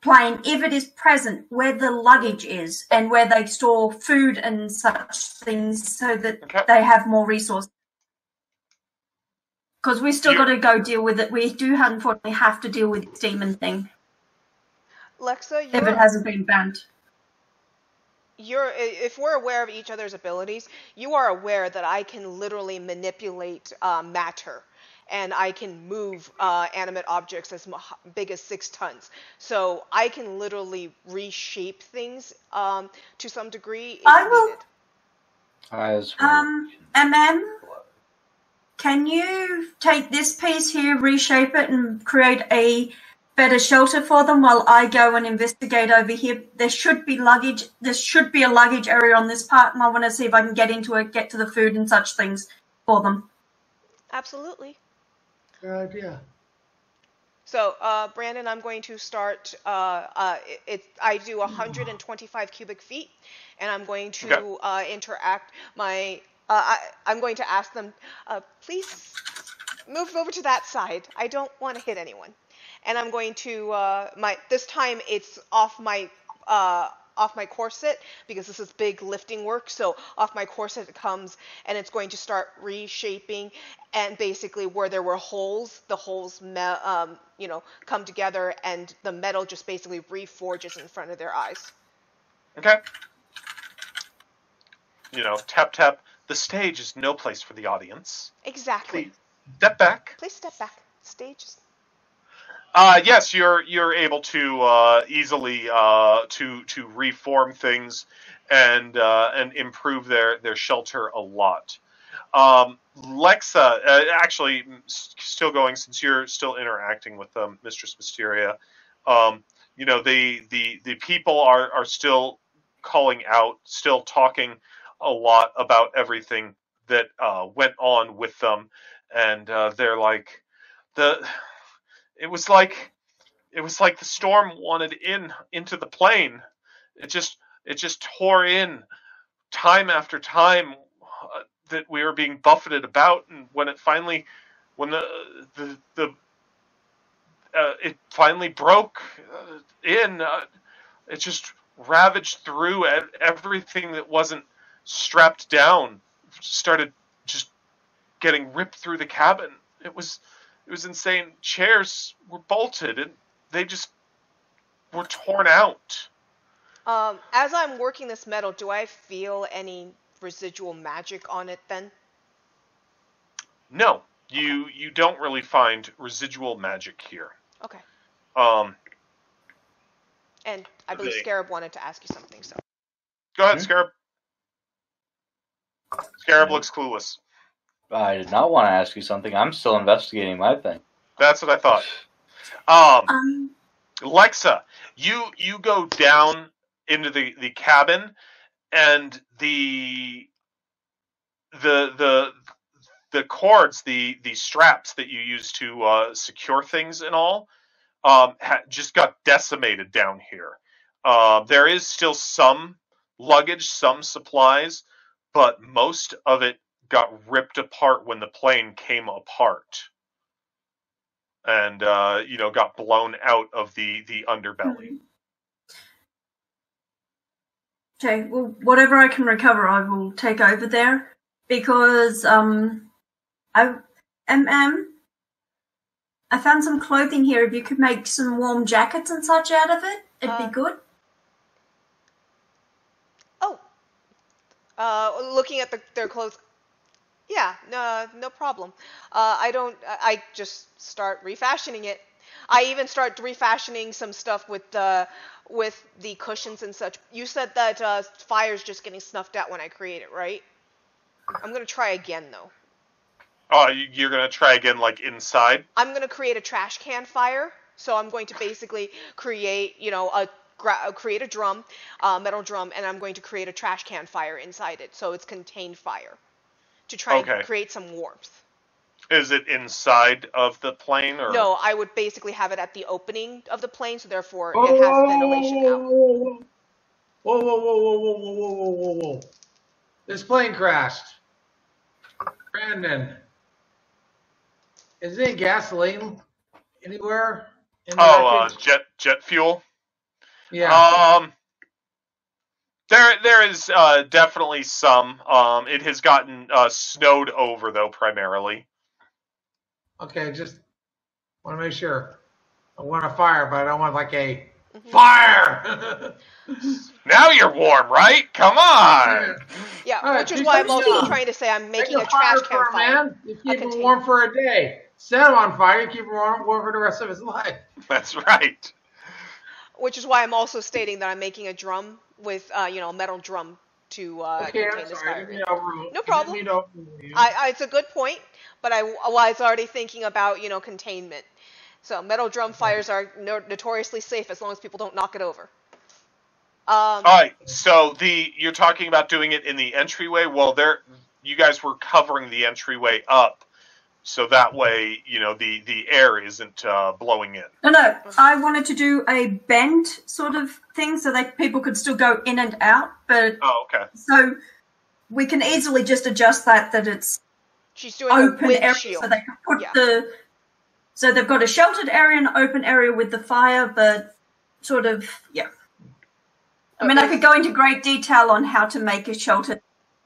plane, if it is present, where the luggage is and where they store food and such things, so that Okay. they have more resources. Because we still got to go deal with it. We do unfortunately have to deal with this demon thing Lexa, if it hasn't been banned. you're if we're aware of each other's abilities, you are aware that I can literally manipulate uh, matter, and I can move uh, animate objects as big as six tons. So I can literally reshape things um, to some degree if I will- needed. As well. Um, MM, can you take this piece here, reshape it, and create a better shelter for them while I go and investigate over here? There should be luggage. There should be a luggage area on this part, and I want to see if I can get into it, get to the food and such things for them. Absolutely. Good idea. So, uh, Brandon, I'm going to start. Uh, uh, it, it, I do 125 cubic feet, and I'm going to Okay. uh, interact my. Uh, I, I'm going to ask them, uh, please move over to that side. I don't want to hit anyone, and I'm going to uh, my. This time it's off my. Uh, off my corset because this is big lifting work so off my corset it comes and it's going to start reshaping and basically where there were holes the holes um, you know come together and the metal just basically reforges in front of their eyes Okay. You know, tap tap. The stage is no place for the audience. exactly Please step back. please step back stage Uh, yes, you're you're able to uh, easily uh, to to reform things and uh, and improve their their shelter a lot. Um, Lexa, uh, actually, still going since you're still interacting with um, Mistress Mysteria. Um, you know the the the people are are still calling out, still talking a lot about everything that uh, went on with them, and uh, they're like the it was like it was like the storm wanted in into the plane. It just it just tore in time after time uh, that we were being buffeted about. And when it finally when the the, the uh, it finally broke uh, in uh, it just ravaged through everything that wasn't strapped down started just getting ripped through the cabin it was it was insane. Chairs were bolted and they just were torn out. um, as i'm working this metal do i feel any residual magic on it then No, you you don't really find residual magic here. okay Um, and i believe They- scarab wanted to ask you something so go ahead, Hmm? Scarab. Scarab looks clueless. I did not want to ask you something. I'm still investigating my thing. That's what I thought. Um, Um, Lexa, you you go down into the the cabin, and the the the the cords, the the straps that you use to uh, secure things and all, um, ha- just got decimated down here. Uh, there is still some luggage, some supplies, but most of it got ripped apart when the plane came apart and uh, you know got blown out of the the underbelly. Okay, well, whatever I can recover, I will take over there because um, I MM. I found some clothing here. If you could make some warm jackets and such out of it, it'd Uh, be good. Uh, looking at the, their clothes. Yeah, no, no problem. Uh, I don't. I just start refashioning it. I even start refashioning some stuff with the with the cushions and such. You said that uh, fire's just getting snuffed out when I create it, right? I'm gonna try again though. Oh, you're gonna try again, like inside. I'm going to create a trash can fire. So I'm going to basically create, you know, a gra- uh, create a drum, a metal drum, and I'm going to create a trash can fire inside it. So it's contained fire to try Okay. and create some warmth. Is it inside of the plane or No, I would basically have it at the opening of the plane, so therefore Whoa, it has whoa, ventilation whoa, out. whoa, whoa, whoa, whoa, whoa, whoa, whoa, whoa, whoa, whoa, whoa. This plane crashed. Brandon, is there any gasoline anywhere? In the Oh, uh, jet jet fuel. Yeah. Um, there there is uh, definitely some. Um, it has gotten uh, snowed over though, primarily. okay, just want to make sure. I want a fire, but I don't want like a Mhm. fire. Now you're warm, right? Come on. Yeah, All right, which is why I'm something also else. trying to say I'm Make making a a trash can for a fire. man. You keep him warm for a day. Set him on fire. You keep him warm, warm for the rest of his life. That's right. Which is why I'm also stating that I'm making a drum with, uh, you know, a metal drum to uh, Okay, contain I'm this sorry. I fire. didn't mean to overrule- No problem. mean to overrule you. I, I, it's a good point, but I was already thinking about you know containment. So metal drum fires are no, notoriously safe as long as people don't knock it over. Um, All right. So the you're talking about doing it in the entryway. Well, there you guys were covering the entryway up, so that way you know the the air isn't uh, blowing in. No, no, I wanted to do a bend sort of thing so that people could still go in and out, but Oh, okay. so we can easily just adjust that that it's she's doing a open area windshield. so they can put Yeah. the so they've got a sheltered area and an open area with the fire, but sort of yeah. I mean, I could go into great detail on how to make a shelter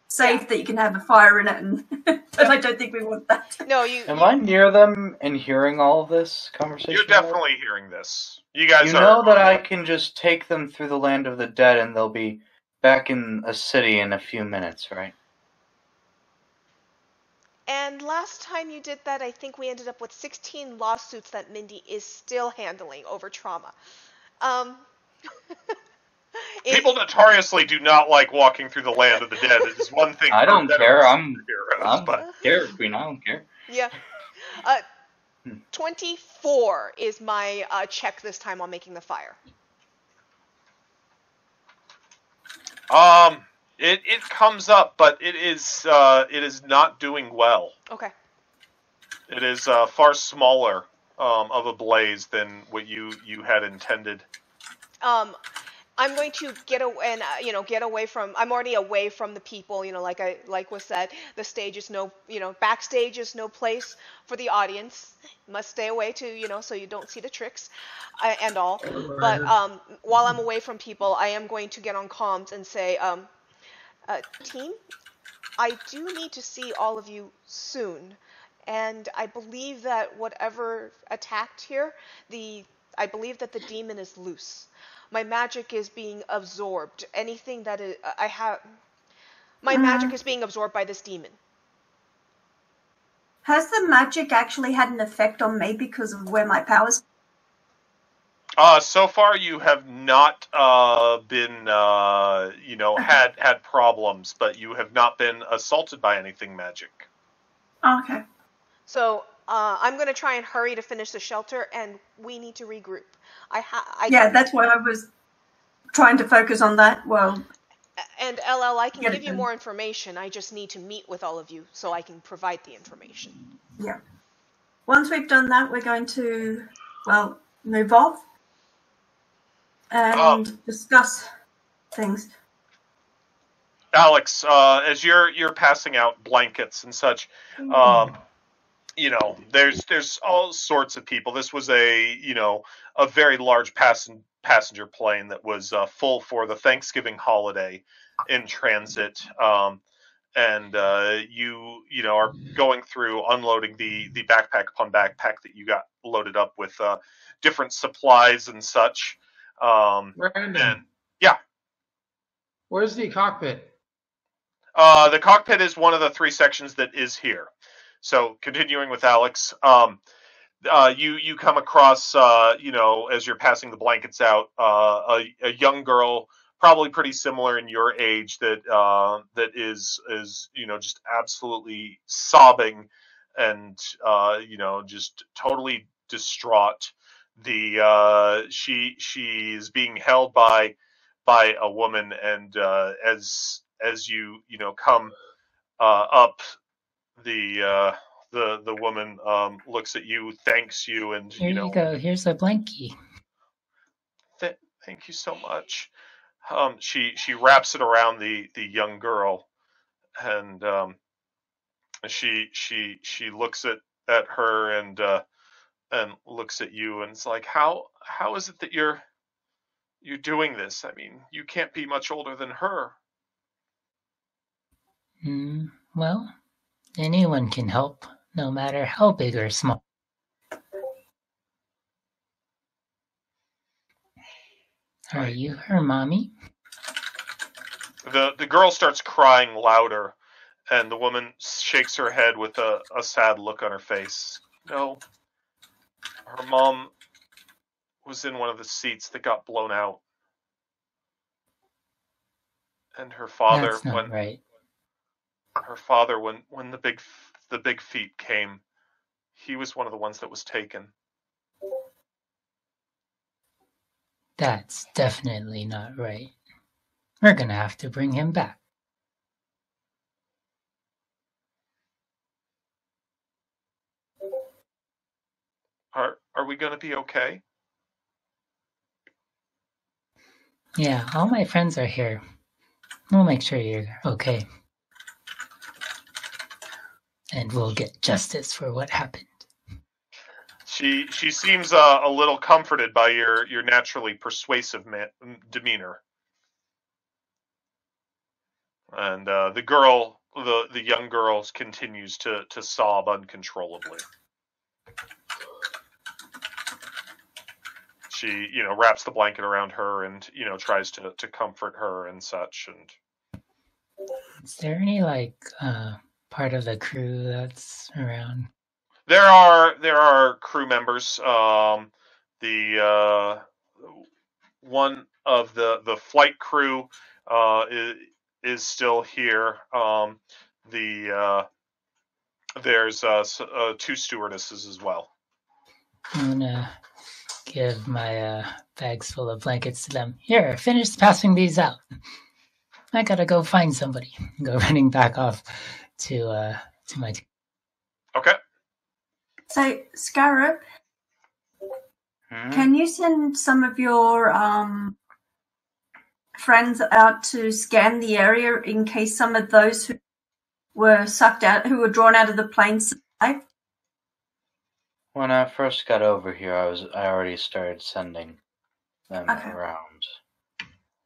safe Yeah. that you can have a fire in it, and but I don't think we want that. no, you. Am you- I near them and hearing all of this conversation? You're definitely hearing this. You guys You are. know that I can just take them through the land of the dead and they'll be back in a city in a few minutes, right? And last time you did that, I think we ended up with 16 lawsuits that Mindy is still handling over trauma. Um, it- People notoriously do not like walking through the land of the dead. It is one thing. I don't care. I'm, superheroes, I'm but care, Queen. I don't care. Yeah. Uh, Hmm. 24 is my uh, check this time on making the fire. um, it it comes up, but it is uh, it is not doing well. Okay. It is uh, far smaller um, of a blaze than what you you had intended. Um, I'm going to get away and uh, you know get away from. I'm already away from the people. You know, like I like was said, the stage is no. You know, backstage is no place for the audience. Must stay away to you know so you don't see the tricks, uh, and all. But um, while I'm away from people, I am going to get on comms and say, um, uh, team, I do need to see all of you soon. And I believe that whatever attacked here, the I believe that the demon is loose. My magic is being absorbed. Anything that is, I have, my Mhm. magic is being absorbed by this demon. Has the magic actually had an effect on me because of where my powers? Uh, so far, you have not uh, been, uh, you know, had had problems, but you have not been assaulted by anything magic. Okay. So uh, I'm going to try and hurry to finish the shelter, and we need to regroup. I ha- I Yeah, that's why I was trying to focus on that. Well, and LL, I can give you more information. I just need to meet with all of you so I can provide the information. yeah. Once we've done that, we're going to, well, move off and Oh. discuss things. Alex, uh, as you're you're passing out blankets and such, um, you know, there's there's all sorts of people. This was a you know a very large passen- passenger plane that was uh, full for the Thanksgiving holiday in transit, um, and uh, you you know are going through unloading the the backpack upon backpack that you got loaded up with uh, different supplies and such. Um, Brandon, and yeah, where's the cockpit? Uh, the cockpit is one of the three sections that is here. So continuing with Alex, um, uh, you you come across, uh, you know, as you're passing the blankets out, uh, a, a young girl, probably pretty similar in your age, that uh, that is is you know just absolutely sobbing and uh, you know just totally distraught. The uh, she she is being held by by a woman, and as as you you know come up, the uh, the the woman um, looks at you, thanks you, and Here you you, go. Here's a blankie. th- thank you so much. Um, she she wraps it around the the young girl, and um, she she she looks at at her and uh, and looks at you, and it's like how how is it that you're you're doing this? I mean, you can't be much older than her. Mm, well, anyone can help, no matter how big or small. Are you her mommy? the the girl starts crying louder and the woman shakes her head with a, a sad look on her face no her mom was in one of the seats that got blown out and her father That's not when right. Her father when when the big the big feet came he was one of the ones that was taken That's definitely not right. We're gonna have to bring him back. are are we going to be okay Yeah, all my friends are here. We'll make sure you're okay. And we'll get justice for what happened. she she seems uh, a little comforted by your your naturally persuasive ma- demeanor and uh, the girl the the young girl continues to to sob uncontrollably she you know wraps the blanket around her and you know tries to to comfort her and such and Is there any like uh part of the crew that's around? there are there are crew members um the uh one of the the flight crew uh is, is still here um the uh there's uh, uh two stewardesses as well I'm gonna give my uh, bags full of blankets to them. Here, finish passing these out. I gotta go find somebody. Go running back off to uh to my. T- okay So, Scarab, Hmm? can you send some of your um, friends out to scan the area in case some of those who were sucked out, who were drawn out of the plane, survived? When I first got over here, I was I already started sending them Okay. around.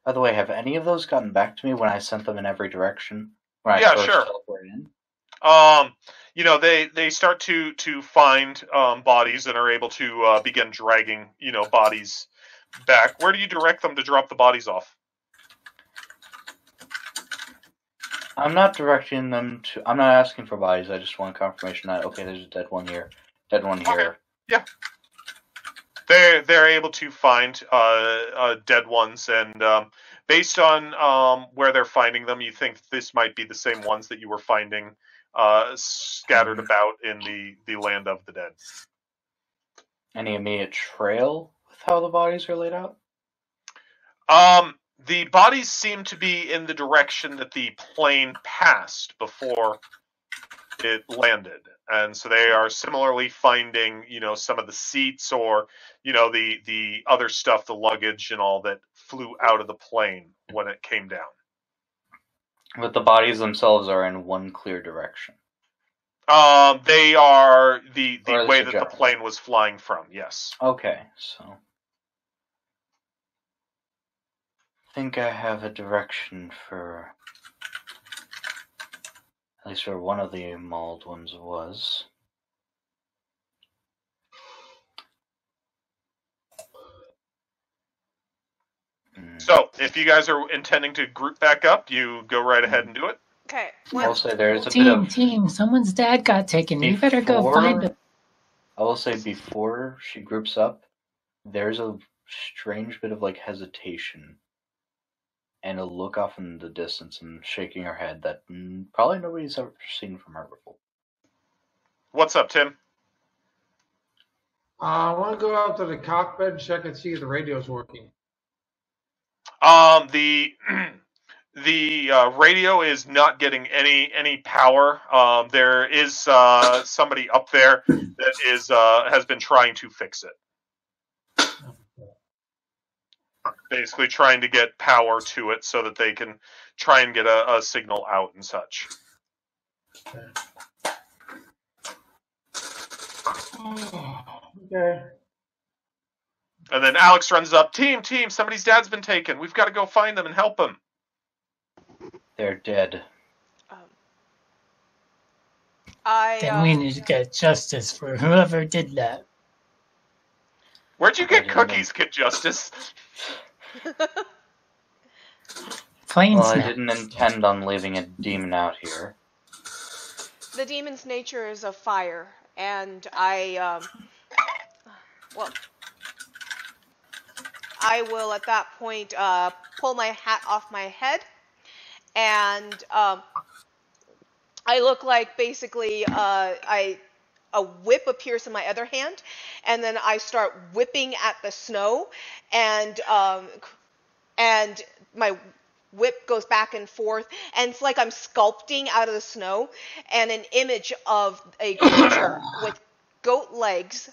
By the way, have any of those gotten back to me when I sent them in every direction? Yeah, sure. um you know they they start to to find um bodies and are able to uh begin dragging you know bodies back where do you direct them to drop the bodies off I'm not directing them to. I'm not asking for bodies. I just want confirmation that okay, there's a dead one here, dead one Okay. Yeah. they're they're able to find uh, uh, dead ones, and um, based on um, where they're finding them, you think this might be the same ones that you were finding uh, scattered about in the, the land of the dead. Any immediate trail with how the bodies are laid out? Um, the bodies seem to be in the direction that the plane passed before it landed and so they are similarly finding you know some of the seats or you know the the other stuff the luggage and all that flew out of the plane when it came down But the bodies themselves are in one clear direction. um they are the the way that the plane was flying from yes Okay, so. I think I have a direction for. At least where one of the mauled ones was. So if you guys are intending to group back up you go right ahead and do it Okay. I will say there's a bit Team, of. team, someone's dad got taken. You better go find Before- him. I will say before she groups up, there's a strange bit of like hesitation and a look off in the distance and shaking her head that mm, probably nobody's ever seen from her before. what's up tim Uh, I want to go out to the cockpit and check and see if the radio's working. Um, the the uh, radio is not getting any any power. Um, there is uh, somebody up there that is uh, has been trying to fix it. Basically, trying to get power to it so that they can try and get a, a signal out and such. Okay. And then Alex runs up, team, team, somebody's dad's been taken. We've got to go find them and help them. They're dead. Um, I. Then uh, we need to get justice for whoever did that. Where'd you get I didn't know. cookies, Kid Justice? Plain Well, I didn't intend on leaving a demon out here. the demon's nature is of fire, and I, um, well, I will at that point uh, pull my hat off my head, and um, I look like basically uh, I a whip appears in my other hand, and then I start whipping at the snow, and um, and my whip goes back and forth and it's like i'm sculpting out of the snow and an image of a creature with goat legs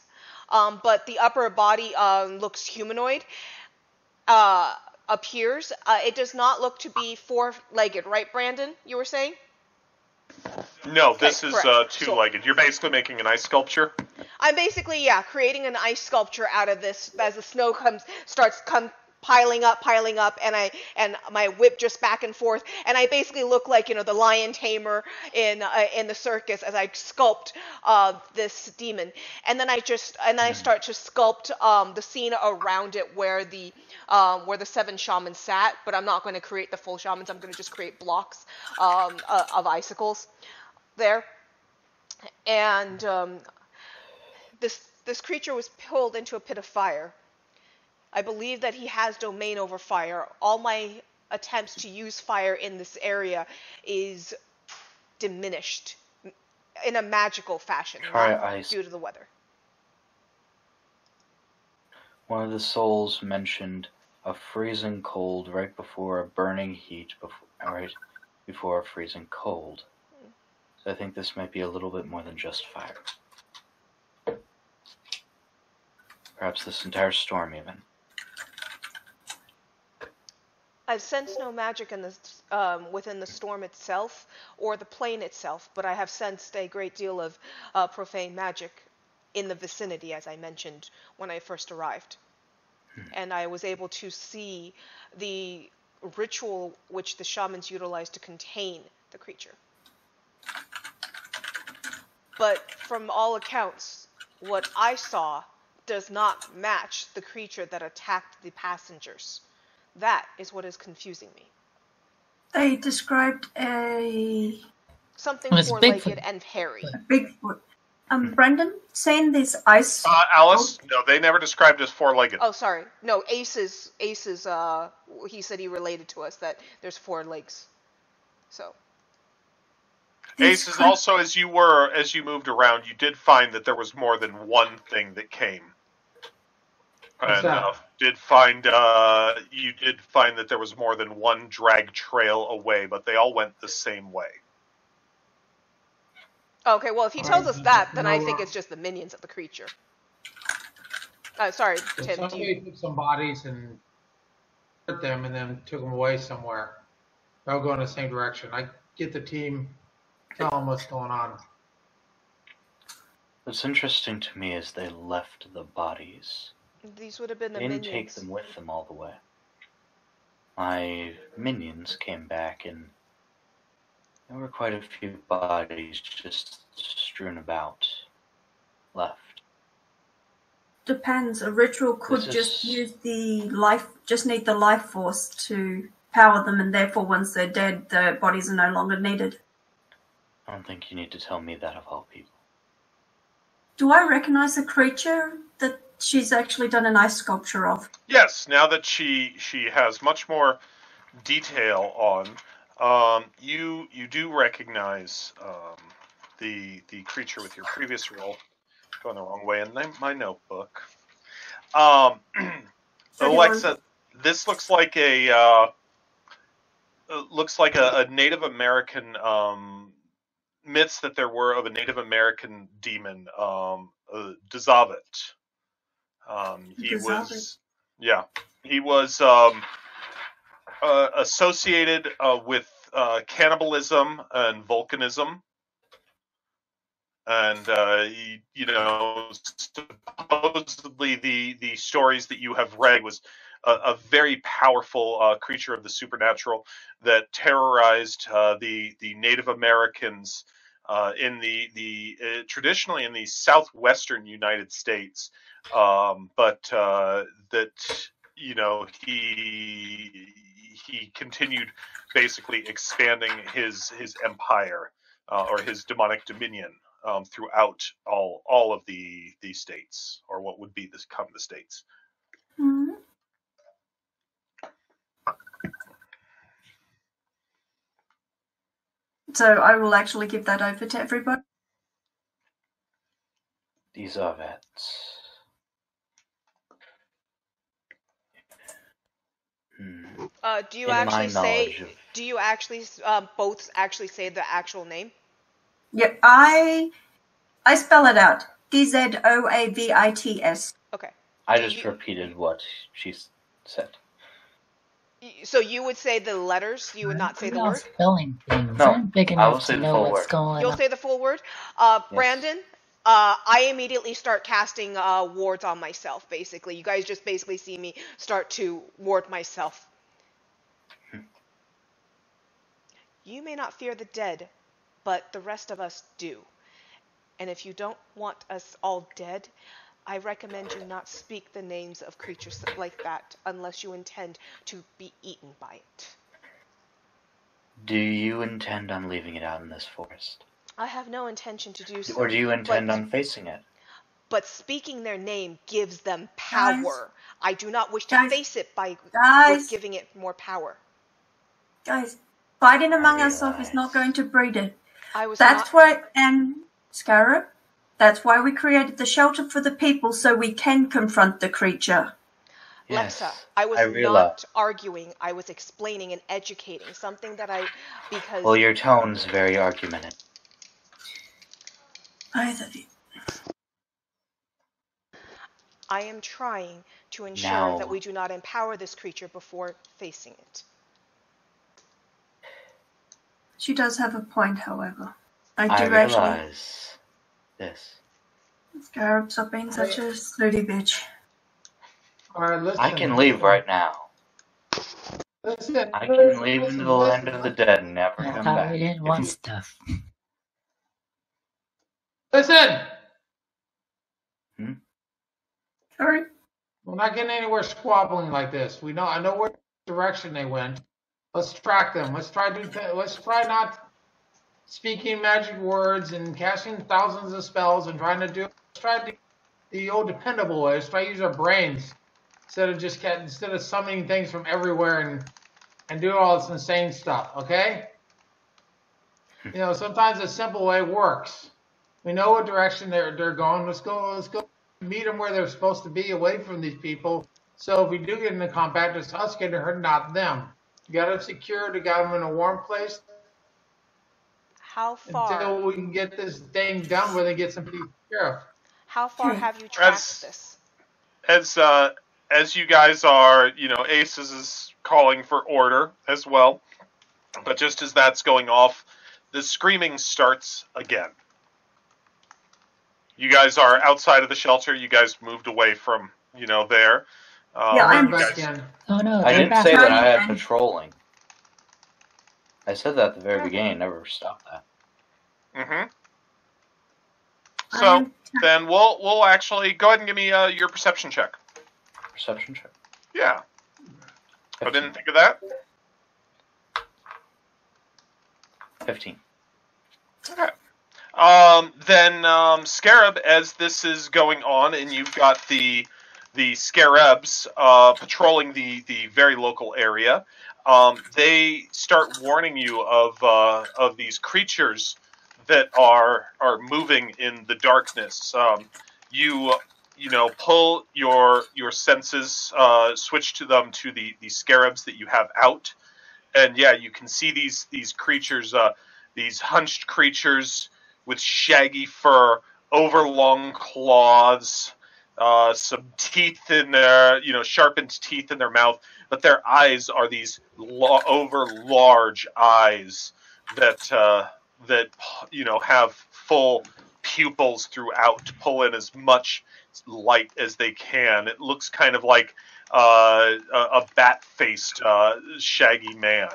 um, but the upper body um, looks humanoid uh, appears uh, it does not look to be four-legged right brandon you were saying No, this is uh, two-legged. You're basically making an ice sculpture. I'm basically yeah creating an ice sculpture out of this as the snow comes starts come piling up piling up and I and my whip just back and forth. And I basically look like you know the lion tamer in uh, in the circus as I sculpt uh, this demon. And then I just and then I start to sculpt um, the scene around it where the um, where the seven shamans sat. But I'm not going to create the full shamans. I'm going to just create blocks um, uh, of icicles there. And um, this this creature was pulled into a pit of fire. I believe that he has domain over fire. All my attempts to use fire in this area is diminished in a magical fashion, due to the weather. One of the souls mentioned a freezing cold right before a burning heat, before, right before a freezing cold. So I think this might be a little bit more than just fire. Perhaps this entire storm, even. I've sensed no magic in this um, within the storm itself or the plane itself, but I have sensed a great deal of uh, profane magic in the vicinity, as I mentioned when I first arrived. And I was able to see the ritual which the shamans utilized to contain the creature. But from all accounts, what I saw does not match the creature that attacked the passengers. That is what is confusing me. They described a Something Well, it's four-legged and hairy. Bigfoot. Um, Brandon, saying this ice. Uh, Alice, no, they never described as four-legged. Oh, sorry. No, Ace's Ace's. Uh, he said he related to us that there's four legs. So These Aces, cre- also as you were as you moved around, you did find that there was more than one thing that came. What's and that? uh, did find uh, you did find that there was more than one drag trail away, but they all went the same way. Okay, well, if he tells Alright, us that, then I think it's just the minions of the creature. Uh, sorry, So Tim. Do you, took some bodies and hurt them and then took them away somewhere. They're all going the same direction. I get the team, tell them what's going on. What's interesting to me is they left the bodies. These would have been the They didn't minions. take them with them all the way. My minions came back and there were quite a few bodies just strewn about, left. Depends. A ritual could This just is- use the life, just need the life force to power them, and therefore, once they're dead, their bodies are no longer needed. I don't think you need to tell me that of all people. Do I recognize the creature that she's actually done a nice sculpture of? Yes, now that she she has much more detail on, um, you you do recognize um, the the creature with your previous roll. Going the wrong way in my- my notebook. Um, Alexa, this looks like a uh, uh, looks like a, a Native American um, myths that there were of a Native American demon, um, uh, Dzoavits. Um, he was, Dzoavits. yeah, he was um, uh, associated uh, with uh, cannibalism and volcanism. And uh, he, you know, supposedly the the stories that you have read was a, a very powerful uh, creature of the supernatural that terrorized uh, the the Native Americans uh, in the the uh, traditionally in the southwestern United States, um, but uh, that you know he he continued basically expanding his his empire uh, or his demonic dominion um, throughout all all of the the states or what would be this come the states. Hmm. So I will actually give that over to everybody. These are vets. Uh, do you In actually say? of- Do you actually uh, both actually say the actual name? Yeah, I I spell it out. D Z O A V I T S. Okay. I Do just you- repeated what she said. So you would say the letters. You would not say the word. spelling things. No, I'm big I will say to the know full what's word. going You'll on. say the full word. Uh, Yes. Brandon, uh, I immediately start casting uh, wards on myself. Basically, you guys just basically see me start to ward myself. You may not fear the dead, but the rest of us do. And if you don't want us all dead, I recommend you not speak the names of creatures like that unless you intend to be eaten by it. Do you intend on leaving it out in this forest? I have no intention to do so. Or do you intend but- on facing it? but speaking their name gives them power. Guys. I do not wish to Guys. face it by Guys. giving it more power. Guys, fighting among ourselves is not going to breed it. I was That's not. why, and Scarab, that's why we created the shelter for the people so we can confront the creature. Lexa, Yes, I was I not realize. arguing. I was explaining and educating something that I because Well, your tone's very argumentative. Either. I am trying to ensure Now- that we do not empower this creature before facing it. She does have a point, however. I I do actually. realize this. Scarab, stop being such a snooty bitch. All right, listen. I can leave right now. Listen, I listen, can leave listen, into the land listen, of the dead and never I come back. we didn't want you- stuff. Listen, hmm? Sorry. we're not getting anywhere squabbling like this. We know. I know where direction they went. Let's track them. Let's try to. Let's try not speaking magic words and casting thousands of spells and trying to do. Let's try to do the old dependable way. Let's try to use our brains instead of just ca- instead of summoning things from everywhere and and do all this insane stuff. Okay. You know, sometimes a simple way works. We know what direction they're they're going. Let's go. Let's go meet them where they're supposed to be, away from these people. So if we do get into combat, it's us getting hurt, not them. You got them secured. You got them in a warm place How far? until we can get this thing done where they get some peace. Sheriff. How far have you tracked As- this? as uh, as you guys are, you know, Aces is calling for order as well. But just as that's going off, the screaming starts again. You guys are outside of the shelter. You guys moved away from, you know, there. Um, Yeah, I'm back guys- in. Oh no, I didn't back. say that I had Fine. patrolling. I said that at the very beginning. Never stopped that. Mm-hmm. So I'm- then we'll we'll actually go ahead and give me uh, your perception check. Perception check. Yeah, I didn't think of that. Fifteen. Okay. Um, then um, Scarab, as this is going on, and you've got the the Scarabs uh, patrolling the the very local area, um, they start warning you of uh, of these creatures that are are moving in the darkness. Um, you you know pull your your senses, uh, switch to them to the the Scarabs that you have out, and yeah, you can see these these creatures. Uh, these hunched creatures with shaggy fur, overlong claws, uh, some teeth in their, you know, sharpened teeth in their mouth, but their eyes are these lo- over large eyes that uh, that you know have full pupils throughout to pull in as much light as they can. It looks kind of like uh, a, bat-faced uh, shaggy man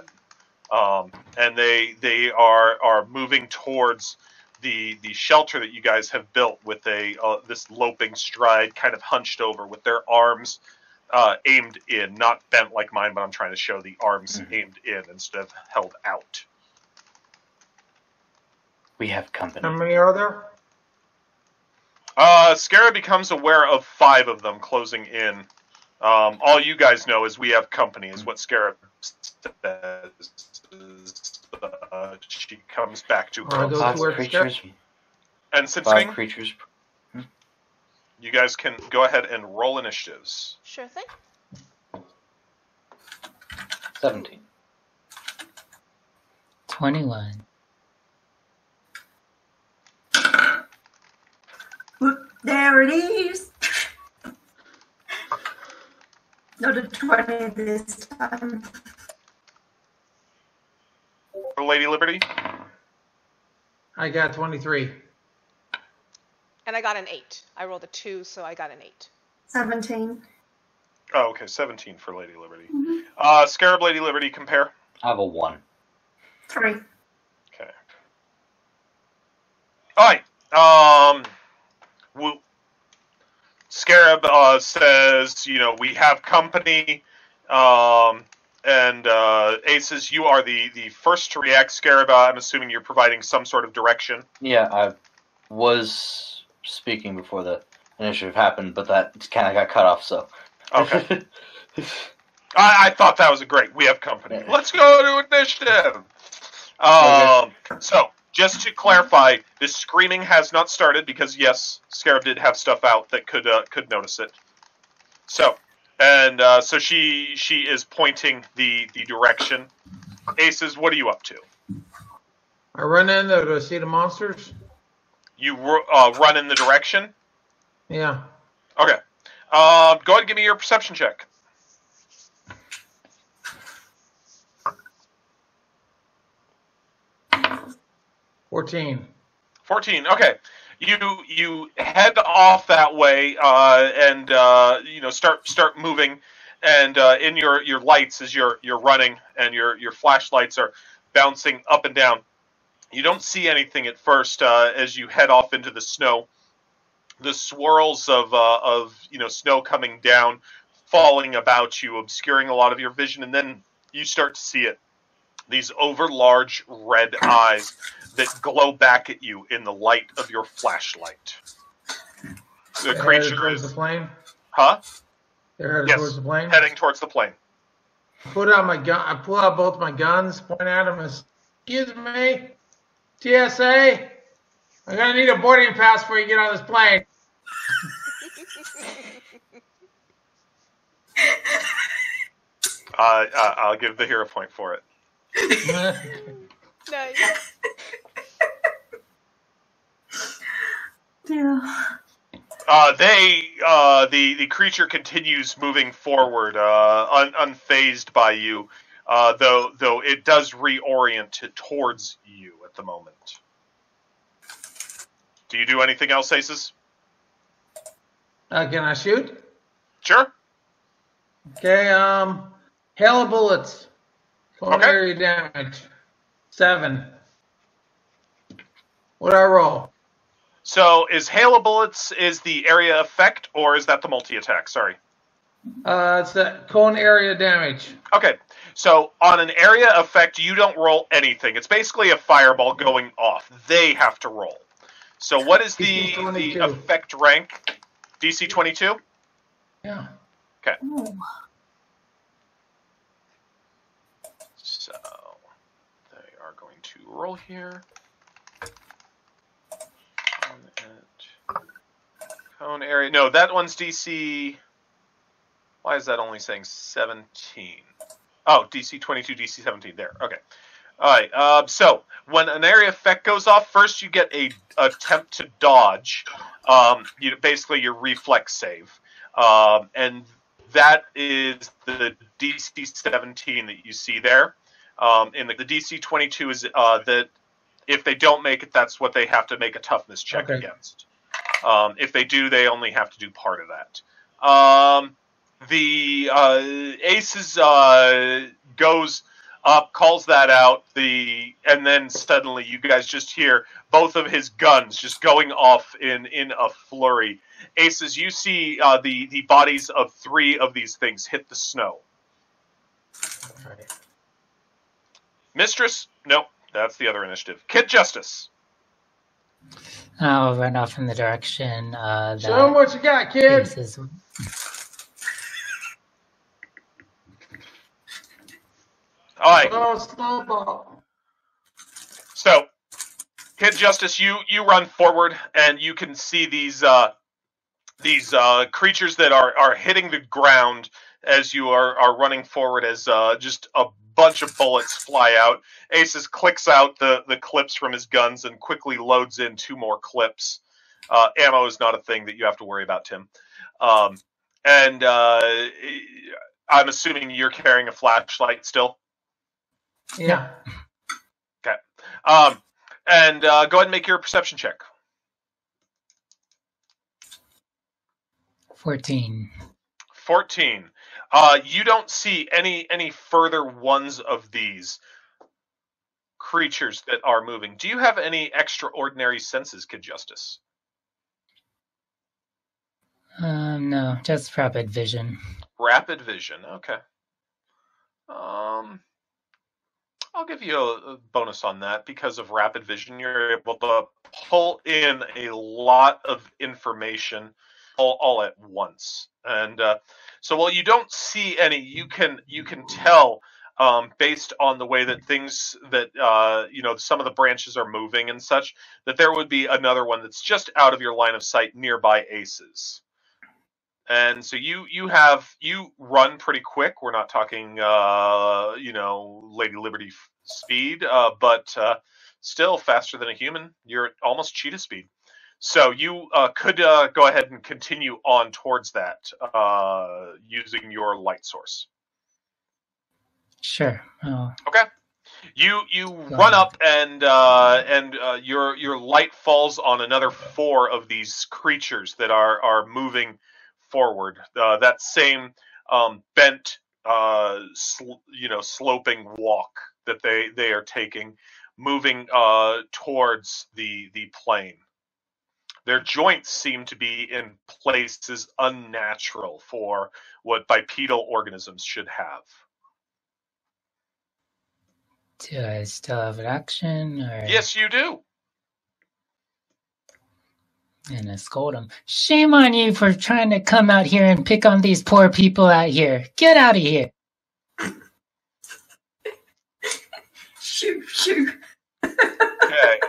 um, and they they are are moving towards the the shelter that you guys have built with a uh, this loping stride, kind of hunched over, with their arms uh, aimed in, not bent like mine, but I'm trying to show the arms Mhm. aimed in instead of held out. We have company. How many are there? Uh, Scarab becomes aware of five of them closing in. Um, all you guys know is we have company, is what Scarab says. Uh, she comes back to her. Are those Five who are creatures. And since Five creatures. you guys can go ahead and roll initiatives. Sure thing. Seventeen. Twenty-one. There it is. Not a 20 this time. For Lady Liberty, I got 23. And I got an eight. I rolled a two, so I got an eight. 17. oh, okay, 17 for Lady Liberty. Uh, Scarab, Lady Liberty, compare. I have a one. 3. Okay. All right. Um, wo- Scarab uh, says, you know, we have company. Um, and uh, Aces, you are the, the first to react. Scarab, I'm assuming you're providing some sort of direction. Yeah, I was speaking before the initiative happened, but that kind of got cut off. So. Okay. I, I thought that was a great. We have company. Let's go to initiative. Um, so, just to clarify, this screaming has not started because yes, Scarab did have stuff out that could uh, could notice it. So, and uh, so she she is pointing the the direction. Aces, what are you up to? I run in there to see the monsters. You uh, run in the direction. Yeah. Okay. Um, go ahead and give me your perception check. 14. 14 okay you you head off that way uh, and uh, you know start start moving and uh, in your your lights as you're you're running and your your flashlights are bouncing up and down. You don't see anything at first uh, as you head off into the snow. The swirls of uh, of you know snow coming down falling about you obscuring a lot of your vision and then you start to see it these overlarge red eyes that glow back at you in the light of your flashlight. The creature towards is, the plane. huh? They're headed Yes. towards the plane. Heading towards the plane. Put out my gun. I pull out both my guns, point at them. and, Excuse me. TSA, I'm gonna need a boarding pass before you get on this plane. Uh, I'll give the hero point for it. Nice. Yeah. Uh, they uh, the the creature continues moving forward, uh, un- unfazed by you, uh, though though it does reorient to- towards you at the moment. Do you do anything else, Aces? Uh, can I shoot? Sure. Okay, um, hail of bullets. Cone Okay. area damage. Seven. What do I roll? So is hail of bullets is the area effect, or is that the multi attack? Sorry. Uh, it's the cone area damage. Okay, so on an area effect, you don't roll anything. It's basically a fireball going off. They have to roll. So what is the, the effect rank? DC 22? Yeah. Ooh. So they are going to roll here. Cone area. No, that one's DC. Why is that only saying 17? Oh, DC 22, DC 17. There. Okay. All right. Uh, so when an area effect goes off, first you get a attempt to dodge. Um, you basically your reflex save, um, and that is the DC 17 that you see there. Um, in the, the DC 22 is uh, that if they don't make it, that's what they have to make a toughness check Okay. against. Um, if they do, they only have to do part of that. Um, the uh, aces uh, goes up, calls that out. The and then suddenly you guys just hear both of his guns just going off in in a flurry. Aces, you see uh, the the bodies of three of these things hit the snow. Alright. Mistress, nope, that's the other initiative. Kid Justice. I'll run off in the direction uh, Show 'em that what you got, kid. Ace is. All right. Oh, snowball. So, Kid Justice, you you run forward and you can see these uh, these uh, creatures that are are hitting the ground as you are are running forward. As uh, just a bunch of bullets fly out. Aces clicks out the the clips from his guns and quickly loads in two more clips. Uh, ammo is not a thing that you have to worry about, Tim. Um, and uh, I'm assuming you're carrying a flashlight still. Yeah. Um, and uh, go ahead and make your perception check. 14. 14. Uh, you don't see any any further ones of these creatures that are moving. Do you have any extraordinary senses, Kid Justice? Um, no, just rapid vision. Rapid vision. Okay. Um, I'll give you a, a bonus on that because of rapid vision. You're able to pull in a lot of information all, all at once, and uh, so while you don't see any, you can you can tell um, based on the way that things that uh, you know some of the branches are moving and such that there would be another one that's just out of your line of sight nearby aces. And so you you have you run pretty quick. We're not talking uh you know lady liberty f- speed uh but uh still faster than a human. You're almost cheetah speed so you uh, could uh, go ahead and continue on towards that uh, using your light source Sure. Okay. You you run ahead. up and uh, and uh, your your light falls on another four of these creatures that are are moving forward. Uh, that same um, bent, uh, sl- you know, sloping walk that they they are taking, moving uh, towards the the plane. Their joints seem to be in places unnatural for what bipedal organisms should have. do I still have an action? Or... Yes, you do. And I scold him. Shame on you for trying to come out here and pick on these poor people out here. Get out of here. Shoo, shoo. Okay.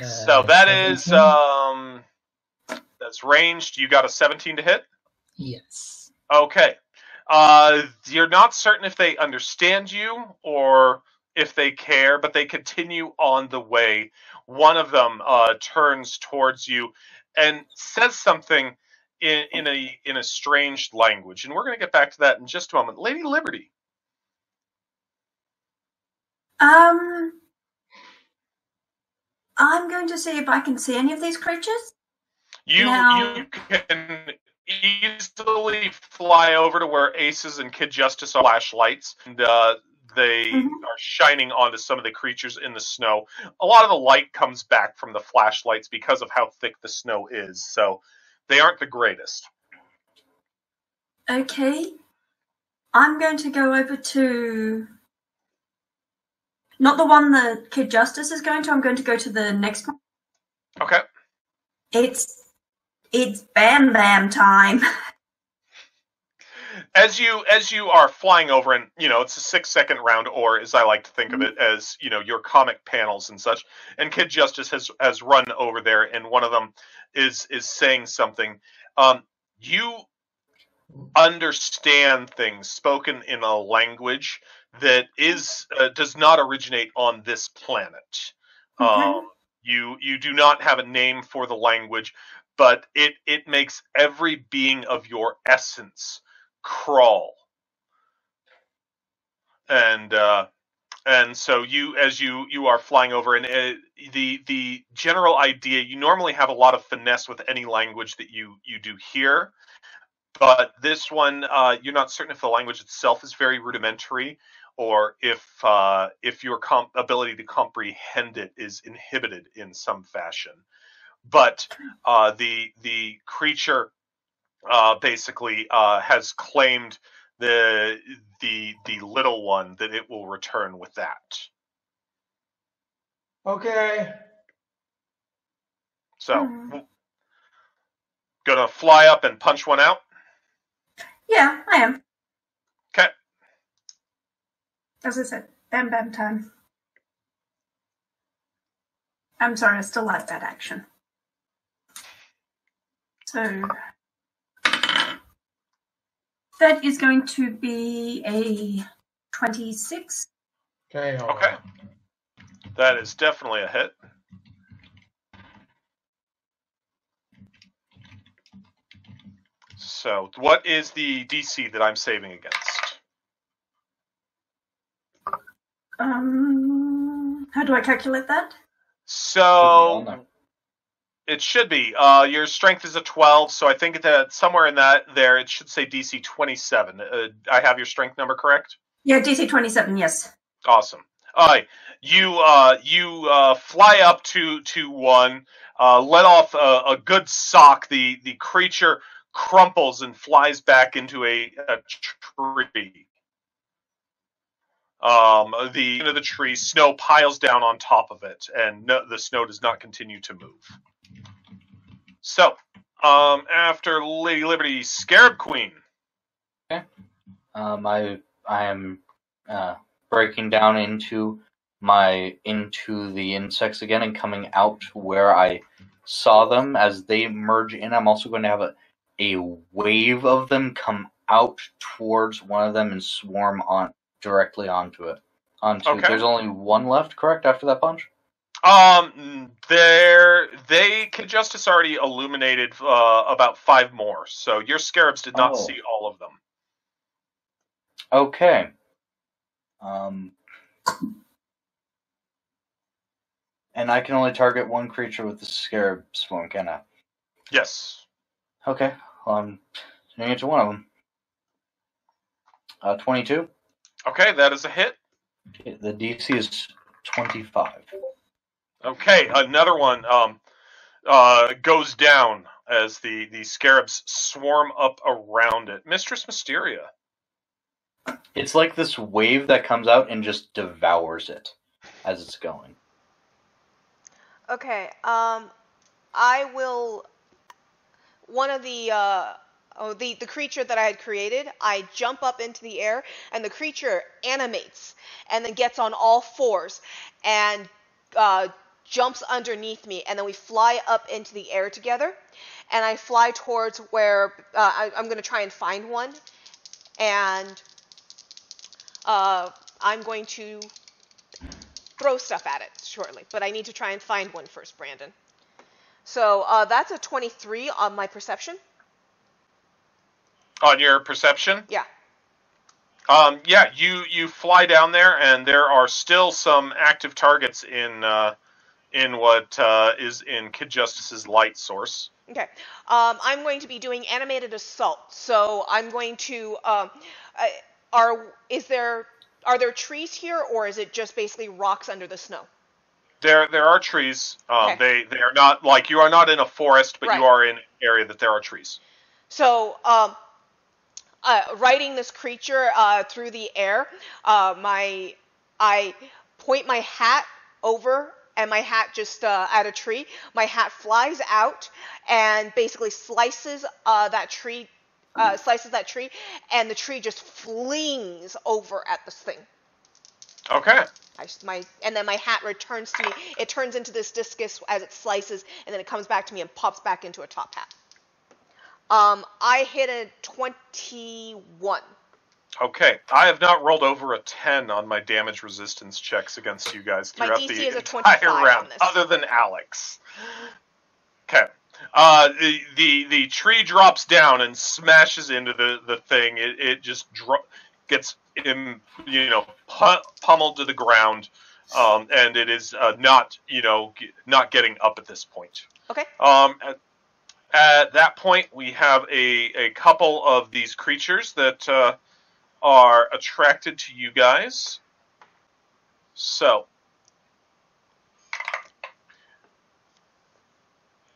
Okay. So that is 17? um that's ranged. You got a 17 to hit? yes. Okay. Uh you're not certain if they understand you or if they care, but they continue on the way. One of them uh turns towards you and says something in, in a in a strange language. And we're going to get back to that in just a moment. Lady Liberty. Um, I'm going to see if I can see any of these creatures. You Now- you can easily fly over to where Aces and Kid Justice are flashlights, and uh, they Mhm. are shining onto some of the creatures in the snow. A lot of the light comes back from the flashlights because of how thick the snow is, so they aren't the greatest. Okay. I'm going to go over to. Not the one that Kid Justice is going to. I'm going to go to the next one. Okay. It's it's Bam Bam time. As you as you are flying over, and you know it's a six second round, or as I like to think of it, as you know your comic panels and such. And Kid Justice has has run over there, and one of them is is saying something. Um, you understand things spoken in a language that is uh, does not originate on this planet. Okay. Um, you you do not have a name for the language, but it it makes every being of your essence crawl. And uh, and so you as you you are flying over and uh, the the general idea you normally have a lot of finesse with any language that you you do here but this one uh, you're not certain if the language itself is very rudimentary or if uh, if your comp- ability to comprehend it is inhibited in some fashion but uh, the the creature uh, basically uh, has claimed the the the little one that it will return with that Okay. so Hmm. gonna fly up and punch one out yeah, I am. Okay As I said, Bam Bam time. I'm sorry, I still like that action. So that is going to be a 26. Okay. hold Okay. That is definitely a hit. So, what is the DC that I'm saving against? Um, how do I calculate that? Should be on So, there. it should be. Uh, your strength is a 12, so I think that somewhere in that there it should say DC 27. Uh, I have your strength number correct? Yeah, DC 27, yes. Awesome. All right, you uh, you uh, fly up to to one, uh, let off a, a good sock. The the creature crumples and flies back into a, a tree. Um, the end of the tree, snow piles down on top of it, and no, the snow does not continue to move. So, um, after Lady Liberty, Scarab Queen. Okay. Um, I I am uh, breaking down into my into the insects again and coming out where I saw them as they merge in. I'm also going to have a a wave of them come out towards one of them and swarm on directly onto it. Onto Okay. there's only one left, correct? After that punch. Um, there they Justice already illuminated uh, about five more, so your scarabs did not Oh. see all of them. Okay. Um, and I can only target one creature with the scarab swarm, can I? Yes. Okay. Well, I'm turning it to one of them. Uh, 22. Okay, that is a hit. Okay, The DC is 25. Okay, another one um, uh, goes down as the the scarabs swarm up around it. Mistress Mysteria. It's like this wave that comes out and just devours it as it's going. Okay. Um, I will. One of the uh, oh the the creature that I had created, I jump up into the air, and the creature animates, and then gets on all fours, and uh, jumps underneath me, and then we fly up into the air together. And I fly towards where uh, I, I'm going to try and find one, and uh, I'm going to throw stuff at it shortly. But I need to try and find one first, Brandon. So uh, that's a 23 on my perception. On your perception, Yeah. um, yeah, you you fly down there, and there are still some active targets in uh, in what uh, is in Kid Justice's light source. Okay. Um, I'm going to be doing animated assault. So I'm going to. Um, uh, are is there are there trees here, or is it just basically rocks under the snow? There there are trees. Um, Okay. They they are not like you are not in a forest, but Right. you are in an area that there are trees. So, um, uh, riding this creature uh, through the air, uh, my I point my hat over, and my hat just uh, at a tree. My hat flies out and basically slices uh, that tree, uh, slices that tree, and the tree just flings over at this thing. Okay. I my and then my hat returns to me. It turns into this discus as it slices, and then it comes back to me and pops back into a top hat. Um, I hit a twenty-one. Okay. I have not rolled over a ten on my damage resistance checks against you guys My throughout DC the is a entire 25 on round, this. other than Alex. Okay. Uh, the, the the tree drops down and smashes into the the thing. It it just dro- gets im, you know pu- pummeled to the ground, um, and it is uh, not you know g- not getting up at this point. Okay. Um, at, at that point, we have a, a couple of these creatures that uh, are attracted to you guys. So,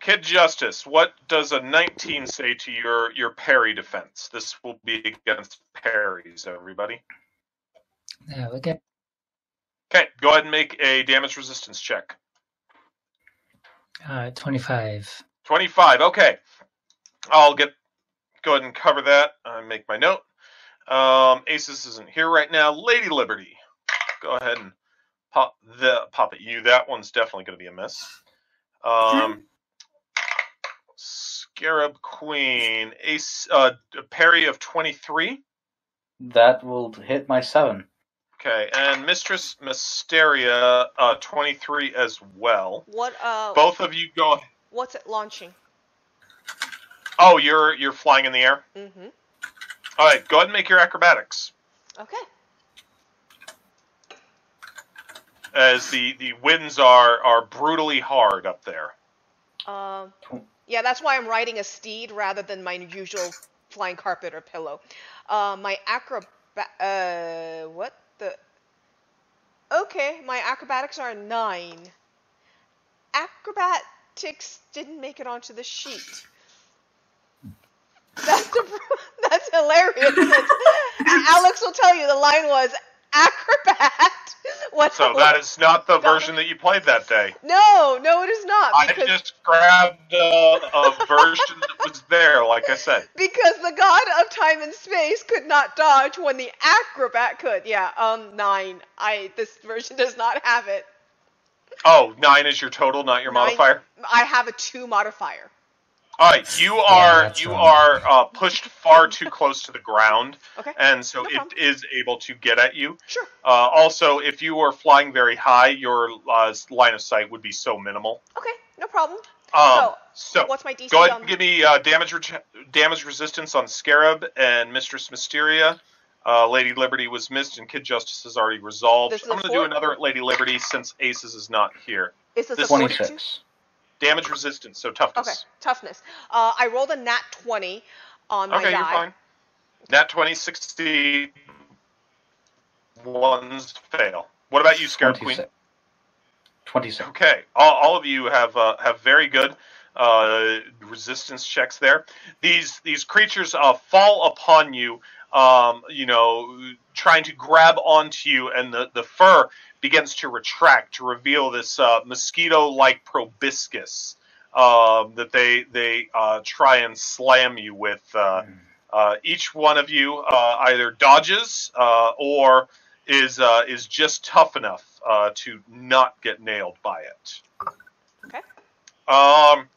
Kid Justice, what does a 19 say to your, your parry defense? This will be against parries, everybody. We get Okay, go ahead and make a damage resistance check. uh, 25. 25. Okay. I'll get go ahead and cover that. I make my note. Um, Aces isn't here right now. Lady Liberty. Go ahead and pop the pop at you. That one's definitely going to be a miss. Um, Scarab Queen. Ace uh, parry of 23. That will hit my seven. Okay, and Mistress Mysteria uh, 23 as well. What uh? Both of you go. What's it launching? Oh, you're you're flying in the air. Mm-hmm. All right, go ahead and make your acrobatics. Okay. as the the winds are are brutally hard up there. Um. Yeah, that's why I'm riding a steed rather than my usual flying carpet or pillow. Uh, my acrobat. Uh, what the? Okay, my acrobatics are nine. nine. Acrobatics didn't make it onto the sheet. That's the, that's hilarious. Alex will tell you the line was acrobat. What's So that is not the version that you played that day. no, no, it is not I just grabbed a, a version that was there, like I said. because the god of time and space could not dodge when the acrobat could. Yeah, um, nine. I this version does not have it. Oh, nine is your total, not your Nine- modifier. I have a two modifier. All right, you are that's you wrong. are uh, pushed far too close to the ground, Okay. and so No it problem. is able to get at you. Sure. Uh, also, if you were flying very high, your uh, line of sight would be so minimal. Okay, no problem. Um, so, so what's my DC Go ahead on? and give me uh, damage re- damage resistance on Scarab and Mistress Mysteria. Uh, Lady Liberty was missed, and Kid Justice is already resolved. Is I'm going to do another at Lady Liberty since Aces is not here. Is this this a 42? 26. Damage resistance, so toughness. Okay, toughness. Uh, I rolled a nat 20 on my Okay, die. you're fine. Nat 20, 60, ones fail. What about you, Scarab Queen? 26. 26. Okay, all, all of you have uh, have very good uh, resistance checks there. These these creatures uh, fall upon you, um, you know, trying to grab onto you, and the, the fur begins to retract to reveal this uh, mosquito-like proboscis um, that they they uh, try and slam you with. Uh, uh, each one of you uh, either dodges uh, or is uh, is just tough enough uh, to not get nailed by it. Um,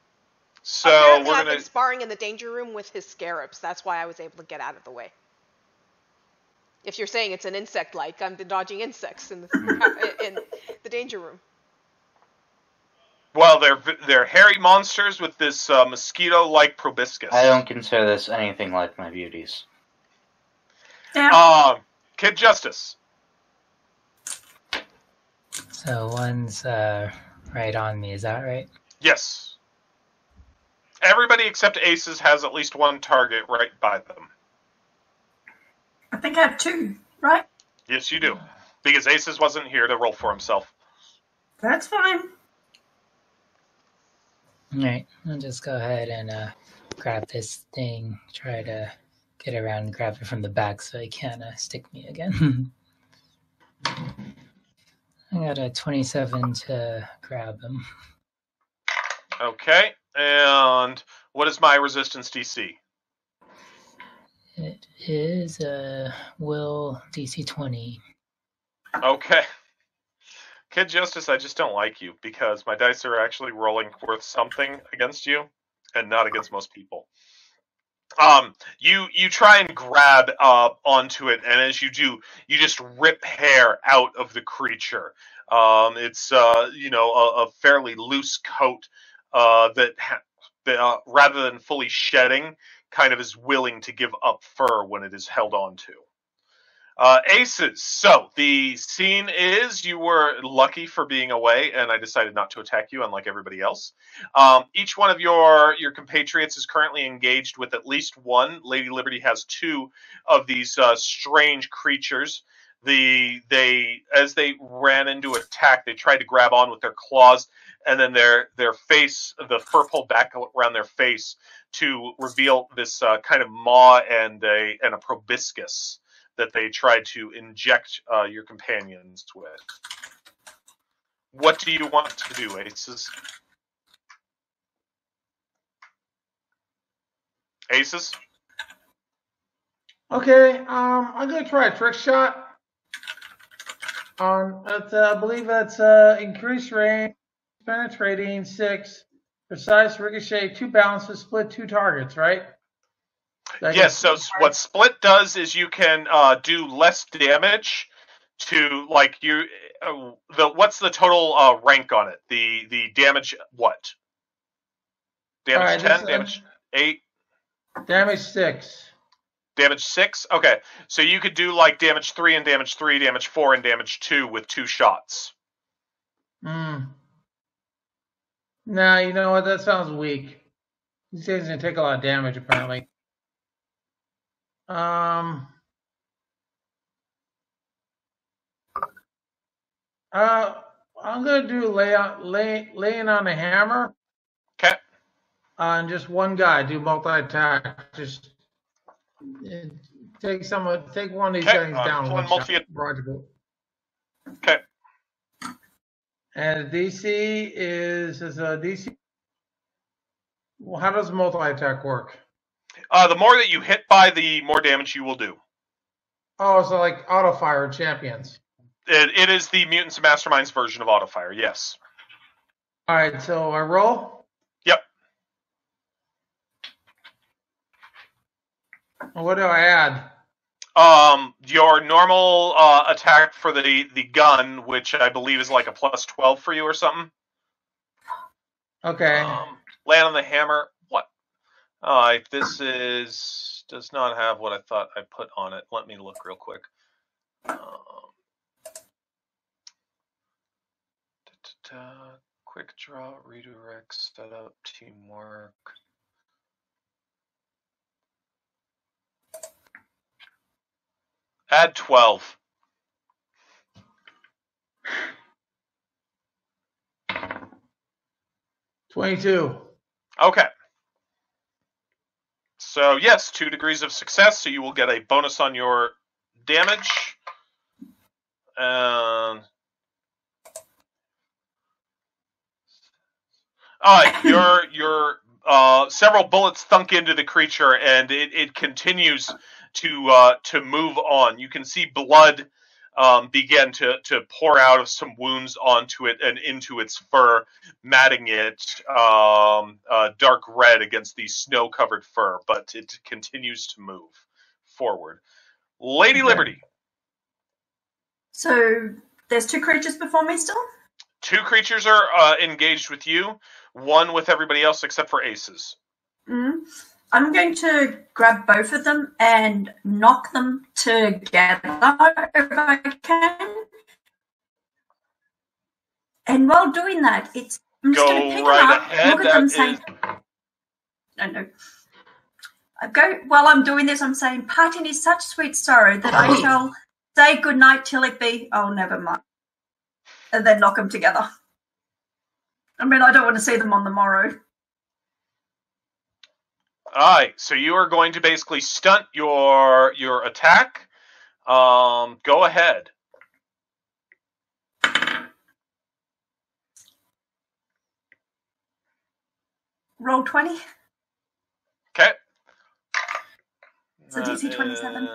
so Apparently, we're gonna I've been sparring in the danger room with his scarabs. That's why I was able to get out of the way. If you're saying it's an insect-like, I'm dodging insects in the in the danger room. Well, they're they're hairy monsters with this uh, mosquito-like proboscis. I don't consider this anything like my beauties. Yeah. Um, Kid Justice. So one's uh, right on me. Is that right? Yes. Everybody except Aces has at least one target right by them. I think I have two, right? Yes, you do. Because Aces wasn't here to roll for himself. That's fine. All right. I'll just go ahead and uh, grab this thing. Try to get around and grab it from the back so he can't uh, stick me again. I got a 27 to grab him. Okay. And what is my resistance DC? It is a will DC 20. Okay. Kid Justice, I just don't like you because my dice are actually rolling worth something against you and not against most people. Um, you you try and grab uh, onto it, and as you do, you just rip hair out of the creature. Um, it's uh, you know a, a fairly loose coat uh, that, ha- uh, rather than fully shedding, kind of is willing to give up fur when it is held onto. Uh, aces. So the scene is you were lucky for being away, and I decided not to attack you, unlike everybody else. Um, each one of your your compatriots is currently engaged with at least one. Lady Liberty has two of these uh, strange creatures. The they as they ran into attack, they tried to grab on with their claws, and then their their face, the fur pulled back around their face to reveal this uh, kind of maw and a and a proboscis that they tried to inject uh, your companions with. What do you want to do, Aces? Aces? Okay, um, I'm gonna try a trick shot. On, that's, uh, I believe that's uh, increased range, penetrating six, precise ricochet, two balances, split two targets, right? That Yes, so what split does is you can uh, do less damage to like you uh, the what's the total uh, rank on it? The the damage what? Damage Alright, 10, this is- damage 8, Damage six. Damage 6. Okay. So you could do like damage 3 and damage 3, damage 4 and damage 2 with two shots. Hmm. Nah, you know what? That sounds weak. These things gonna take a lot of damage, apparently. Um. Uh, I'm gonna do lay on lay laying on a hammer Okay. on just one guy. Do multi attack. Just uh, take some. Take one of these Okay, things I'm down. pulling one shot. multi- Roger. Okay. And DC is is a DC. Well, how does multi attack work? Uh, the more that you hit by, the more damage you will do. Oh, so like auto fire champions. It, it is the Mutants and Masterminds version of Autofire, yes. All right, so I roll. What do I add? Um, your normal uh, attack for the the gun, which I believe is like a plus twelve for you or something. Okay. Um, land on the hammer. What? Uh, this is does not have what I thought I put on it. Let me look real quick. Um, quick draw, redirect, setup, teamwork. Add twelve. Twenty-two. Okay. So yes, two degrees of success, so you will get a bonus on your damage. And uh, your your uh, several bullets thunk into the creature, and it, it continues to uh, to move on. You can see blood um, begin to, to pour out of some wounds onto it and into its fur, matting it um, uh, dark red against the snow covered fur, but it continues to move forward. Lady Okay. Liberty, So there's two creatures before me still? two creatures are uh, engaged with you, one with everybody else except for aces. Mm. I'm going to grab both of them and knock them together if I can. And while doing that, it's I'm just going to pick right them up, ahead. look at them, That say, is- no, no. I go while I'm doing this. I'm saying, "Parting is such sweet sorrow that I shall say good night till it be." Oh, never mind. And then knock them together. I mean, I don't want to see them on the morrow. Alright, so you are going to basically stunt your your attack. Um, go ahead. Roll twenty. Okay. So DC 27.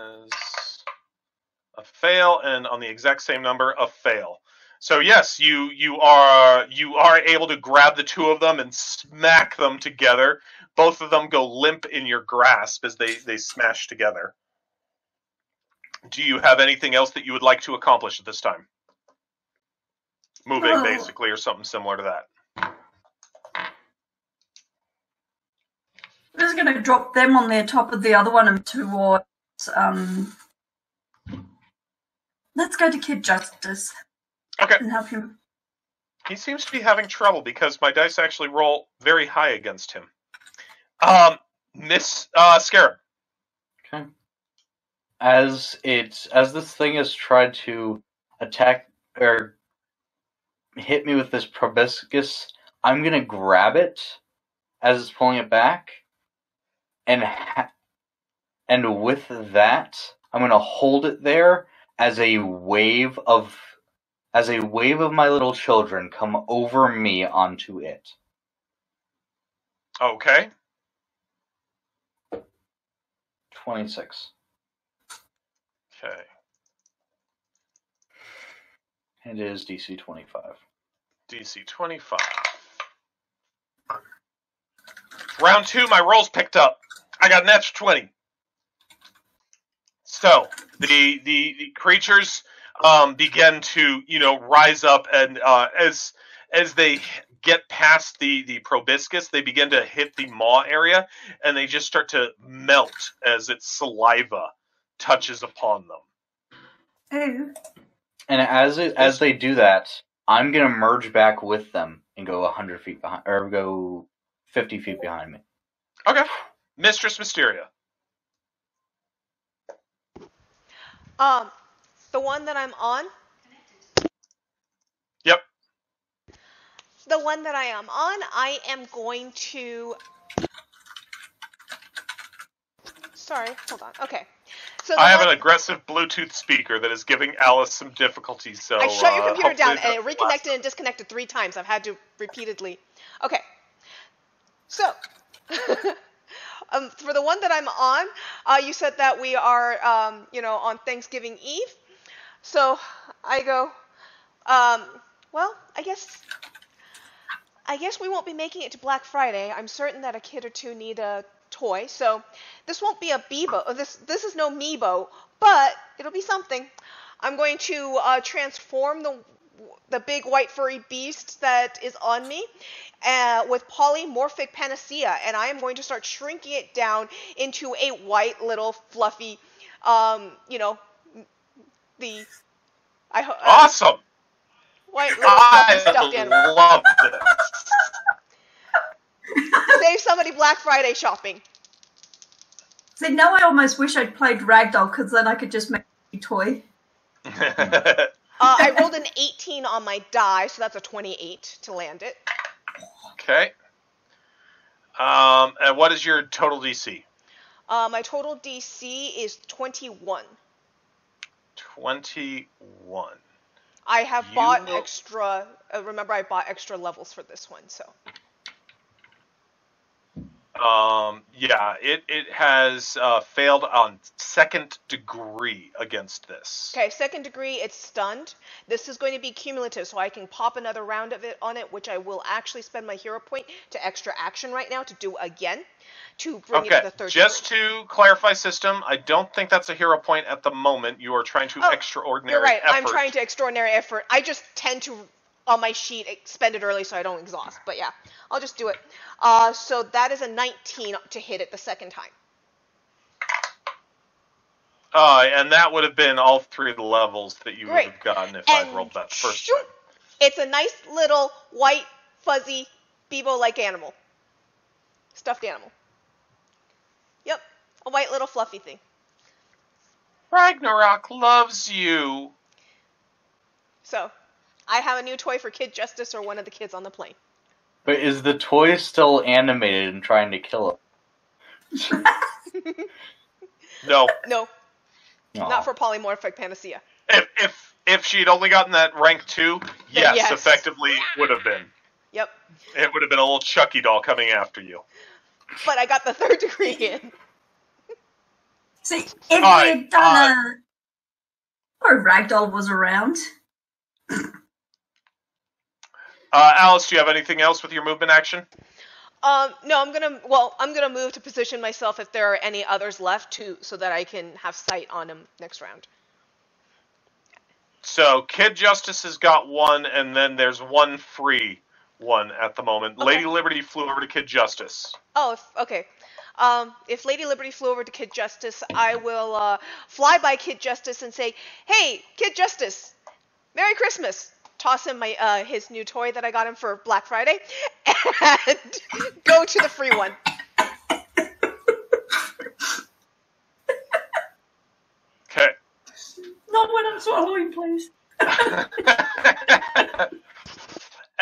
A fail, and on the exact same number, a fail. So yes, you you are you are able to grab the two of them and smack them together. Both of them go limp in your grasp as they they smash together. Do you have anything else that you would like to accomplish at this time? Moving, Oh. basically, or something similar to that. I'm just going to drop them on the top of the other one and towards. Um, let's go to Kid Justice Okay. and help him. He seems to be having trouble because my dice actually roll very high against him. Um, Miss uh, Scarab. Okay. As it's as this thing has tried to attack or hit me with this proboscis, I'm gonna grab it as it's pulling it back, and ha- and with that, I'm gonna hold it there as a wave of as a wave of my little children come over me onto it. Okay. Twenty six. Okay. It is DC twenty five. DC 25. Round two, my rolls picked up. I got an extra 20. So the the, the creatures um, begin to you know rise up, and uh, as as they get past the the proboscis, they begin to hit the maw area, and they just start to melt as its saliva touches upon them. And as it, as they do that, I'm gonna merge back with them and go hundred feet behind, or go fifty feet behind me. Okay, Mistress Mysteria. Um, the one that I'm on. Yep. The one that I am on, I am going to. Sorry, hold on. Okay. So I have one- an aggressive Bluetooth speaker that is giving Alice some difficulty. So I shut your uh, computer down and it the last- reconnected and disconnected three times. I've had to repeatedly. Okay. So, um, for the one that I'm on, uh, you said that we are, um, you know, on Thanksgiving Eve. So I go, um, well, I guess, I guess we won't be making it to Black Friday. I'm certain that a kid or two need a toy. So this won't be a Bebo. uh, This this is no Meebo, but it'll be something. I'm going to uh, transform the the big white furry beast that is on me uh, with polymorphic panacea, and I am going to start shrinking it down into a white little fluffy, um, you know, the I ho- uh, Awesome! white little stuffed I animal. love this. Save somebody Black Friday shopping. See, now I almost wish I'd played Ragdoll because then I could just make a toy. Uh, I rolled an 18 on my die, so that's a 28 to land it. okay. Um, and what is your total DC? Uh, my total DC is 21. Twenty-one. I have You bought will- extra. Uh, remember, I bought extra levels for this one, so Um, yeah, it it has uh, failed on second degree against this. Okay, second degree, it's stunned. This is going to be cumulative, so I can pop another round of it on it, which I will actually spend my hero point to extra action right now to do again to bring it Okay, to the third just degree. to clarify, system. I don't think that's a hero point at the moment. You are trying to Oh, extraordinary You're right. effort. I'm trying to extraordinary effort. I just tend to on my sheet expend it early so I don't exhaust. But yeah, I'll just do it. Uh, so that is a 19 to hit it the second time. Uh, and that would have been all three of the levels that you Great. would have gotten if I'd rolled that first shoot, time. It's a nice little white fuzzy Bebo-like animal, stuffed animal. Yep, a white little fluffy thing. Ragnarok loves you. So, I have a new toy for Kid Justice or one of the kids on the plane. But is the toy still animated and trying to kill it? No, No, Aw. not for polymorphic panacea. if if if she'd only gotten that rank two, yes, yes. effectively would have been. Yep, It would have been a little Chucky doll coming after you. but I got the third degree in. See, if we Alright, had done a. Or if Ragdoll was around. Uh, Alice, do you have anything else with your movement action? Um, no, I'm gonna. Well, I'm gonna move to position myself if there are any others left to, so that I can have sight on them next round. So Kid Justice has got one, and then there's one free one at the moment. Okay. Lady Liberty flew over to Kid Justice. Oh, if, okay. Um, if Lady Liberty flew over to Kid Justice, I will uh, fly by Kid Justice and say, "Hey, Kid Justice, Merry Christmas!" Toss him my uh, his new toy that I got him for Black Friday, and go to the free one. Okay. Not when I'm swallowing, please.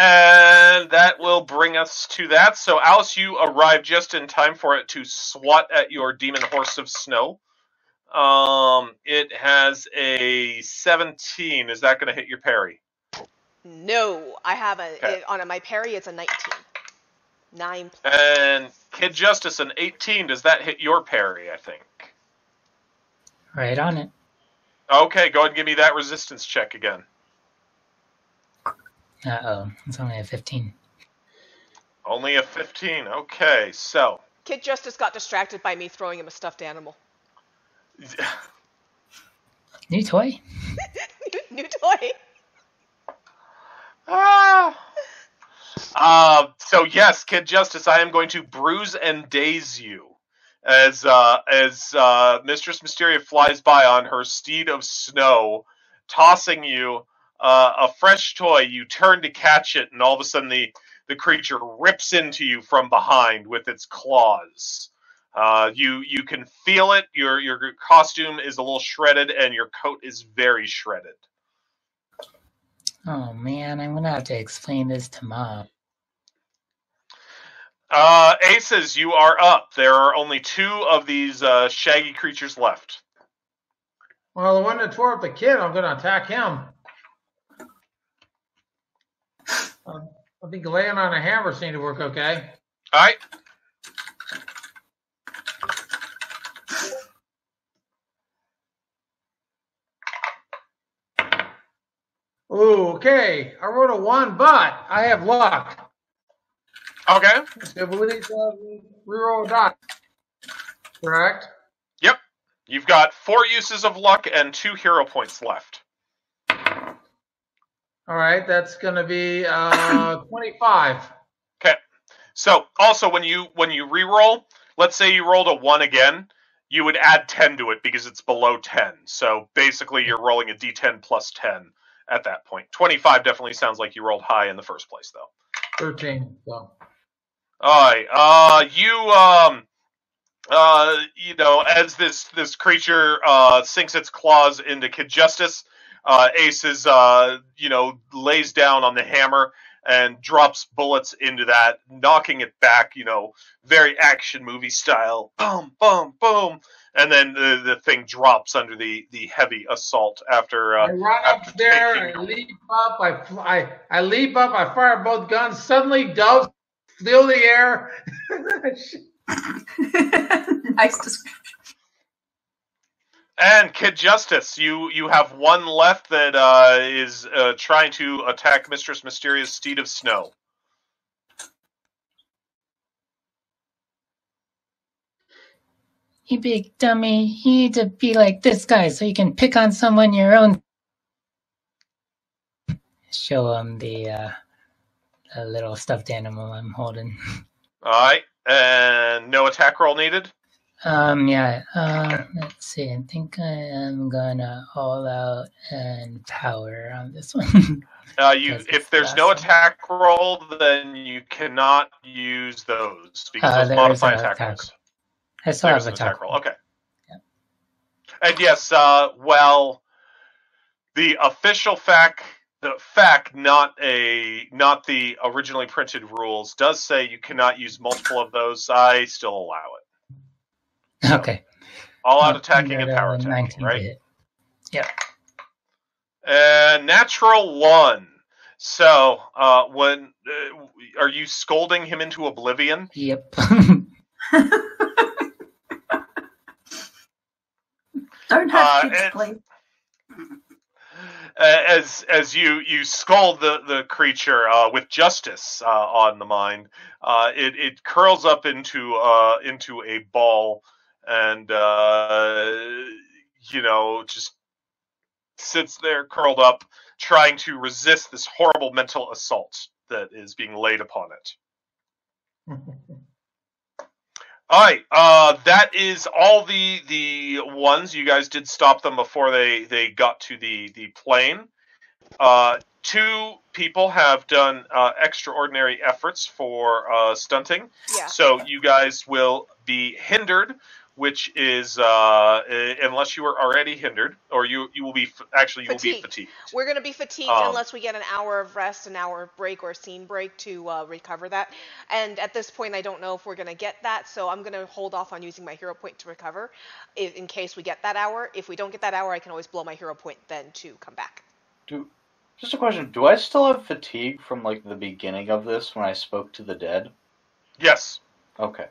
and that will bring us to that. So, Alice, you arrive just in time for it to swat at your demon horse of snow. Um, it has a 17. Is that going to hit your parry? No, I have a Okay. it, on my parry. It's a 19. Nine. plus. And Kid Justice, an 18. Does that hit your parry? I think. Right on it. Okay, go ahead and give me that resistance check again. Uh oh, it's only a 15. Only a 15. Okay, so Kid Justice got distracted by me throwing him a stuffed animal. New toy? new toy. ah. Uh, so yes, Kid Justice, I am going to bruise and daze you as uh, as uh, Mistress Mysteria flies by on her steed of snow, tossing you uh, a fresh toy. You turn to catch it, and all of a sudden the the creature rips into you from behind with its claws. Uh, you you can feel it. Your your costume is a little shredded, and your coat is very shredded. Oh man, I'm gonna have to explain this to mom. Uh, Aces, you are up. There are only two of these uh, shaggy creatures left. Well, the one that tore up the kid, I'm going to attack him. Um, I think laying on a hammer seemed to work okay. All right. Ooh, okay. I rolled a one, but I have luck. Okay. So I believe uh, reroll a dot. Correct? Yep. You've got four uses of luck and two hero points left. All right, that's going to be uh, 25. Okay. So also when you when you re-roll, let's say you rolled a one again, you would add ten to it because it's below ten. So basically, you're rolling a d10 plus ten at that point. Twenty-five definitely sounds like you rolled high in the first place, though. 13. So. All right. Uh, you um, uh, you know, as this this creature uh sinks its claws into Kid Justice, uh, Ace is uh, you know, lays down on the hammer and drops bullets into that, knocking it back. You know, very action movie style. Boom, boom, boom, and then the the thing drops under the the heavy assault after. Uh, I run up after there, I leap up, I, fl- I, I leap up, I fire both guns. Suddenly, doves fill the air. nice description. And Kid Justice, you you have one left that uh, is uh, trying to attack Mistress Mysterious Steed of Snow. You big dummy. You need to be like this guy so you can pick on someone your own. Show him the, uh, the little stuffed animal I'm holding. All right, and no attack roll needed. Um, yeah, uh, let's see. I think I am gonna all out and power on this one. Uh, you, if there's no attack roll, then you cannot use those because Uh, those modify attack, attack. rolls. I still There's have an a attack roll. Okay. Yeah. And yes, uh, well, the official fact, the fact, not a, not the originally printed rules, does say you cannot use multiple of those. I still allow it. Okay. All out Uh, attacking and power uh, attacking, 19 right? hit. Yep. And natural one. So, uh, when uh, are you scolding him into oblivion? Yep. Don't have Uh, kids and- play. Uh, as as you you scold the the creature uh, with justice uh, on the mind, uh, it it curls up into uh, into a ball and uh, you know just sits there curled up, trying to resist this horrible mental assault that is being laid upon it. All right, uh, that is all the the ones. You guys did stop them before they they got to the the plane. Uh, two people have done uh, extraordinary efforts for uh, stunting, Yeah. so you guys will be hindered, which is uh, uh, unless you are already hindered, or you you will be actually you will be Fatigued. fatigued. We're going to be fatigued Um, unless we get an hour of rest, an hour of break, or a scene break to uh, recover that. And at this point, I don't know if we're going to get that, so I'm going to hold off on using my hero point to recover in, in case we get that hour. If we don't get that hour, I can always blow my hero point then to come back. Do just a question. Do I still have fatigue from like the beginning of this when I spoke to the dead? Yes, Okay.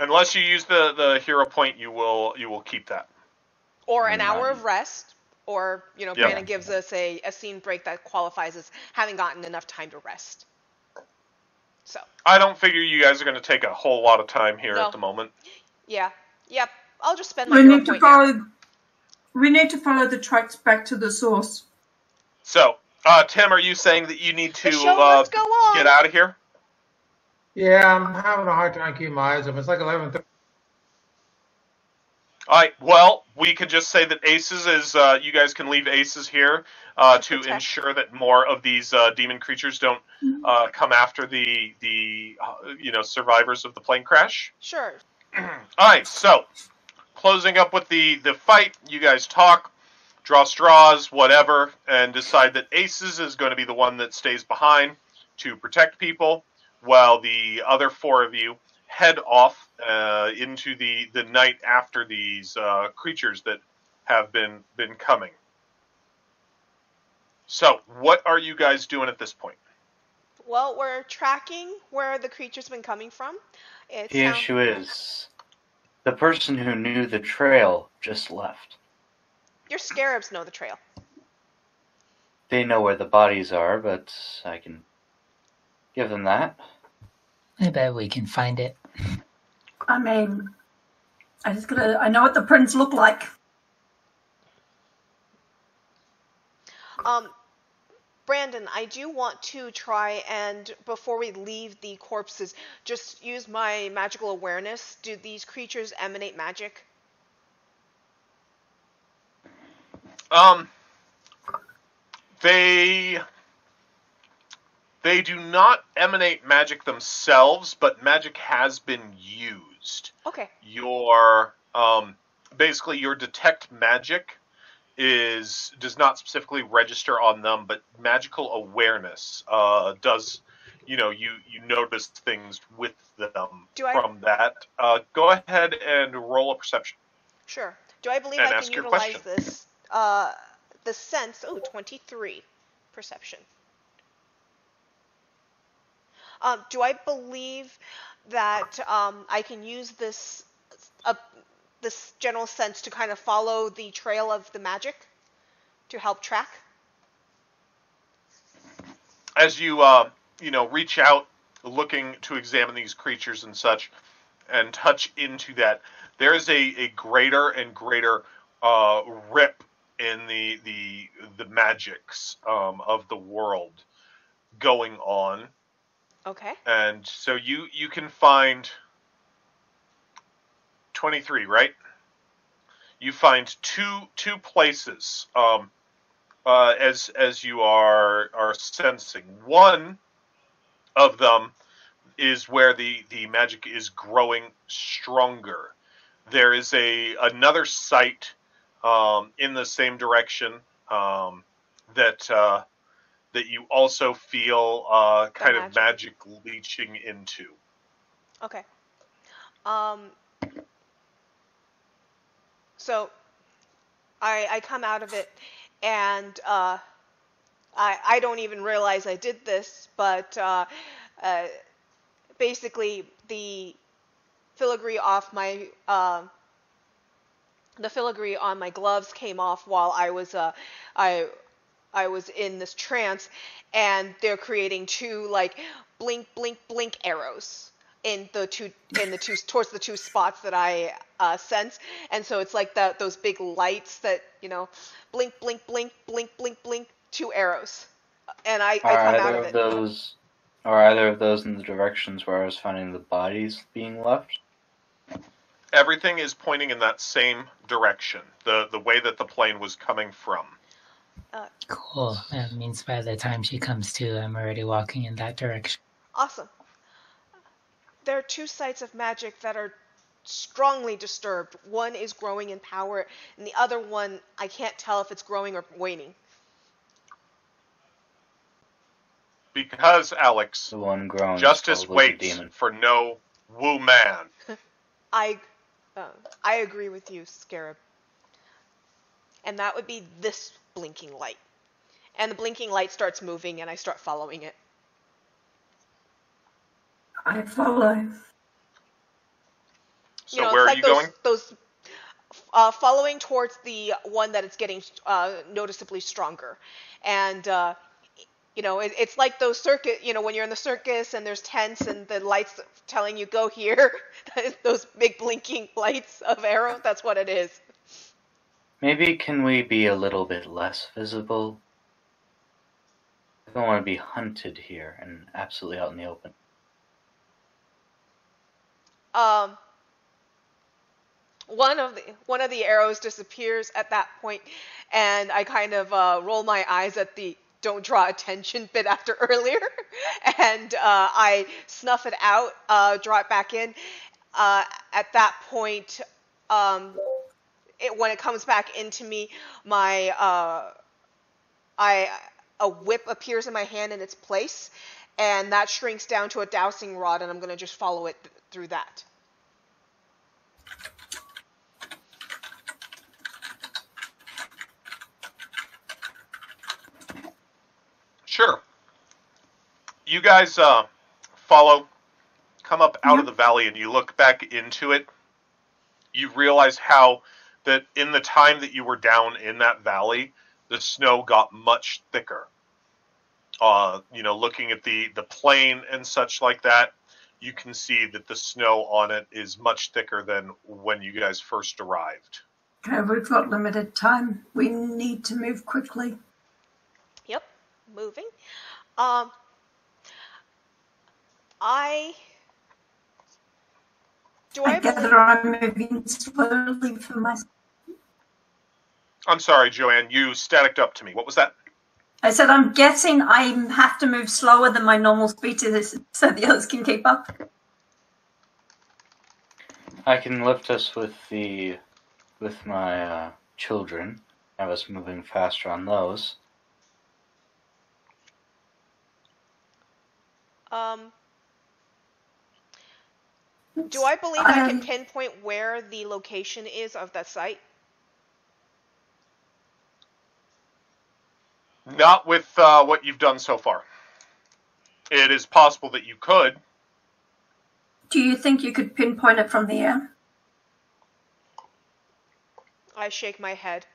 Unless you use the the hero point, you will you will keep that. Or an hour of rest, or, you know, Yeah. Brandon gives us a, a scene break that qualifies as having gotten enough time to rest. So, I don't figure you guys are going to take a whole lot of time here No. at the moment. yeah. Yep. I'll just spend my We hero need to point now. follow. We need to follow the tracks back to the source. So, uh, Tim, are you saying that you need to uh, go on. get out of here? Yeah, I'm having a hard time keeping my eyes open. It's like 11:30. All right. Well, we could just say that Aces is. Uh, you guys can leave Aces here uh, to Protect. ensure that more of these uh, demon creatures don't uh, come after the the uh, you know survivors of the plane crash. Sure. All right. So, closing up with the the fight, you guys talk, draw straws, whatever, and decide that Aces is going to be the one that stays behind to protect people, while the other four of you head off uh, into the the night after these uh, creatures that have been been coming. So, what are you guys doing at this point? Well, we're tracking where the creature's been coming from. It's The sound- issue is, the person who knew the trail just left. Your scarabs know the trail. They know where the bodies are, but I can give them that. I bet we can find it. I mean, I just gotta. I know what the prints look like. Um, Brandon, I do want to try and before we leave the corpses, just use my magical awareness. Do these creatures emanate magic? Um, they they do not emanate magic themselves, but magic has been used. Okay. Your um, basically your detect magic is does not specifically register on them, but magical awareness uh, does. You know, you you notice things with them Do I- from that. Uh, go ahead and roll a perception. Sure. Do I believe And I ask can your utilize question. this? Uh, the sense. Oh, 23 perception. Um, do I believe that um, I can use this uh, this general sense to kind of follow the trail of the magic to help track? As you uh, you know reach out, looking to examine these creatures and such, and touch into that, there is a, a greater and greater uh, rip in the the the magics um, of the world going on Okay. and so you you can find 23 right? You find two two places um, uh, as as you are are sensing. One of them is where the the magic is growing stronger. There is a another site um, in the same direction um, that uh, that you also feel uh, kind of magic leeching into. Okay. Um, so I, I come out of it and uh, I, I don't even realize I did this, but uh, uh, basically the filigree off my uh, the filigree on my gloves came off while I was uh, I I was in this trance, and they're creating two like blink blink blink arrows in the two in the two towards the two spots that I uh, sense, and so it's like that those big lights that you know blink blink blink blink blink blink two arrows, and I, I Are come out either of of it. those, are either of those in the directions where I was finding the bodies being left? Everything is pointing in that same direction, the the way that the plane was coming from. Cool. That means by the time she comes to, I'm already walking in that direction. Awesome. There are two sites of magic that are strongly disturbed. One is growing in power, and the other one, I can't tell if it's growing or waning. Because Alex, The one growing. justice waits demon. for no woo man. I, uh, I agree with you, Scarab. And that would be this blinking light. And the blinking light starts moving, and I start following it. I follow. So you know, where it's are like you those, going? Those uh, following towards the one that it's getting uh, noticeably stronger, and uh, you know, it, it's like those circuit. You know, when you're in the circus and there's tents and the lights telling you go here, those big blinking lights of arrow. That's what it is. Maybe can we be a little bit less visible? I don't want to be hunted here and absolutely out in the open. Um, one of the one of the arrows disappears at that point, and I kind of uh, roll my eyes at the "don't draw attention" bit after earlier, and uh, I snuff it out, uh, draw it back in. Uh, at that point, um, it, when it comes back into me, my uh, I a whip appears in my hand in its place, and that shrinks down to a dowsing rod, and I'm gonna just follow it th- through that. Sure. You guys uh, follow, come up out of the valley, and you look back into it. You realize how that in the time that you were down in that valley, the snow got much thicker. Uh, you know, looking at the the plain and such like that, you can see that the snow on it is much thicker than when you guys first arrived. Okay, we've got limited time. We need to move quickly. Yep, moving. Um, I do I I gather I'm moving slowly for my. I'm sorry, Joanne, you staticked up to me. What was that? I said I'm guessing I have to move slower than my normal speed to this, so the others can keep up. I can lift us with the with my uh, children. I was moving faster on those. um, do I believe I can Um, pinpoint where the location is of that site? Not with uh, what you've done so far. It is possible that you could. Do you think you could pinpoint it from the air? I shake my head.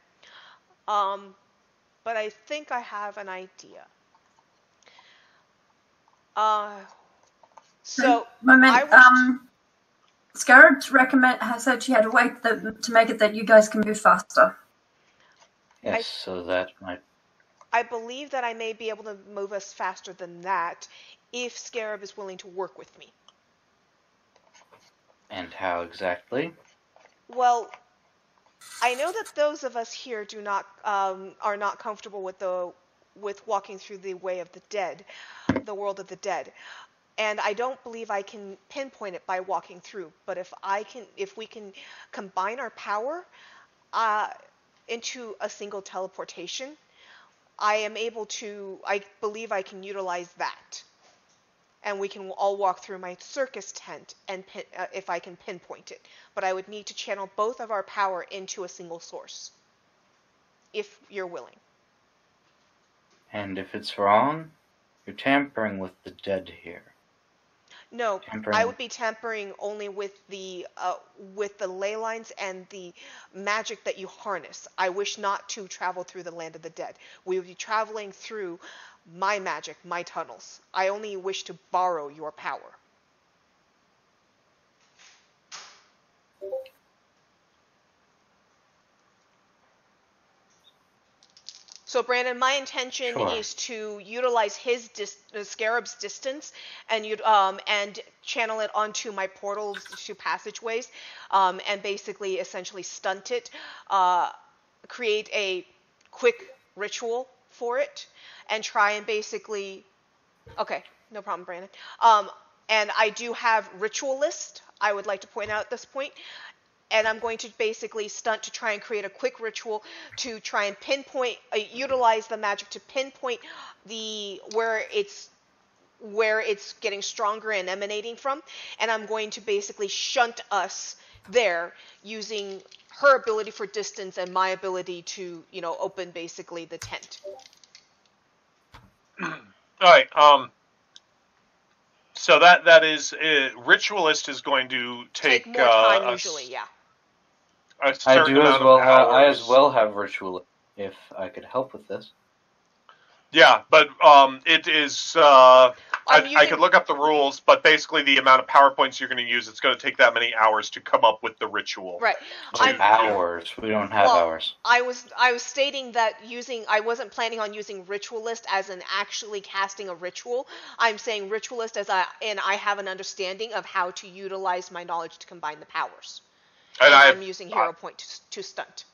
Um, but I think I have an idea. Uh, so Moment. I wish- Um, Scarabs recommend has said she had a way that, to make it that you guys can move faster. Yes, I- so that might. I believe that I may be able to move us faster than that if Scarab is willing to work with me. And how exactly? Well, I know that those of us here do not um, are not comfortable with the with walking through the way of the dead, the world of the dead, and I don't believe I can pinpoint it by walking through. But if I can, if we can combine our power uh, into a single teleportation, I am able to. I believe I can utilize that, and we can all walk through my circus tent, and pin, uh, if I can pinpoint it. But I would need to channel both of our power into a single source, if you're willing. And if it's wrong, you're tampering with the dead here. No, Tampering. I would be tampering only with the uh, with the ley lines and the magic that you harness. I wish not to travel through the land of the dead. We would be traveling through my magic, my tunnels. I only wish to borrow your power. So, Brandon, my intention Sure. is to utilize his dis- Scarab's distance and you um, and channel it onto my portals to passageways, um, and basically, essentially, stunt it, uh, create a quick ritual for it, and try and basically, okay, no problem, Brandon. Um, and I do have ritualist. I would like to point out at this point, and I'm going to basically stunt to try and create a quick ritual to try and pinpoint, uh, utilize the magic to pinpoint the where it's where it's getting stronger and emanating from, and I'm going to basically shunt us there using her ability for distance and my ability to, you know, open basically the tent. All right. Um. So that that is uh, ritualist is going to take, Take more uh, time a usually, yeah. A I certain do as well. Have, I as well have ritual. If I could help with this. Yeah, but um, it is. Uh, I, I'm I could look up the rules, but basically the amount of power points you're going to use, it's going to take that many hours to come up with the ritual. Right. Two hours. We don't have Well, hours. I was I was stating that using I wasn't planning on using ritualist as in actually casting a ritual. I'm saying ritualist as I and I have an understanding of how to utilize my knowledge to combine the powers. And I I'm using hero point to, to stunt.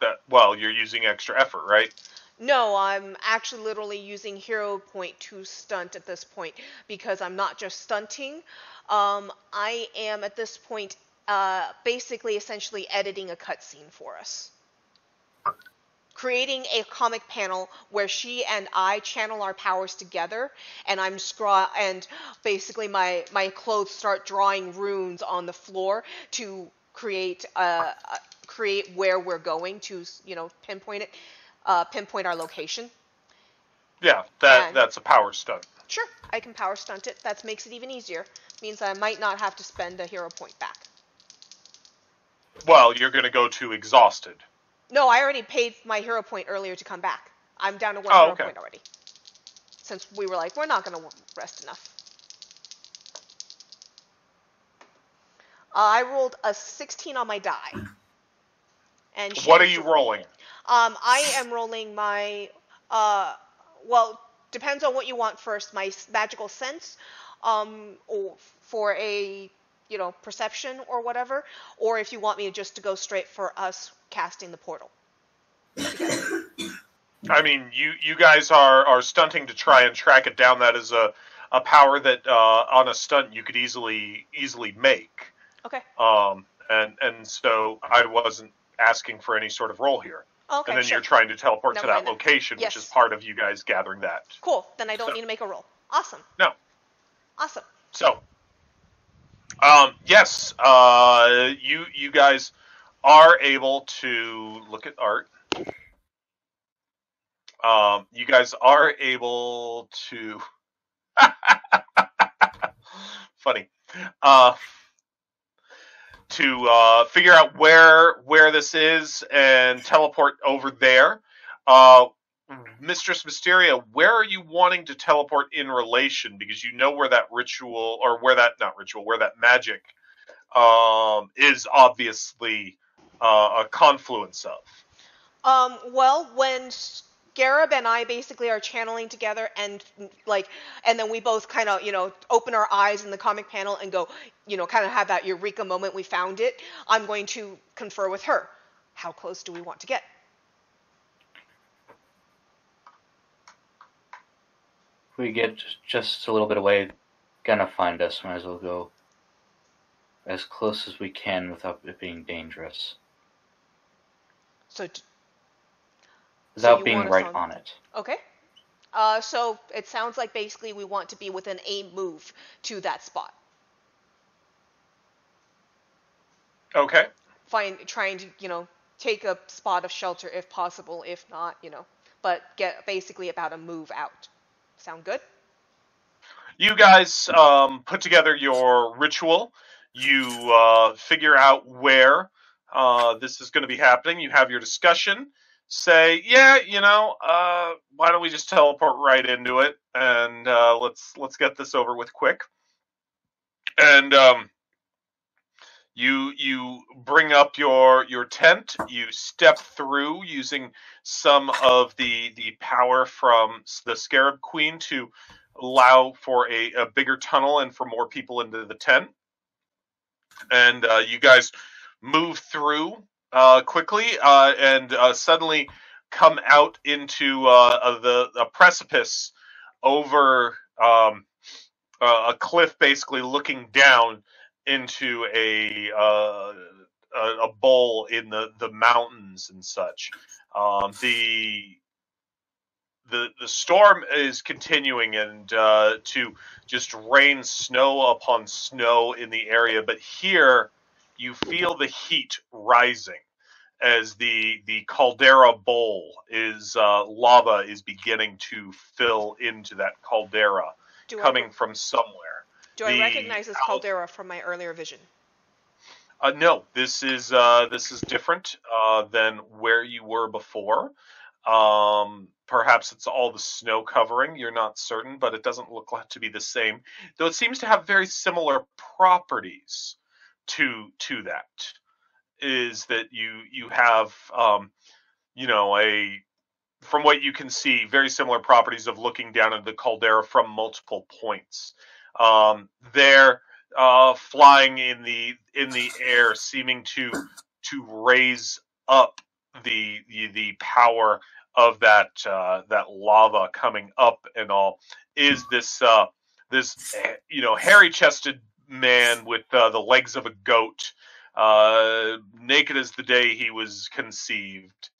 that, well, you're using extra effort, right? No, I'm actually literally using hero point to stunt at this point because I'm not just stunting. Um, I am at this point uh, basically essentially editing a cutscene for us. Creating a comic panel where she and I channel our powers together, and I'm scraw and basically my my clothes start drawing runes on the floor to create uh, uh, create where we're going to you know pinpoint it uh, pinpoint our location. Yeah, that And- that's a power stunt. Sure, I can power stunt it. That makes it even easier. Means I might not have to spend a hero point back. Well, you're going to go to exhausted. No, I already paid my hero point earlier to come back. I'm down to one Oh, hero okay. point already. Since we were like, we're not going to rest enough. Uh, I rolled a 16 on my die. And What are you rolling? Um, I am rolling my, uh, well, depends on what you want first. My magical sense, um, or for a, you know, perception or whatever, or if you want me just to go straight for us casting the portal. I mean, you you guys are are stunting to try and track it down. That is a a power that uh, on a stunt you could easily easily make. Okay. Um, and and so I wasn't asking for any sort of roll here. Okay. and then sure. you're trying to teleport Never to that location, which is part of you guys gathering that. Cool. Then I don't So- need to make a roll. Awesome. No. Awesome. So, um, yes, uh, you you guys are able to look at art. Um, you guys are able to. Funny. uh, to uh, figure out where where this is and teleport over there. Uh, Mistress Mysteria, where are you wanting to teleport in relation? Because you know where that ritual or where that not ritual, where that magic um, is obviously uh, a confluence of. Um, well, when Scarab and I basically are channeling together and like, and then we both kind of, you know, open our eyes in the comic panel and go, you know, kind of have that eureka moment. We found it. I'm going to confer with her. How close do we want to get? If we get just a little bit away, gonna find us. Might as well go as close as we can without it being dangerous. So, t- Without you being right on- on it. okay. Uh, so it sounds like basically we want to be within a move to that spot. Okay. Find trying to, you know, take a spot of shelter if possible. If not, you know, but get basically about a move out. Sound good? you guys um, put together your ritual. You uh, figure out where uh, this is going to be happening. You have your discussion. Say, yeah, you know, uh, why don't we just teleport right into it and uh, let's let's get this over with quick. And um, you you bring up your your tent. You step through using some of the the power from the Scarab Queen to allow for a, a bigger tunnel and for more people into the tent. And uh, you guys move through uh, quickly uh, and uh, suddenly come out into uh, the a precipice over um, a cliff, basically looking down into a uh, a, a bowl in the the mountains and such. Um, the the the storm is continuing and uh, to just rain snow upon snow in the area, but here you feel the heat rising as the the caldera bowl is uh, lava is beginning to fill into that caldera Do coming I, from somewhere. do I recognize this caldera from my earlier vision? Uh, no, this is uh, this is different uh, than where you were before. Um, perhaps it's all the snow covering. You're not certain, but it doesn't look like to be the same. Though it seems to have very similar properties to to that. Is that you you have um, you know a from what you can see very similar properties of looking down at the caldera from multiple points. Um, there uh, flying in the in the air, seeming to to raise up the the, the power of that uh, that lava coming up and all is this uh, this eh, you know hairy chested man with uh, the legs of a goat, uh, naked as the day he was conceived,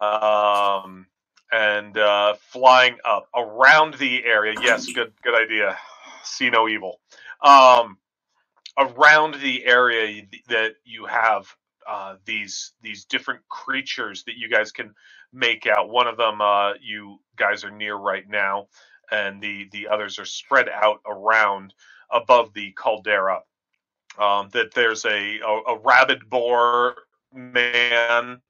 um, and uh, flying up around the area. Yes, good good idea. See no evil um, around the area that you have uh, these these different creatures that you guys can make out. One of them uh, you guys are near right now, and the the others are spread out around above the caldera. Um, that there's a, a a rabid boar man,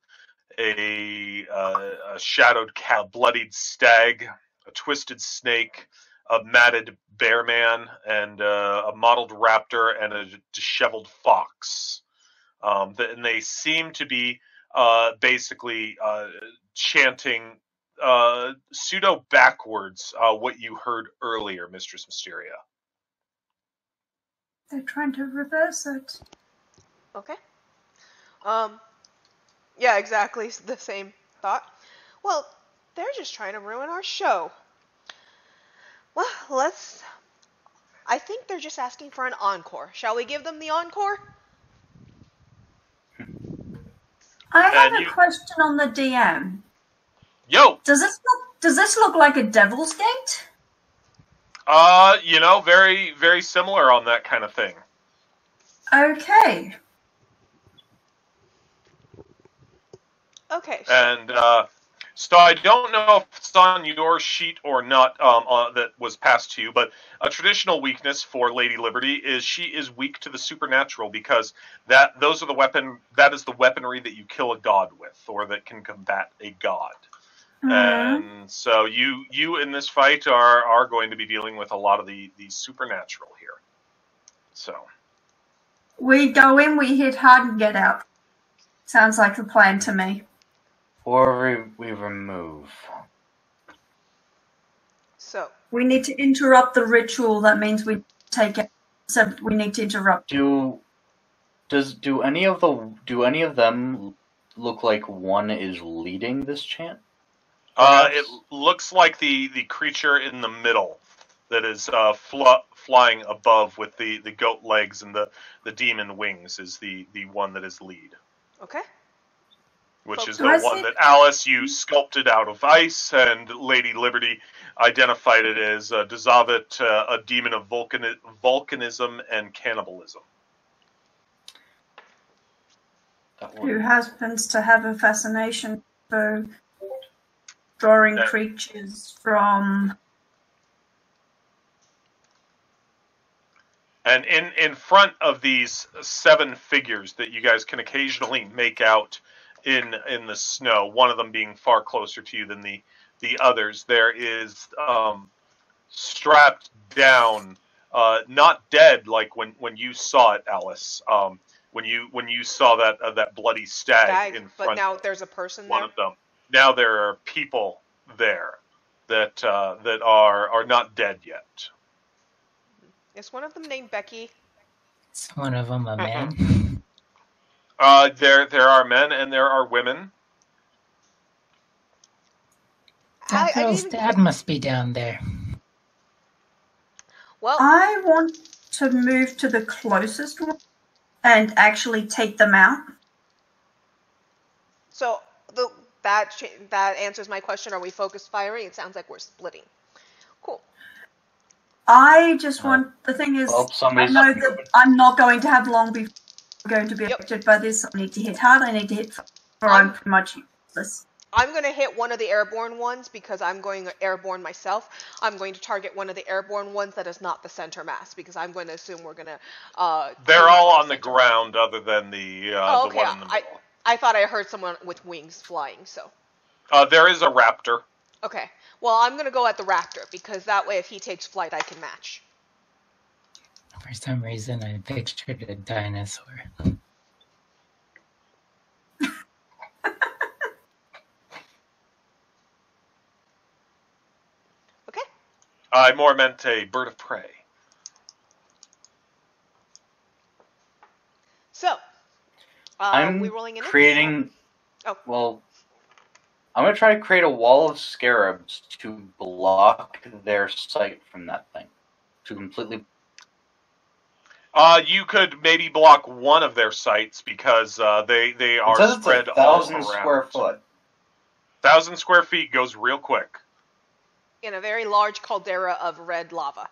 a, uh, a shadowed cat, bloodied stag, a twisted snake, a matted bear man, and uh, a mottled raptor, and a disheveled fox. Um, and they seem to be uh, basically uh, chanting uh, pseudo backwards uh, what you heard earlier, Mistress Mysteria. They're trying to reverse it. Okay. Um, yeah, exactly the same thought. Well, they're just trying to ruin our show. Well, let's. I think they're just asking for an encore. Shall we give them the encore? I have And a question on the DM. Yo, Does this look does this look like a devil's gate? Uh, you know, very, very similar on that kind of thing. Okay. Okay. And uh, So I don't know if it's on your sheet or not um, uh, that was passed to you, but a traditional weakness for Lady Liberty is she is weak to the supernatural because that those are the weapon that is the weaponry that you kill a god with or that can combat a god. Mhm. And so you you in this fight are are going to be dealing with a lot of the the supernatural here. So We go in, we hit hard, and get out. Sounds like the plan to me. Or we, we remove. So, We need to interrupt the ritual. That means we take it. So we need to interrupt. Do does do any of the do any of them look like one is leading this chant? Uh, it looks like the the creature in the middle that is uh, fl- flying above with the, the goat legs and the, the demon wings is the, the one that is lead, okay. which is the one see- that Alice you sculpted out of ice, and Lady Liberty identified it as uh, Dzoavits, uh, a demon of volcani- volcanism and cannibalism. Who happens to have a fascination for drawing Yeah. creatures from And in, in front of these seven figures that you guys can occasionally make out in in the snow, one of them being far closer to you than the the others, there is um, strapped down, uh, not dead like when, when you saw it, Alice. Um, when you when you saw that uh, that bloody stag, Stag, in but now there's a person there. one there. of them. Now there are people there that uh, that are are not dead yet. Is one of them named Becky? Is one of them a man? Uh, there there are men and there are women. That I, I girl's didn't- dad must be down there. Well, I want to move to the closest one and actually take them out. so the that that answers my question. Are we focused firing? It sounds like we're splitting. Cool. I just want the thing is, Well, I know that I'm not going to have long before I'm going to be Yep. affected by this. I need to hit hard. I need to hit, fast, or I'm pretty much useless. I'm going to hit one of the airborne ones because I'm going airborne myself. I'm going to target one of the airborne ones that is not the center mass because I'm going to assume we're going to. Uh, They're all on the ground, other than the uh, Oh, the one in the middle. I thought I heard someone with wings flying. So Uh, there is a raptor. okay. Well, I'm going to go at the raptor because that way, if he takes flight, I can match. For some reason, I pictured a dinosaur. Okay. I more meant a bird of prey. So, uh, I'm we rolling in it? creating. Oh. Well, I'm gonna try to create a wall of scarabs to block their sight from that thing, to completely. Uh, you could maybe block one of their sites because uh, they they It are says it's spread a all thousand around. square foot. Thousand square feet goes real quick. in a very large caldera of red lava.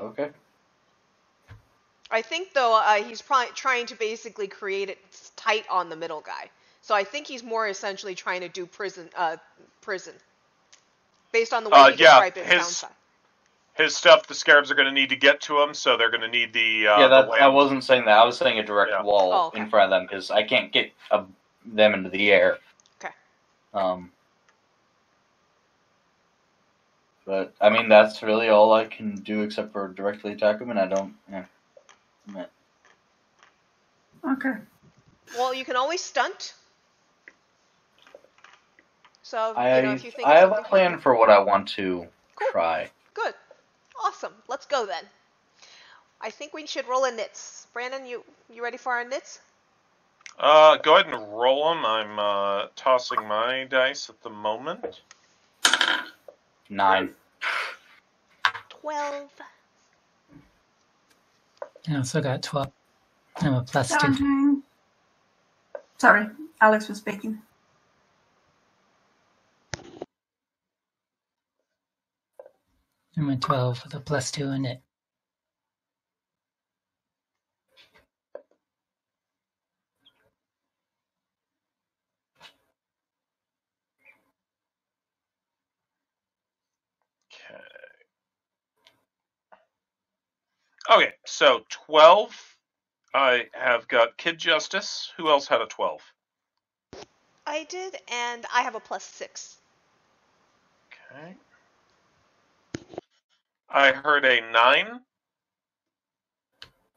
Okay. I think though uh, he's probably trying to basically create it tight on the middle guy. So I think he's more essentially trying to do prison, uh, prison, based on the way Uh, he yeah, described it. his- His stuff, the scarabs are going to need to get to him, so they're going to need the uh, yeah, that the I wasn't saying that. I was saying a direct Yeah. wall Oh, okay. in front of them because I can't get uh, them into the air. Okay. Um. But I mean, that's really all I can do except for directly attack them, and I don't. Yeah. Yeah. Okay. Well, you can always stunt. So I you know if you think I have a something- plan for what I want to Cool. try. Good, awesome. Let's go then. I think we should roll a nits. Brandon, you you ready for our nits? Uh, go ahead and roll them. I'm uh, tossing my dice at the moment. Nine. Twelve. I also got 12. I'm a plus two. Seventeen. Sorry, Alex was speaking. I'm a 12 with a plus two in it. Okay, so 12. I have got Kid Justice. Who else had a 12? I did, and I have a plus six. Okay. I heard a 9.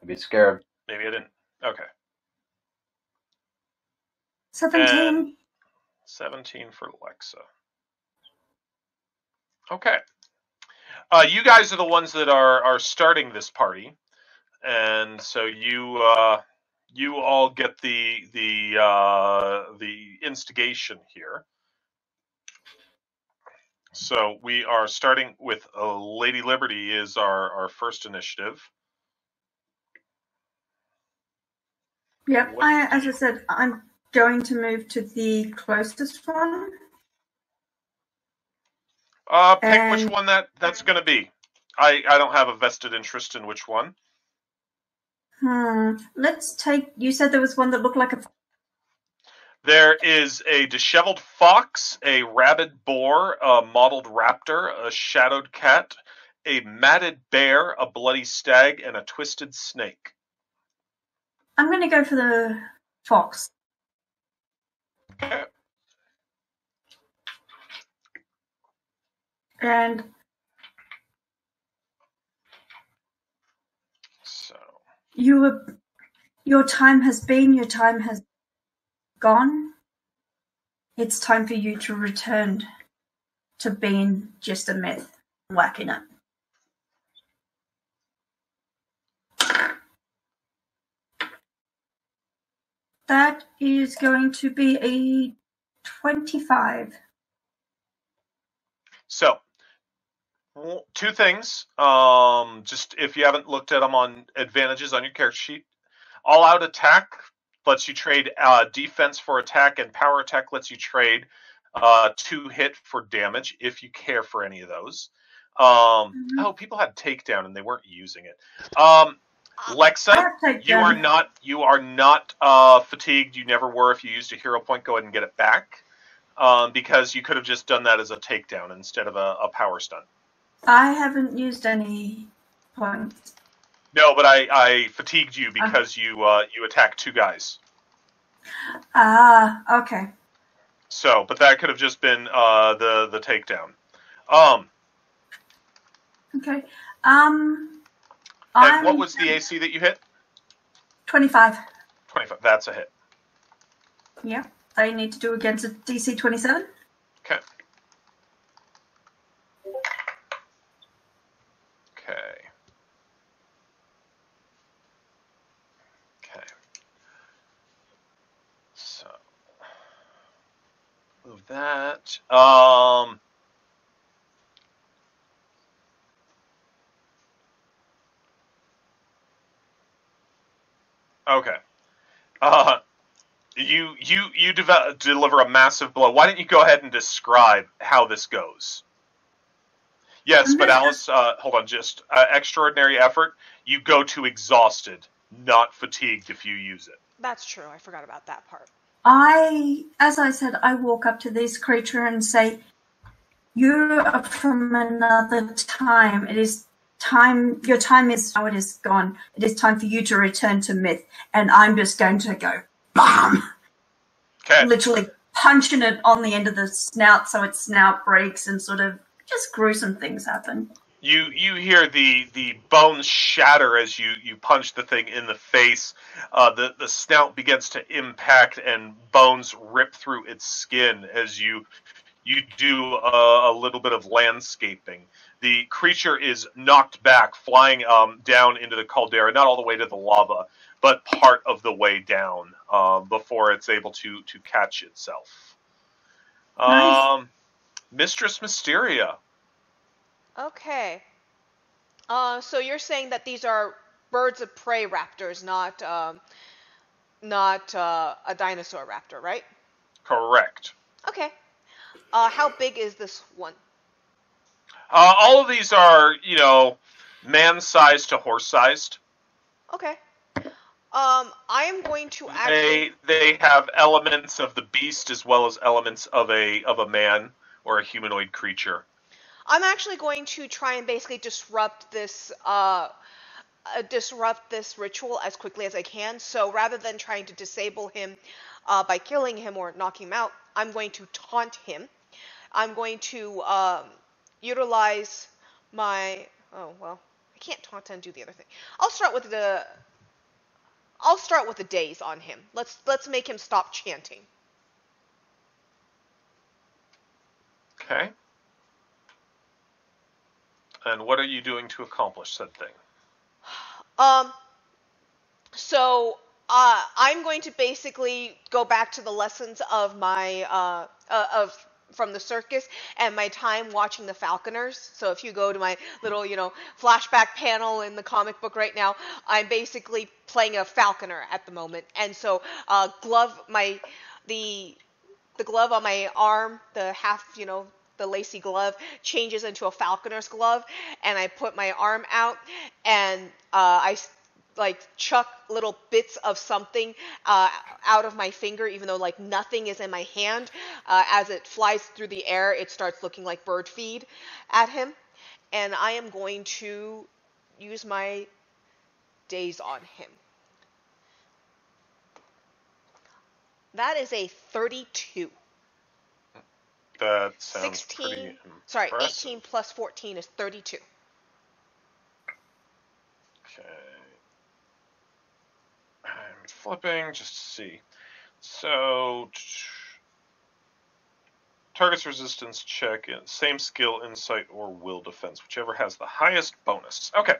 Maybe scared. Maybe I didn't. Okay. 17. And 17 for Lexa. Okay. Uh, you guys are the ones that are, are starting this party. And so you uh, you all get the the uh, the instigation here. So we are starting with uh, Lady Liberty is our, our first initiative. Yep, I, as I said, I'm going to move to the closest one. Uh, pick which one that that's going to be. I I don't have a vested interest in which one. Hmm. Let's take. You said there was one that looked like a. There is a disheveled fox, a rabid boar, a mottled raptor, a shadowed cat, a matted bear, a bloody stag, and a twisted snake. I'm going to go for the fox. And So you were. Your time has been. Your time has gone. It's time for you to return to being just a myth. Whacking it. That is going to be a 25. So, two things. Um, just if you haven't looked at them on advantages on your character sheet, all out attack lets you trade uh, defense for attack, and power attack lets you trade uh, two hit for damage if you care for any of those. Um, Mhm. Oh, people had takedown and they weren't using it. Um, Lexa, have taken you are not you are not uh, fatigued. You never were. If you used a hero point, go ahead and get it back. Um, because you could have just done that as a takedown instead of a, a power stunt. I haven't used any points. No, but I, I fatigued you because you uh, you attacked two guys. Ah, okay. So, but that could have just been uh, the the takedown. Um, Okay. Um, and I'm what was the AC that you hit? 25. Twenty five. That's a hit. Yeah. I need to do against a DC 27. Okay. Okay. Okay. So move Um. Okay. Uh, you you you develop, deliver a massive blow. Why don't you go ahead and describe how this goes? Yes, but Alice, uh, hold on. Just uh, extraordinary effort. You go to exhausted, not fatigued if you use it. That's true. I forgot about that part. I, as I said, I walk up to this creature and say, You are from another time. It is time, your time is now it is gone. It is time for you to return to myth. And I'm just going to go, BAM! Okay. Literally punching it on the end of the snout so its snout breaks and sort of just gruesome things happen. You you hear the the bones shatter as you you punch the thing in the face. Uh, the the snout begins to impact and bones rip through its skin as you you do a, a little bit of landscaping. The creature is knocked back, flying um, down into the caldera, not all the way to the lava, but part of the way down um, before it's able to to catch itself. Nice. Um, Mistress Mysteria. Okay. Uh, so you're saying that these are birds of prey raptors, not um, not uh, a dinosaur raptor, right? Correct. Okay. Uh, how big is this one? Uh, all of these are, you know, man-sized to horse-sized. Okay. Um, I am going to actually. They they have elements of the beast as well as elements of a of a man or a humanoid creature. I'm actually going to try and basically disrupt this uh, uh, disrupt this ritual as quickly as I can. So rather than trying to disable him uh, by killing him or knocking him out, I'm going to taunt him. I'm going to um, utilize my. Oh well, I can't taunt and do the other thing. I'll start with the. I'll start with the daze on him. Let's let's make him stop chanting. Okay. And what are you doing to accomplish said thing? Um. So uh, I'm going to basically go back to the lessons of my uh, uh, of from the circus and my time watching the Falconers. So if you go to my little, you know, flashback panel in the comic book right now, I'm basically playing a Falconer at the moment. And so uh, glove my the the glove on my arm, the half, you know, the lacy glove changes into a falconer's glove and I put my arm out and uh, I like chuck little bits of something uh, out of my finger, even though like nothing is in my hand. Uh, as it flies through the air, it starts looking like bird feed at him, and I am going to use my daze on him. That is a 32. That sounds 16, pretty sorry, impressive. 18 plus 14 is 32. Okay. I'm flipping just to see. So, target's resistance check, in- same skill, insight, or will defense, whichever has the highest bonus. Okay.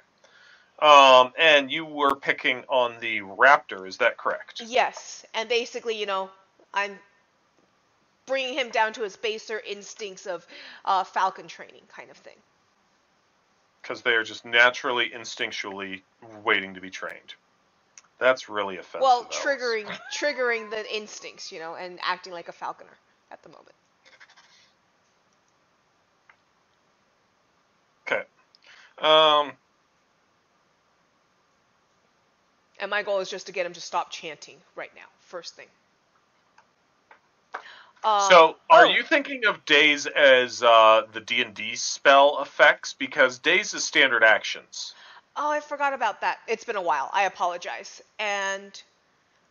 Um, and you were picking on the raptor, is that correct? Yes, and basically, you know, I'm bringing him down to his baser instincts of uh, falcon training, kind of thing. Because they are just naturally, instinctually waiting to be trained. That's really offensive. well, triggering triggering the instincts, you know, and acting like a falconer at the moment. Okay. Um, And my goal is just to get him to stop chanting right now, first thing. Um, So, are oh, you thinking of daze as uh, the D and D spell effects? Because daze is standard actions. Oh, I forgot about that. It's been a while. I apologize. And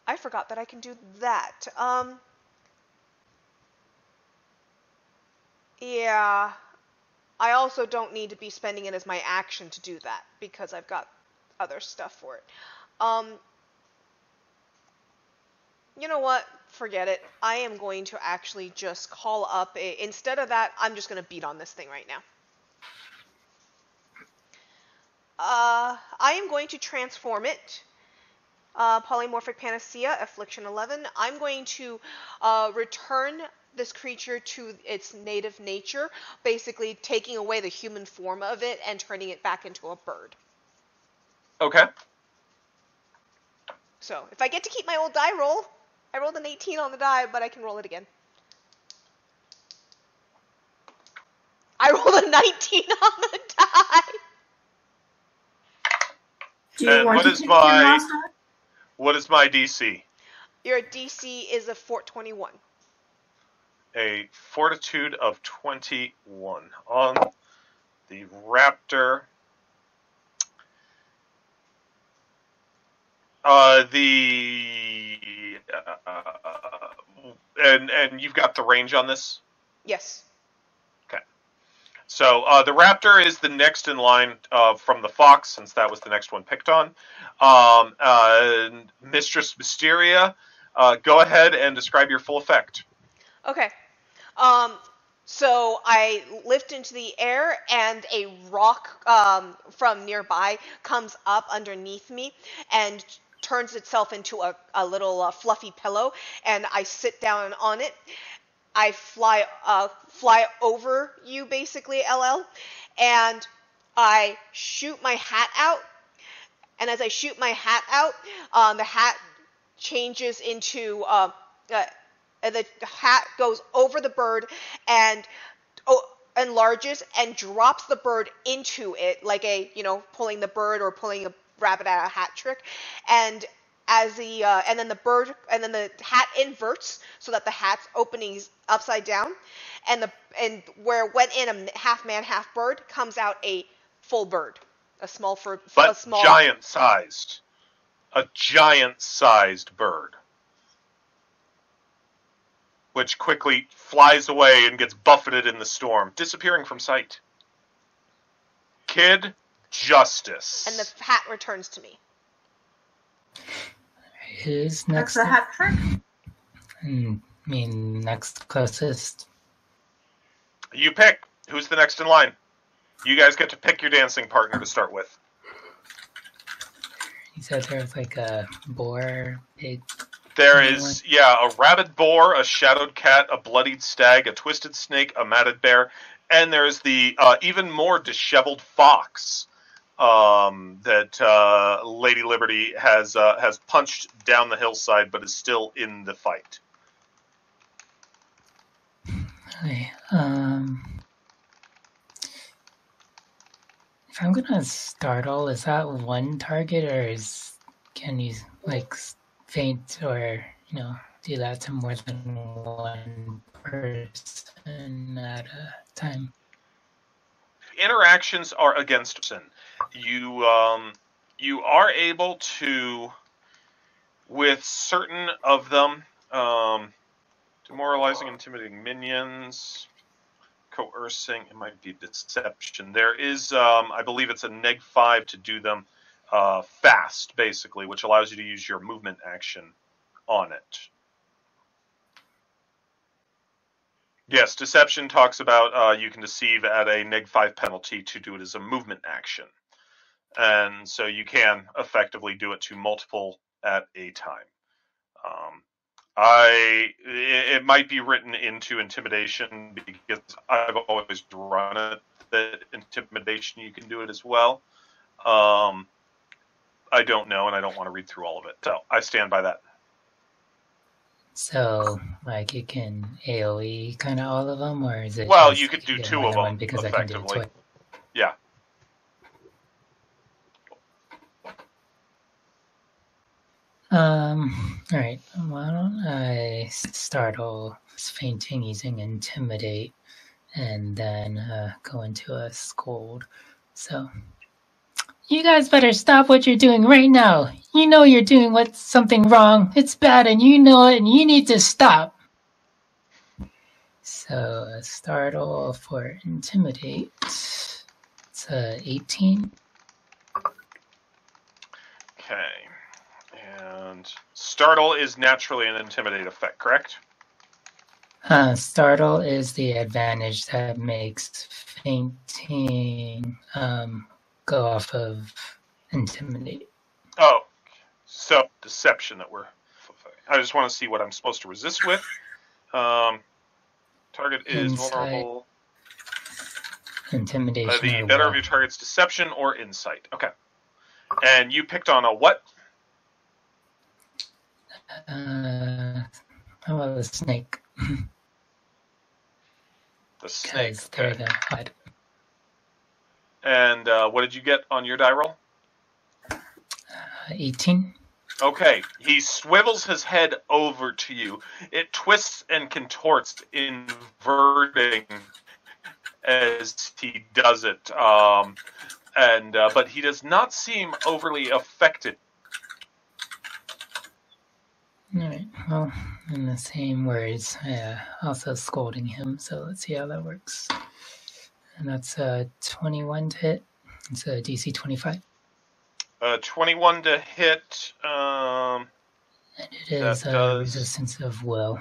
I forgot that I can do that. Um. Yeah. I also don't need to be spending it as my action to do that because I've got other stuff for it. Um. You know what? Forget it. I am going to actually just call up a. Instead of that, I'm just going to beat on this thing right now. Uh, I am going to transform it. Uh, polymorphic panacea, affliction 11. I'm going to uh, return this creature to its native nature, basically taking away the human form of it and turning it back into a bird. Okay. So if I get to keep my old die roll, I rolled an 18 on the die, but I can roll it again. I rolled a 19 on the die. Do you And want what to is my- your last die? What is my DC? Your DC is a 421. A fortitude of twenty-one on the raptor. Uh, the uh, and and you've got the range on this. Yes. Okay. So uh, the Raptor is the next in line uh, from the Fox, since that was the next one picked on. Um, uh, Mistress Mysteria, uh, go ahead and describe your full effect. Okay. Um, so I lift into the air, and a rock um, from nearby comes up underneath me and turns itself into a, a little uh, fluffy pillow, and I sit down on it. I fly uh, fly over you, basically, LL, and I shoot my hat out. And as I shoot my hat out, um, the hat changes into uh, uh, the hat goes over the bird and oh, enlarges and drops the bird into it like a you know pulling the bird or pulling a rabbit out of a hat trick and as the uh, and then the bird and then the hat inverts so that the hat's opening is upside down and the and where it went in a half man half bird comes out a full bird A small for but a small giant sized. A giant sized bird. Which quickly flies away and gets buffeted in the storm, disappearing from sight. Kid Justice. and the hat returns to me. Who's That's next? a hat trick. Hmm, I mean, next closest. You pick. Who's the next in line? You guys get to pick your dancing partner to start with. You said there was like a boar, pig. There Anyone? yeah, a rabid boar, a shadowed cat, a bloodied stag, a twisted snake, a matted bear, and there's the uh, even more disheveled fox um, that uh, Lady Liberty has uh, has punched down the hillside, but is still in the fight. Okay, um, if I'm gonna startle, is that one target, or is can you like feint or you know do that to more than one person at a time? interactions are against sin. You um, you are able to, with certain of them, um, demoralizing, intimidating minions, coercing. It might be deception. There is, um, I believe, it's a neg five to do them uh, fast, basically, which allows you to use your movement action on it. Yes, deception talks about uh, you can deceive at a neg five penalty to do it as a movement action, and so you can effectively do it to multiple at a time. Um, I it, it might be written into intimidation because I've always run it that intimidation you can do it as well. Um, I don't know, and I don't want to read through all of it, so I stand by that. So, like, it can AOE kind of all of them, or is it? Well, you could do two of them, because I can do it effectively. twice? Yeah. Um. All right. Why don't I startle feinting using intimidate, and then uh, go into a scold. So, you guys better stop what you're doing right now. You know you're doing what's something wrong. It's bad, and you know it, and you need to stop. So, startle for intimidate. It's a 18. Okay. And startle is naturally an intimidate effect, correct? Uh, startle is the advantage that makes feinting um, go off of intimidate. Oh, so deception that we're. I just want to see what I'm supposed to resist with. Um, target is Insight. vulnerable. Intimidation. Uh, the better of your target's deception or insight. Okay. And you picked on a what? Uh, how about the snake? The snake. Okay. hide. And uh, what did you get on your die roll? Uh, 18. Okay, he swivels his head over to you. It twists and contorts, inverting as he does it. Um, and uh, but he does not seem overly affected. Well, in the same words, uh, also scolding him, so let's see how that works. And that's uh, 21 to hit. It's a DC 25. Uh, Twenty-one to hit. Um, And it is That uh, does- resistance of will.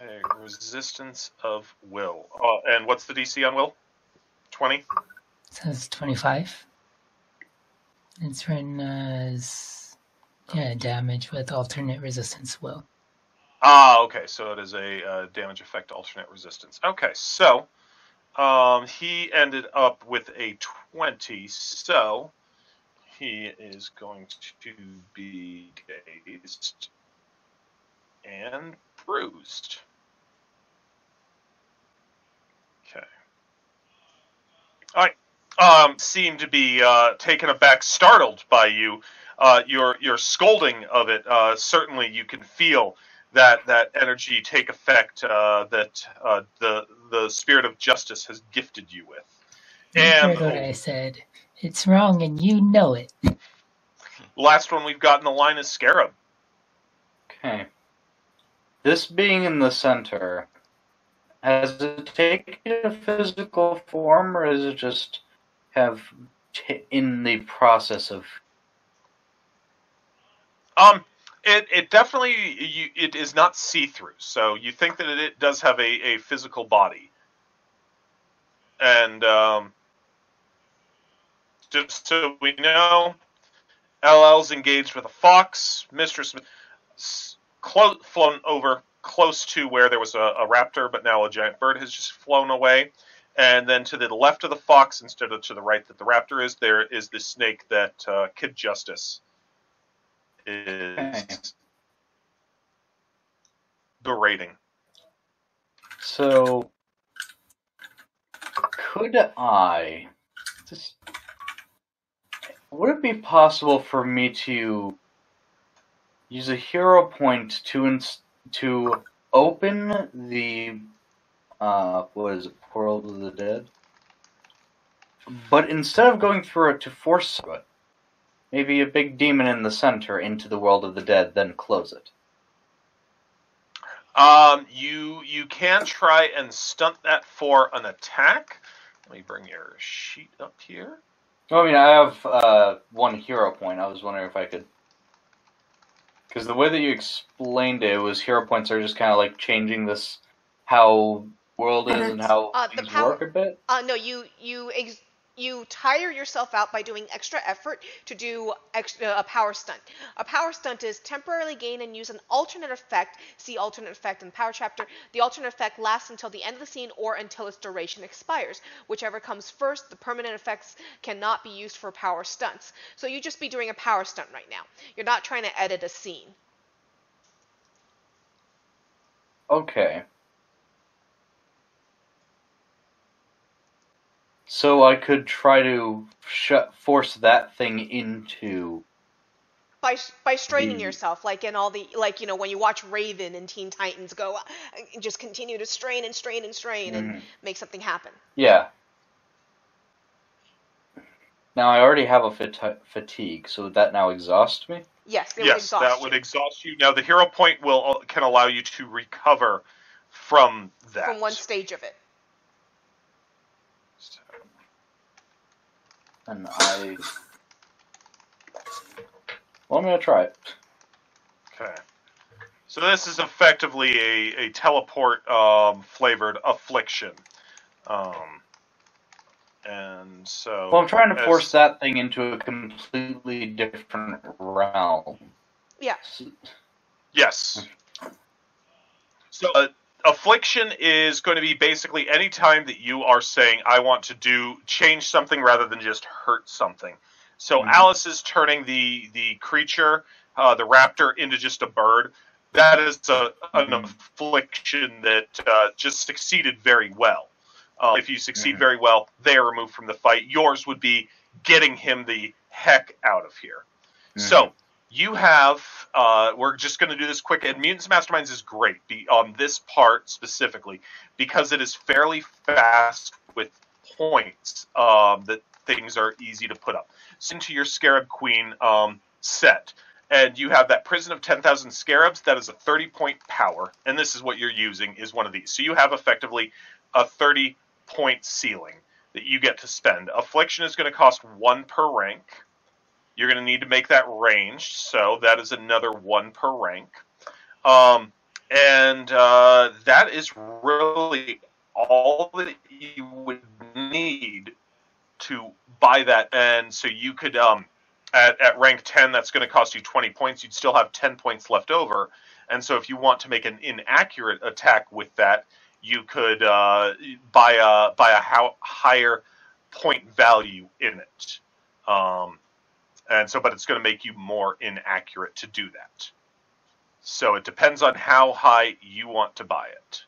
a resistance of will. Uh, and what's the DC on will? Twenty. It says 25. It's written as yeah, damage with alternate resistance will. Ah, okay. So it is a uh, damage effect alternate resistance. Okay, so um, he ended up with a 20, so he is going to be dazed and bruised. Okay. All right. Um, seem to be uh, taken aback, startled by you. Uh, your your scolding of it. Uh, certainly, you can feel that that energy take effect uh, that uh, the the spirit of justice has gifted you with. You heard what I said. It's wrong and you know it. last one we've got in the line is Scarab. Okay. This being in the center, has it taken a physical form, or is it just have t- in the process of? Um, it, it definitely you, it is not see through. So you think that it, does have a, a physical body, and um, just so we know, LL's engaged with a fox. Mistress s- clo- flown over close to where there was a, a raptor, but now a giant bird has just flown away. And then to the left of the fox, instead of to the right that the raptor is, there is the snake that uh, Kid Justice is Okay. berating. So, could I? Just, would it be possible for me to use a hero point to ins- to open the uh what is it, Portal to the Dead? But instead of going through it to force it, maybe a big demon in the center into the world of the dead, then close it. Um, you you can try and stunt that for an attack. Let me bring your sheet up here. I mean, I have uh, one hero point. I was wondering if I could, because the way that you explained it was hero points are just kind of like changing this how world is and how Uh, the things power- work a bit. Uh, no, you you ex- you tire yourself out by doing extra effort to do extra, uh, a power stunt. A power stunt is temporarily gain and use an alternate effect. See alternate effect in the power chapter. The alternate effect lasts until the end of the scene or until its duration expires. Whichever comes first, the permanent effects cannot be used for power stunts. So you just be doing a power stunt right now. You're not trying to edit a scene. Okay. So I could try to shut force that thing into. by by straining The- yourself like in all the like you know when you watch raven and teen titans go uh, just continue to strain and strain and strain and Mhm. make something happen Yeah. Now I already have a fati- fatigue, so would that now exhaust me? yes it would yes, exhaust that you would exhaust you. Now the hero point will can allow you to recover from that. from one stage of it And I. Well, I'm gonna try it. Okay. So this is effectively a, a teleport um, flavored affliction. Um, and so Well, I'm trying to as- force that thing into a completely different realm. yeah Yes. So, uh, affliction is going to be basically any time that you are saying, "I want to do change something" rather than just hurt something. So, Mhm. Alice is turning the the creature, uh, the raptor, into just a bird. That is a, an Mhm. affliction that uh, just succeeded very well. Uh, if you succeed Mhm. very well, they are removed from the fight. Yours would be getting him the heck out of here. So you have. Uh, we're just going to do this quick. And Mutants Masterminds is great on this part specifically because it is fairly fast with points um, that things are easy to put up. So into your Scarab Queen um, set, and you have that Prison of Ten Thousand Scarabs. That is a thirty point power, and this is what you're using is one of these. So you have effectively a thirty point ceiling that you get to spend. Affliction is going to cost one per rank. You're going to need to make that ranged, so that is another one per rank. Um, and uh, that is really all that you would need to buy that. And so you could, um, at, at rank 10, that's going to cost you 20 points. You'd still have 10 points left over. And so if you want to make an inaccurate attack with that, you could uh, buy a buy a how, higher point value in it. Um, and so but it's going to make you more inaccurate to do that so it depends on how high you want to buy it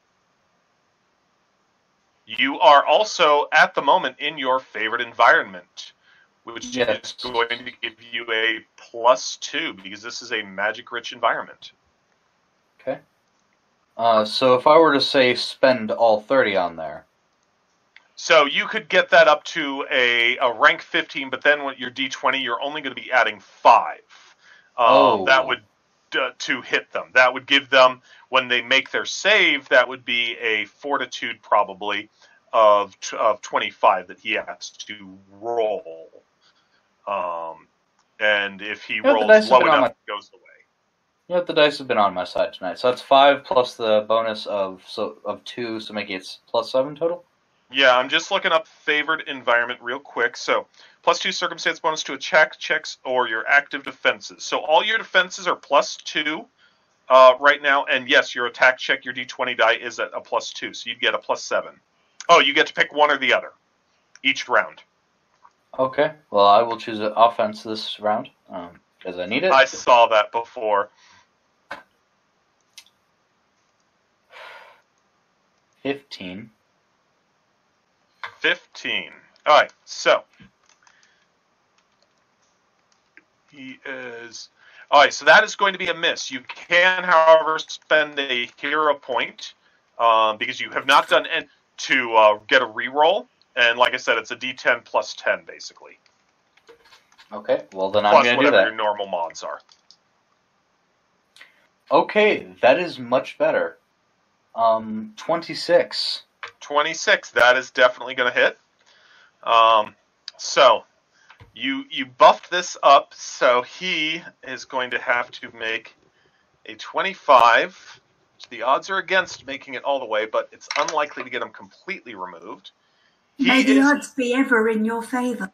you are also at the moment in your favorite environment which Yes. is going to give you a plus two because this is a magic rich environment Okay. Uh, so if I were to say spend all thirty on there, So you could get that up to a, a rank 15, but then with your D20, you're only going to be adding five. Um, Oh. That would uh, to hit them. That would give them when they make their save. That would be a fortitude probably of t- of 25 that he has to roll. Um, and if he the rolls low enough, it goes away. You know, the dice have been on my side tonight, so that's five plus the bonus of so of two, so making it plus seven total. Yeah, I'm just looking up favored environment real quick. So, plus two circumstance bonus to attack checks or your active defenses. So all your defenses are plus two uh, right now, and yes, your attack check, your D20 die is at a plus two, so you'd get a plus seven. Oh, you get to pick one or the other each round. Okay, well I will choose an offense this round because I need it. I saw that before. Fifteen. 15. All right, so he is. All right, so that is going to be a miss. You can, however, spend a hero point um, because you have not done and to uh, get a reroll. And like I said, it's a D10 plus 10 basically, Okay, well then I'm plus gonna do whatever that. your normal mods are. Okay, that is much better. Um, twenty-six. 26. That is definitely going to hit. Um, so you you buffed this up, so he is going to have to make a 25. The odds are against making it all the way, but it's unlikely to get him completely removed. He May the is, odds be ever in your favor.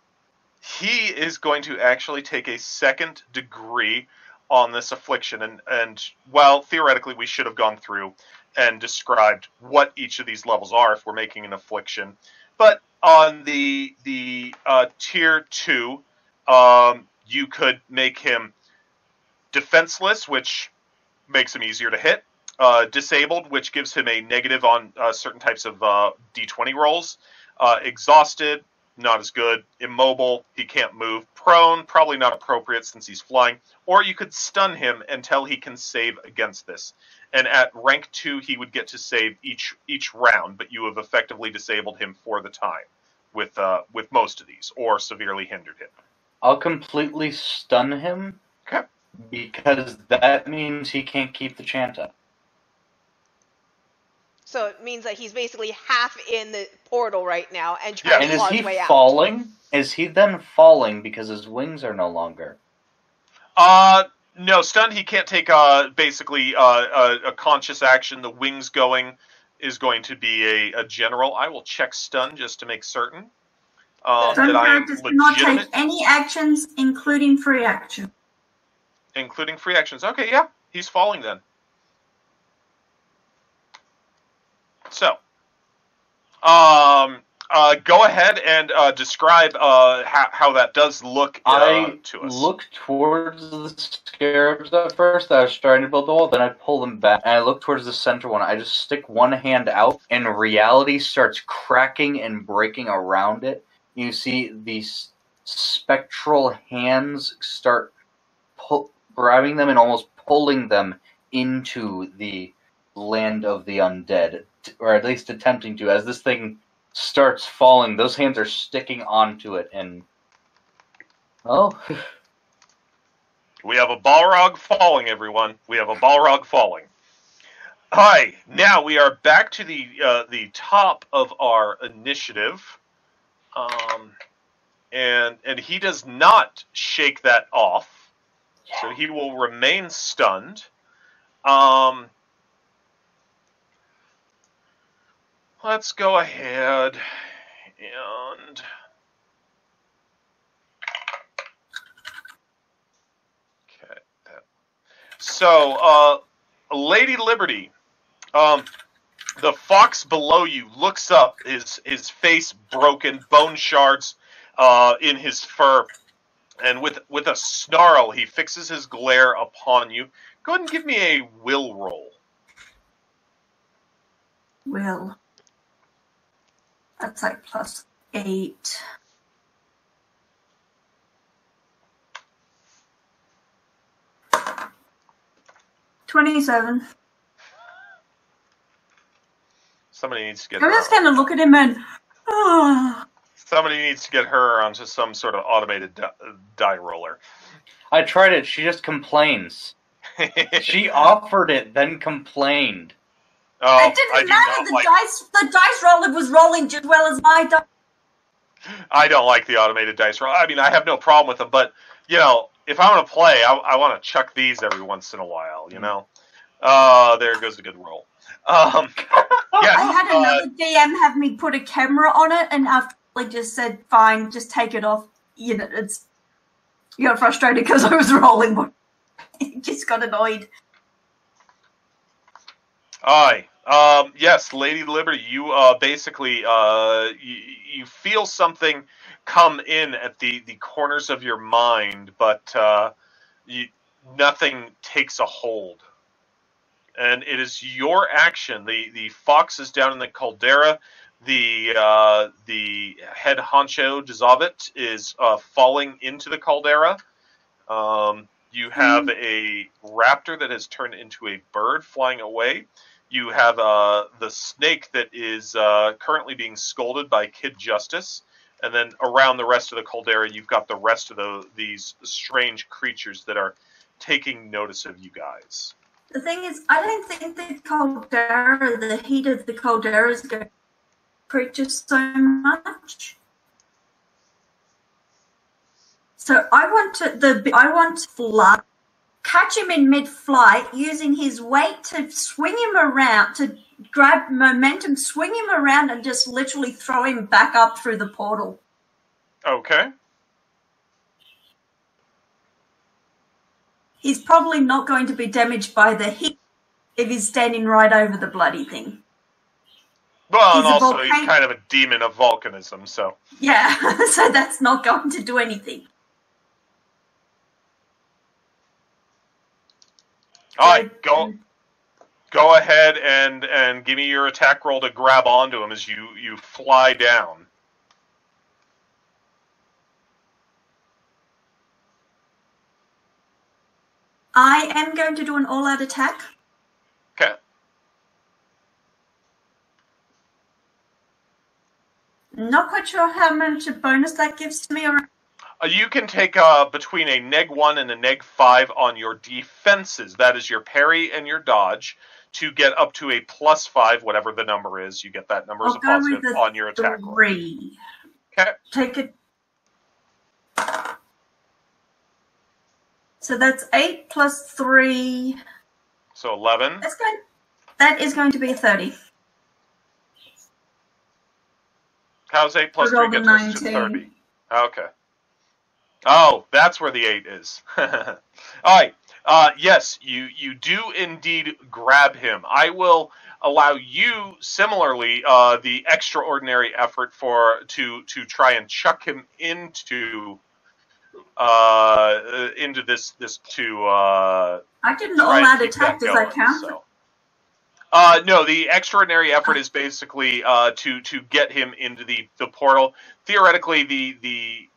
he is going to actually take a second degree on this affliction and and well theoretically we should have gone through and described what each of these levels are if we're making an affliction but on the the uh, tier two um, you could make him defenseless which makes him easier to hit uh, disabled which gives him a negative on uh, certain types of uh, d20 rolls uh, exhausted not as good. Immobile, he can't move. Prone, probably not appropriate since he's flying. Or you could stun him until he can save against this. And at rank two, he would get to save each each round, but you have effectively disabled him for the time with uh, with most of these, or severely hindered him. I'll completely stun him. Okay. Because that means he can't keep the chant up. So it means that he's basically half in the portal right now and trying And to is claw he his way out. falling? Is he then falling because his wings are no longer? Uh, no, stunned. He can't take uh basically uh, a, a conscious action. The wings going is going to be a, a general. I will check stun just to make certain um, Some that I am characters cannot take any actions, including free action. including free actions. Okay, yeah, he's falling then. So, um, uh, go ahead and uh, describe uh, how, how that does look uh, I to us. look towards the scarabs at first. I was trying to build the wall, then I pull them back, and I look towards the center one. I just stick one hand out, and reality starts cracking and breaking around it. You see these spectral hands start pull, grabbing them and almost pulling them into the land of the undead, or at least attempting to. As this thing starts falling, those hands are sticking onto it, and oh, We have a Balrog falling, everyone. We have a Balrog falling. Hi. Now we are back to the uh, the top of our initiative, um, and and he does not shake that off, so he will remain stunned. Um, let's go ahead and. Okay. So, uh, Lady Liberty, um, the fox below you looks up, his his face broken, bone shards uh, in his fur, and with with a snarl, he fixes his glare upon you. Go ahead and give me a will roll. Will. That's like plus eight. Twenty-seven. Somebody needs to get. I'm her just out. gonna look at him and Ah. Somebody needs to get her onto some sort of automated di- die roller. I tried it. She just complains. She offered it, then complained. Oh, it didn't I matter. The like. dice, the dice roller was rolling just well as my dice. I don't like the automated dice roll. I mean, I have no problem with them, but you know, if I want to play, I, I want to chuck these every once in a while. You know. Uh, there goes a good roll. Um, yeah, I had uh, another DM have me put a camera on it, and after I just said, "Fine, just take it off." You know, it's you got frustrated because I was rolling, but he just got annoyed. Aye. Um, yes, Lady Liberty, you uh, basically uh, you, you feel something come in at the, the corners of your mind, but uh, you, nothing takes a hold. And it is your action. The the fox is down in the caldera. The uh, the head honcho Dzoavits is uh, falling into the caldera. Um, you have a raptor that has turned into a bird flying away. You have uh, the snake that is uh, currently being scolded by Kid Justice, and then around the rest of the caldera, you've got the rest of the these strange creatures that are taking notice of you guys. The thing is, I don't think the caldera, the heat of the caldera, is going to creatures so much. So I want to the I want fly, catch him in mid-flight, using his weight to swing him around to grab momentum, swing him around, and just literally throw him back up through the portal. Okay. He's probably not going to be damaged by the heat if he's standing right over the bloody thing. Well, and He's a also he's kind of a demon of volcanism, so Yeah, so that's not going to do anything. All right, go go ahead and and give me your attack roll to grab onto him as you you fly down. I am going to do an all-out attack. Okay. Not quite sure how much a bonus that gives to me. Or you can take uh, between a neg one and a neg five on your defenses. That is your parry and your dodge to get up to a plus five, whatever the number is. You get that number as I'll a go with positive on your attack three. Okay. Take it. So that's eight plus three. So eleven. That's going. That is going to be a thirty. How's eight three rolled get us to thirty? Okay. Oh, that's where the eight is. All right. Uh, yes, you you do indeed grab him. I will allow you similarly uh, the extraordinary effort for to to try and chuck him into uh, into this this to uh, I did an try all-out attack. Does that count? so. Uh, no, the extraordinary effort is basically uh, to to get him into the, the portal. Theoretically, the the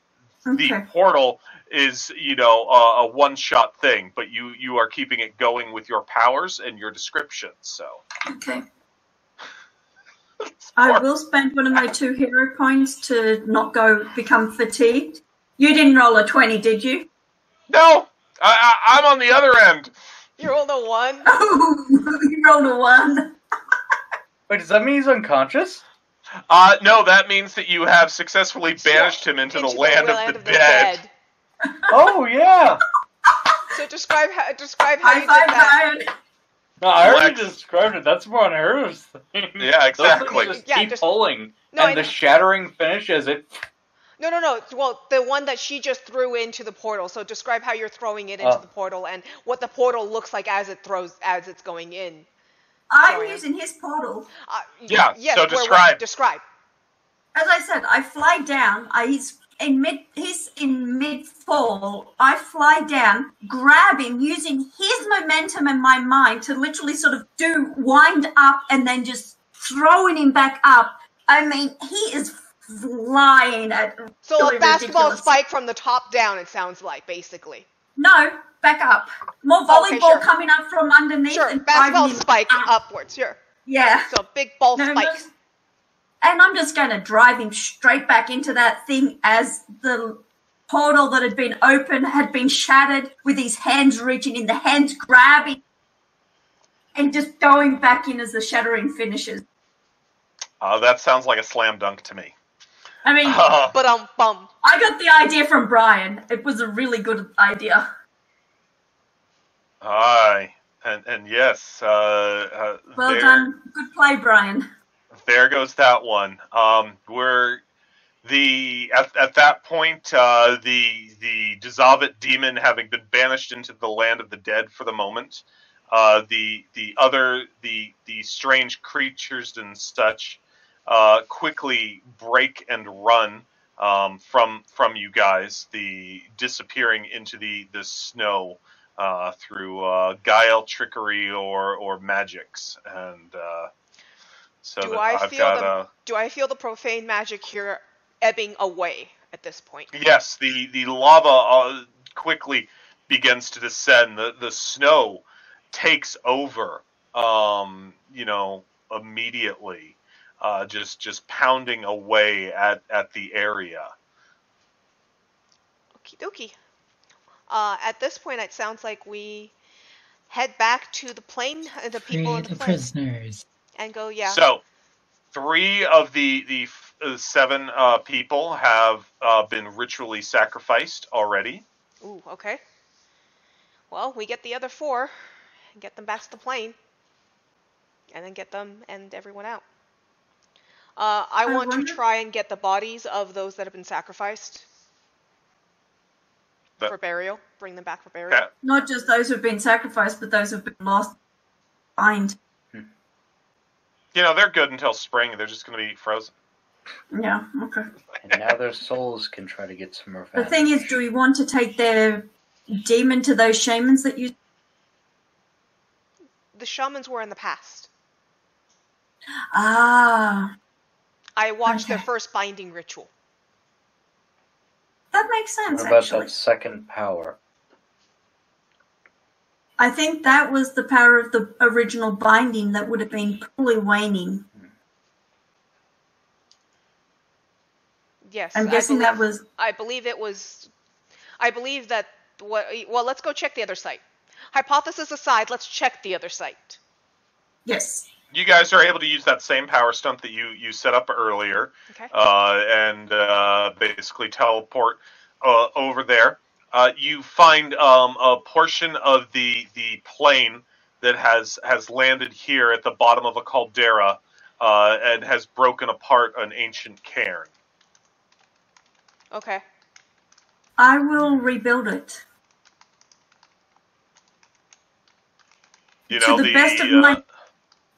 the Okay. portal is you know a, a one shot thing, but you you are keeping it going with your powers and your description. So Okay. I will spend one of my two hero points to not go become fatigued. You didn't roll a twenty, did you? no, I, I, I'm on the other end. You rolled a one. Oh, you rolled a one. Wait, does that mean he's unconscious? Uh, no, that means that you have successfully banished him into, the land, of, the dead. Oh yeah. So describe how describe how High you did that. Brian. No, I already Lex. described it. That's more unheard thing. Yeah, Those things exactly. just Yeah, keep just- pulling, No, I and the know. shattering finish as it. No, no, no. Well, the one that she just threw into the portal. So describe how you're throwing it into Oh. the portal and what the portal looks like as it throws as it's going in. I'm Sorry. using his portal. Uh, Yeah, Yes. so where- where- describe. Describe. As I said, I fly down. I, he's in mid. He's in mid fall. I fly down, grab him using his momentum and my mind to literally sort of do wind up and then just throwing him back up. I mean, he is flying at So really like basketball ridiculous. spike from the top down. It sounds like basically. No, back up. More Oh, okay, volleyball sure. coming up from underneath. Sure. and Basketball driving him spike up. upwards. Sure. Yeah. So big ball No, spike. no. and I'm just going to drive him straight back into that thing as the portal that had been open had been shattered with his hands reaching in, the hands grabbing and just going back in as the shattering finishes. Uh, that sounds like a slam dunk to me. I mean, Uh, But um bum. I got the idea from Brian. It was a really good idea. Aye, and and yes, uh, uh, Well there, done. Good play, Brian. there goes that one. Um, we're the at, at that point uh, the the Dzoavits demon having been banished into the land of the dead for the moment. Uh, the the other the the strange creatures and such uh, quickly break and run um, from from you guys. The disappearing into the the snow uh, through uh, guile, trickery, or or magics, and uh, so Do that I I've feel got the- a. Do I feel the profane magic here ebbing away at this point? Yes, the the lava uh, quickly begins to descend. The the snow takes over. Um, you know, immediately, uh, just just pounding away at at the area. Okie dokie. Uh, at this point, it sounds like we head back to the plane, uh, the people Free in the the plane, prisoners. and go. Yeah. So, three of the the f- uh, seven uh, people have uh, been ritually sacrificed already. Ooh. Okay. Well, we get the other four, and get them back to the plane, and then get them and everyone out. Uh, I I want wonder- to try and get the bodies of those that have been sacrificed But- for burial. Bring them back for burial. Yeah. Not just those who've been sacrificed, but those who've been lost. Find. You know, they're good until spring. They're just going to be frozen. Yeah, okay. And now their souls can try to get some revenge. The thing is, do we want to take their demon to those shamans that you. The shamans were in the past. Ah, I watched their first binding ritual. That makes sense, what about actually. that second power? I think that was the power of the original binding that would have been probably waning. Yes, I'm I guessing that was. I believe it was. I believe that what. Well, let's go check the other site. Hypothesis aside, let's check the other site. Yes. You guys are able to use that same power stunt that you you set up earlier. Okay. uh, and uh, basically teleport uh, over there. Uh, you find um, a portion of the the plane that has has landed here at the bottom of a caldera uh, and has broken apart an ancient cairn. Okay. I will rebuild it. You To the the, best of uh, my-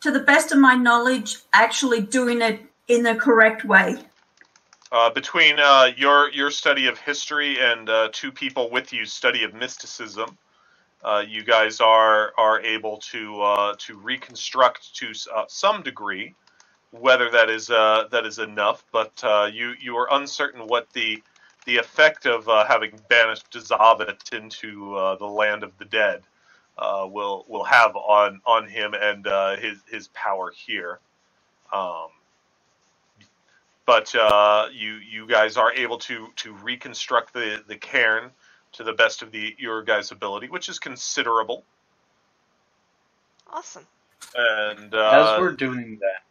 To the best of my knowledge, actually doing it in the correct way. Uh, between uh, your your study of history and uh, two people with you study of mysticism. Uh, you guys are are able to uh, to reconstruct to uh, some degree whether that is that is enough, but you you are uncertain what the the effect of having banished Dzoavits into the land of the dead will will have on on him and his his power here. Um, but uh, you you guys are able to to reconstruct the the cairn to the best of the your guys' ability, which is considerable. Awesome. And uh, As we're doing that,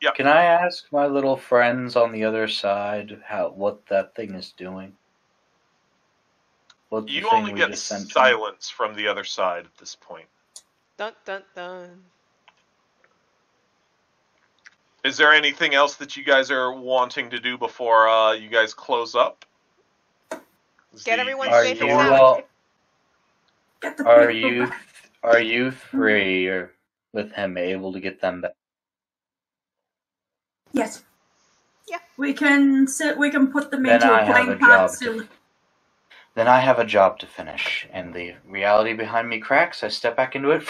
yeah. can I ask my little friends on the other side how what that thing is doing? What you only get just sent to me? silence from the other side at this point. Dun dun dun. Is there anything else that you guys are wanting to do before uh, you guys close up? Is Get the- everyone safe you and sound. all, Get the are you back. are you three or with him able to get them back? Yes. Yeah. We can sit. We can put them Then into I a have plane a part job to- soon. Then I have a job to finish, and the reality behind me cracks. I step back into it.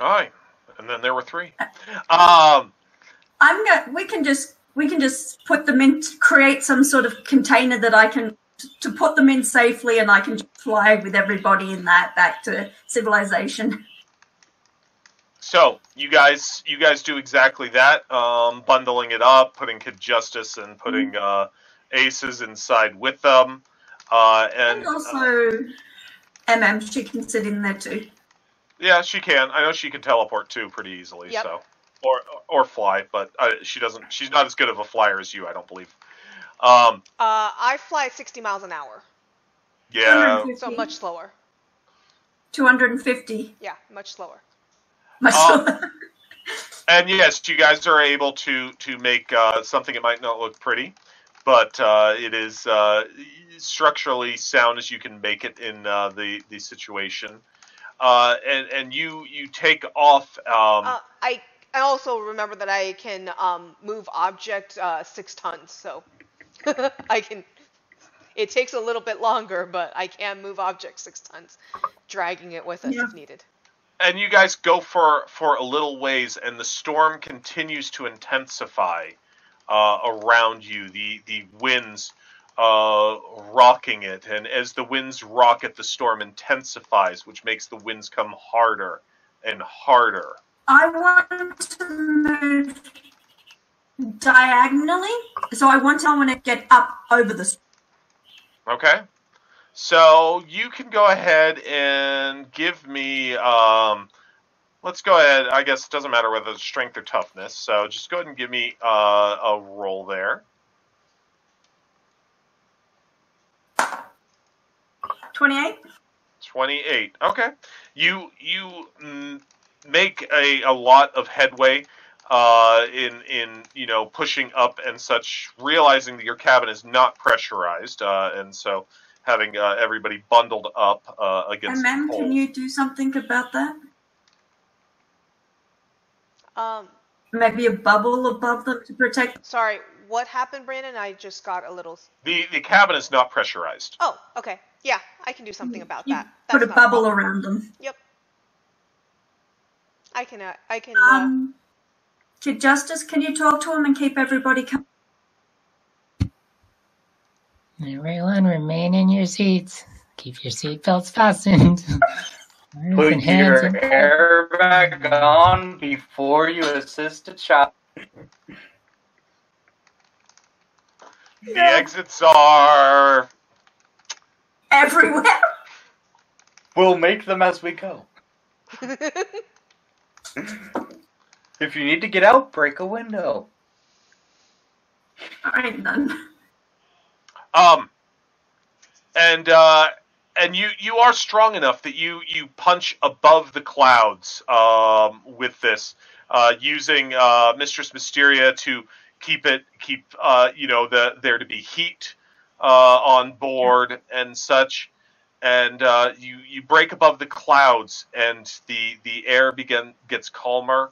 Aye, and then there were three. Um, I'm gonna. We can just. We can just put them in. Create some sort of container that I can to put them in safely, and I can fly with everybody in that back to civilization. So you guys, you guys do exactly that, um, bundling it up, putting Kid Justice and putting uh, Aces inside with them, uh, and, And also, MM, she can sit in there too. Yeah, she can. I know she can teleport too pretty easily. Yep. So, or or fly, but uh, she doesn't. She's not as good of a flyer as you, I don't believe. Um, Uh, I fly at 60 miles an hour, yeah, so much slower. 250. Yeah, much slower. Much slower. and yes, you guys are able to to make uh, something that might not look pretty, but uh, it is uh, structurally sound as you can make it in uh, the the situation. Uh, and and you you take off. Um, Uh, I I also remember that I can um, move object uh, six tons, so I can. It takes a little bit longer, but I can move object six tons, dragging it with us Yeah. if needed. and you guys go for for a little ways, and the storm continues to intensify uh, around you. The the winds uh, rocking it, and as the winds rock it, the storm intensifies, which makes the winds come harder and harder. I want to move diagonally, so I want someone to get up over the. Okay, so you can go ahead and give me. Um, let's go ahead. I guess it doesn't matter whether it's strength or toughness. So just go ahead and give me uh, a roll there. 28? 28. Okay. You you mm, make a, a lot of headway uh, in in you know pushing up and such, realizing that your cabin is not pressurized, uh, and so having uh, everybody bundled up uh, against And ma'am, the can you do something about that? Um, Maybe a bubble above them to protect. sorry, what happened, Brandon? I just got a little. the the cabin is not pressurized. Oh, okay. Yeah, I can do something about You that. put a bubble problem. around them. Yep. I can. Uh, I can. Uh, Um, Kid Justice, can you talk to him and keep everybody calm? Everyone, remain in your seats. Keep your seatbelts fastened. Put and hands your airbag on before you assist a child. The exits are Everywhere. We'll make them as we go. If you need to get out, break a window. I ain't none. Um, and uh, and you you are strong enough that you you punch above the clouds um, with this, uh, using uh, Mistress Mysteria to keep it keep uh, you know the there to be heat uh, on board and such. And uh, you you break above the clouds, and the the air begin gets calmer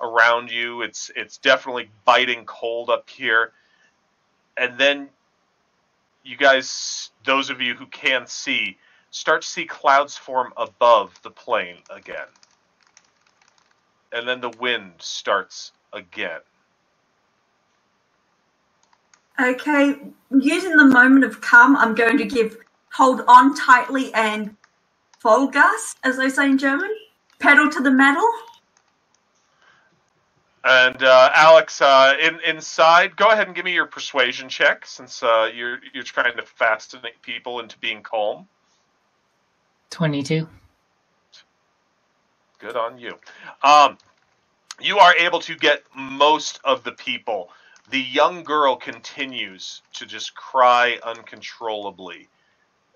around you. It's it's definitely biting cold up here, and then you guys, those of you who can see, start to see clouds form above the plane again. And then the wind starts again. Okay, using the moment of calm, I'm going to give hold on tightly and Vollgas, as they say in German. Pedal to the metal. And uh, Alex, uh, in, inside, go ahead and give me your persuasion check, since uh, you're you're trying to fascinate people into being calm. 22. Good on you. Um, you are able to get most of the people. The young girl continues to just cry uncontrollably.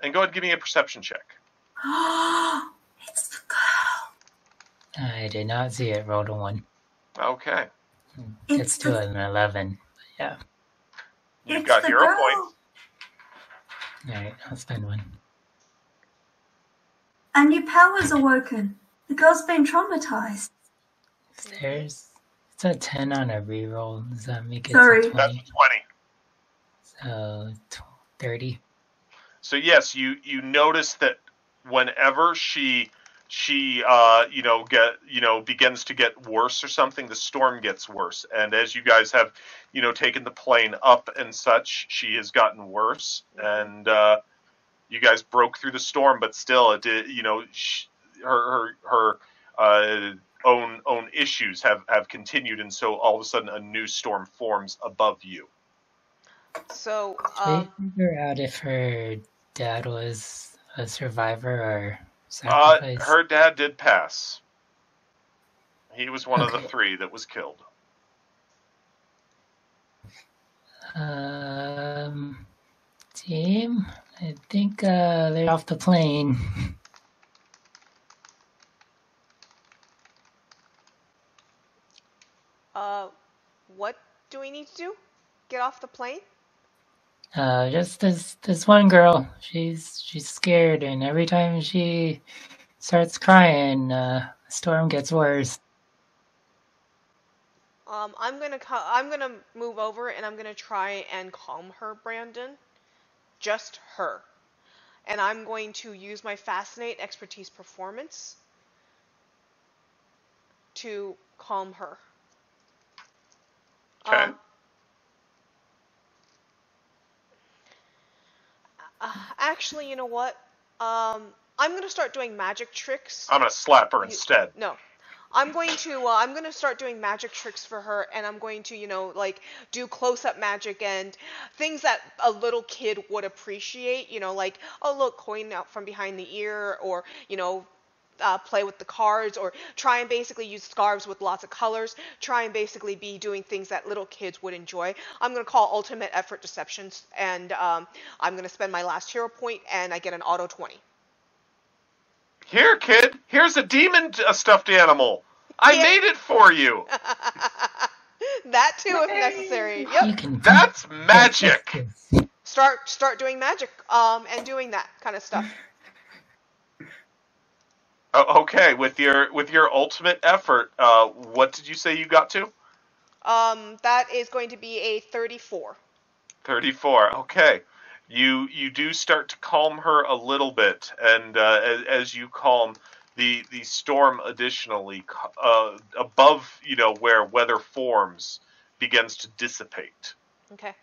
And go ahead and give me a perception check. it's the girl. I did not see it. Rolled a 1. Okay. Gets It's to the, an 11. You've it's got the hero girl. points. Alright, I'll spend one. And your power's awoken. The girl's been traumatized. If there's. It's a 10 on a reroll. Does that make it Sorry. to That's 20? 20. So, tw- 30. So yes, you you notice that whenever she she uh you know get you know begins to get worse or something, the storm gets worse. And as you guys have you know taken the plane up and such, she has gotten worse. And uh, you guys broke through the storm, but still, it did. You know, sh her her her uh, own own issues have have continued, and so all of a sudden a new storm forms above you. So, Did um, figure out if her dad was a survivor or Uh, her dad did pass. He was one of the three that was killed. Um, team, I think uh, they're off the plane. uh, what do we need to do? Get off the plane? Uh, just this this one girl. She's she's scared, and every time she starts crying, uh, the storm gets worse. Um, I'm gonna I'm gonna move over and I'm gonna try and calm her, Brandon. Just her. And I'm going to use my fascinate expertise performance to calm her. Okay. Um, uh, actually, you know what? Um, I'm gonna start doing magic tricks. I'm gonna slap her You- instead. No. I'm going to uh, I'm going to start doing magic tricks for her and I'm going to, you know, like do close-up magic and things that a little kid would appreciate, you know, like oh look, coin out from behind the ear or, you know, uh, play with the cards or try and basically use scarves with lots of colors. Try and basically be doing things that little kids would enjoy. I'm going to call ultimate effort deceptions and um, I'm going to spend my last hero point and I get an auto 20. Here, kid. Here's a demon a stuffed animal. I Yeah. made it for you. that too if necessary. Yep. That's magic. start start doing magic um and doing that kind of stuff okay, with your with your ultimate effort, uh, what did you say you got to? um that is going to be a 34 Thirty-four. Okay, you you do start to calm her a little bit, and uh, as, as you calm the the storm, additionally uh, above you know where weather forms begins to dissipate. okay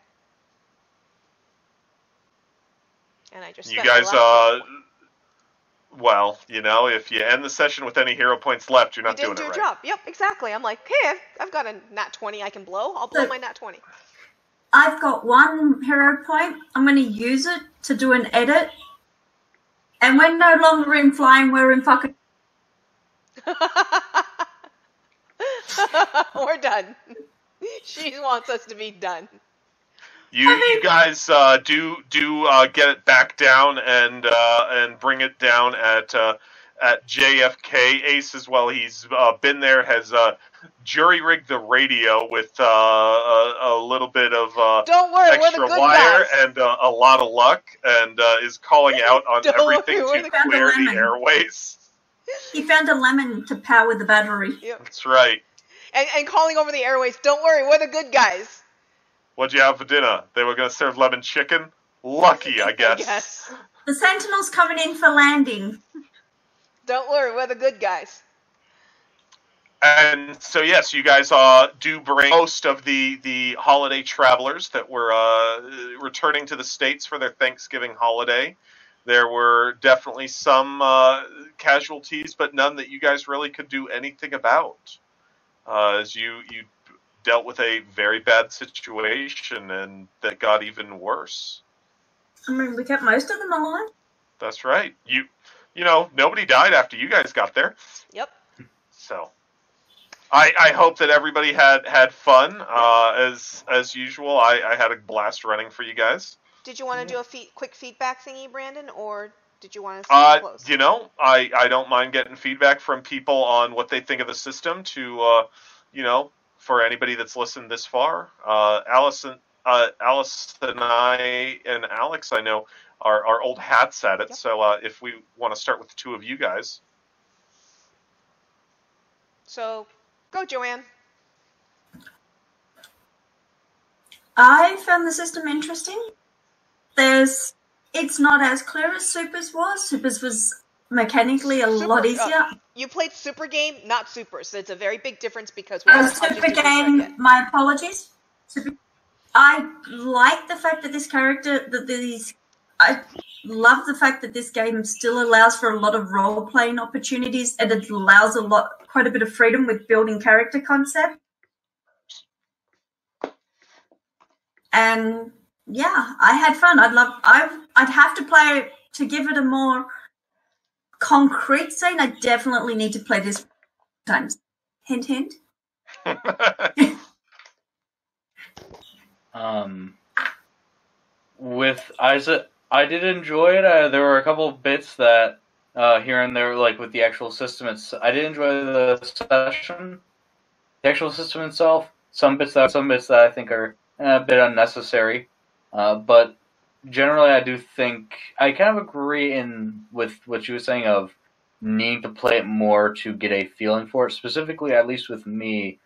and i just You guys, uh, point. Well, you know, if you end the session with any hero points left, you're you not didn't doing do it a right. job yep exactly i'm like hey I've- i've got a nat 20 i can blow i'll blow my nat 20 I've got one hero point. I'm going to use it to do an edit. And we're no longer in flying, we're in fucking. we're done she wants us to be done You I mean- you guys uh, do do uh, get it back down and uh, and bring it down at uh, at JFK. Ace as well. He's uh, been there. Has uh, jury rigged the radio with uh, a, a little bit of uh, don't worry we're the extra good wire guys and uh, a lot of luck, and uh, is calling out on Don't everything we're to clear the lemon. airways. He found a lemon to power the battery. yep. That's right. and, and calling over the airways don't worry we're the good guys What'd you have for dinner? They were going to serve lemon chicken. Lucky, I guess. yes The Sentinel's coming in for landing. don't worry we're the good guys And so, yes, you guys uh, do bring most of the, the holiday travelers that were uh, returning to the States for their Thanksgiving holiday. There were definitely some uh, casualties, but none that you guys really could do anything about. Uh, as you, you dealt with a very bad situation and that got even worse. I mean, we kept most of them alive. That's right. You, you know, nobody died after you guys got there. yep So, I, I hope that everybody had had fun. Uh, as as usual, I, I had a blast running for you guys. Did you want to do a fe- quick feedback thingy, Brandon, or did you want to Uh, close? you know, I, I don't mind getting feedback from people on what they think of the system. To uh, you know, for anybody that's listened this far, uh, Allison, uh, Alice and I and Alex, I know are, are old hats at it. Yep. So uh, if we want to start with the two of you guys, So, go, Joanne. I found the system interesting. There's, it's not as clear as Supers was. Supers was mechanically a Super- lot uh, easier. You played Super Game, not Super, so it's a very big difference because we Uh, super game. My apologies. Super, I like the fact that this character, that these I love the fact that this game still allows for a lot of role playing opportunities and it allows a lot, quite a bit of freedom with building character concept. And yeah, I had fun. I'd love. I I'd have to play to give it a more concrete saying I definitely need to play this times. Hint, hint. Um, with Isaac, I did enjoy it. Uh, there were a couple of bits that uh, here and there, like with the actual system. It's I did enjoy the session, the actual system itself. Some bits that some bits that I think are a bit unnecessary, uh, but generally I do think I kind of agree in with what you were saying of needing to play it more to get a feeling for it. Specifically, at least with me,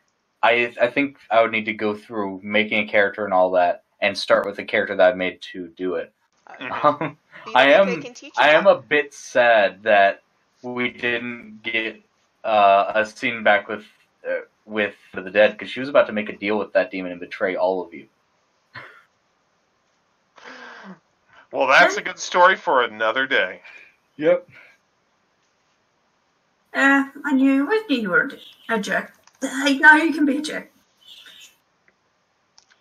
I I think I would need to go through making a character and all that, and start with the character that I've made to do it. Mhm. Um, I am they can I am a bit sad that we didn't get uh, a scene back with uh, with the dead because she was about to make a deal with that demon and betray all of you. Well, that's a good story for another day. Yep. Uh, I knew, I knew you were a jerk. Now you can be a jerk.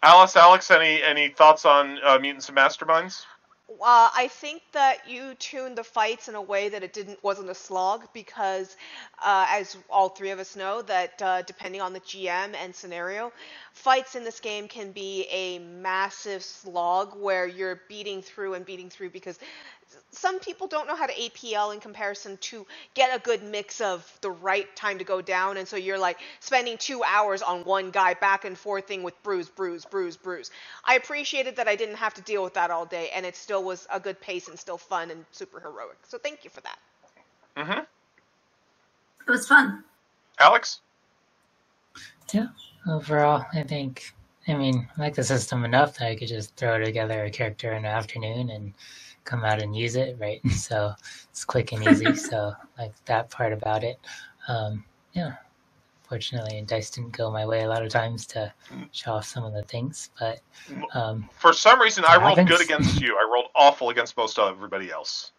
Alice, Alex, any any thoughts on uh, Mutants and Masterminds? Uh, I think that you tuned the fights in a way that it didn't wasn't a slog because, uh, as all three of us know, that uh, depending on the GM and scenario, fights in this game can be a massive slog where you're beating through and beating through because some people don't know how to APL in comparison to get a good mix of the right time to go down, and so you're like spending two hours on one guy back and forth thing with bruise, bruise, bruise, bruise. I appreciated that I didn't have to deal with that all day, and it still was a good pace and still fun and super heroic. So thank you for that. Mm-hmm. It was fun. Alex? Yeah, overall, I think, I mean, I like the system enough that I could just throw together a character in the afternoon and come out and use it, right? So it's quick and easy. so like that part about it. Um, yeah. Fortunately, dice didn't go my way a lot of times to show off some of the things, but um, For some reason, I rolled happens. good against you. I rolled awful against most of everybody else.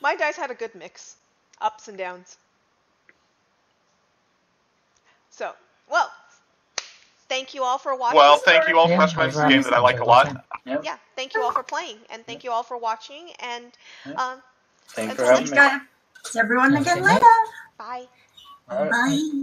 My dice had a good mix, ups and downs. So, well, thank you all for watching. Well, thank you all for Yeah, Masterminds. It's a game that I like a lot. Yep. Yeah, thank you all for playing, and thank you all for watching, and Yeah. um, Thanks Until for having me. guys. See everyone again good later. bye. All right. Bye.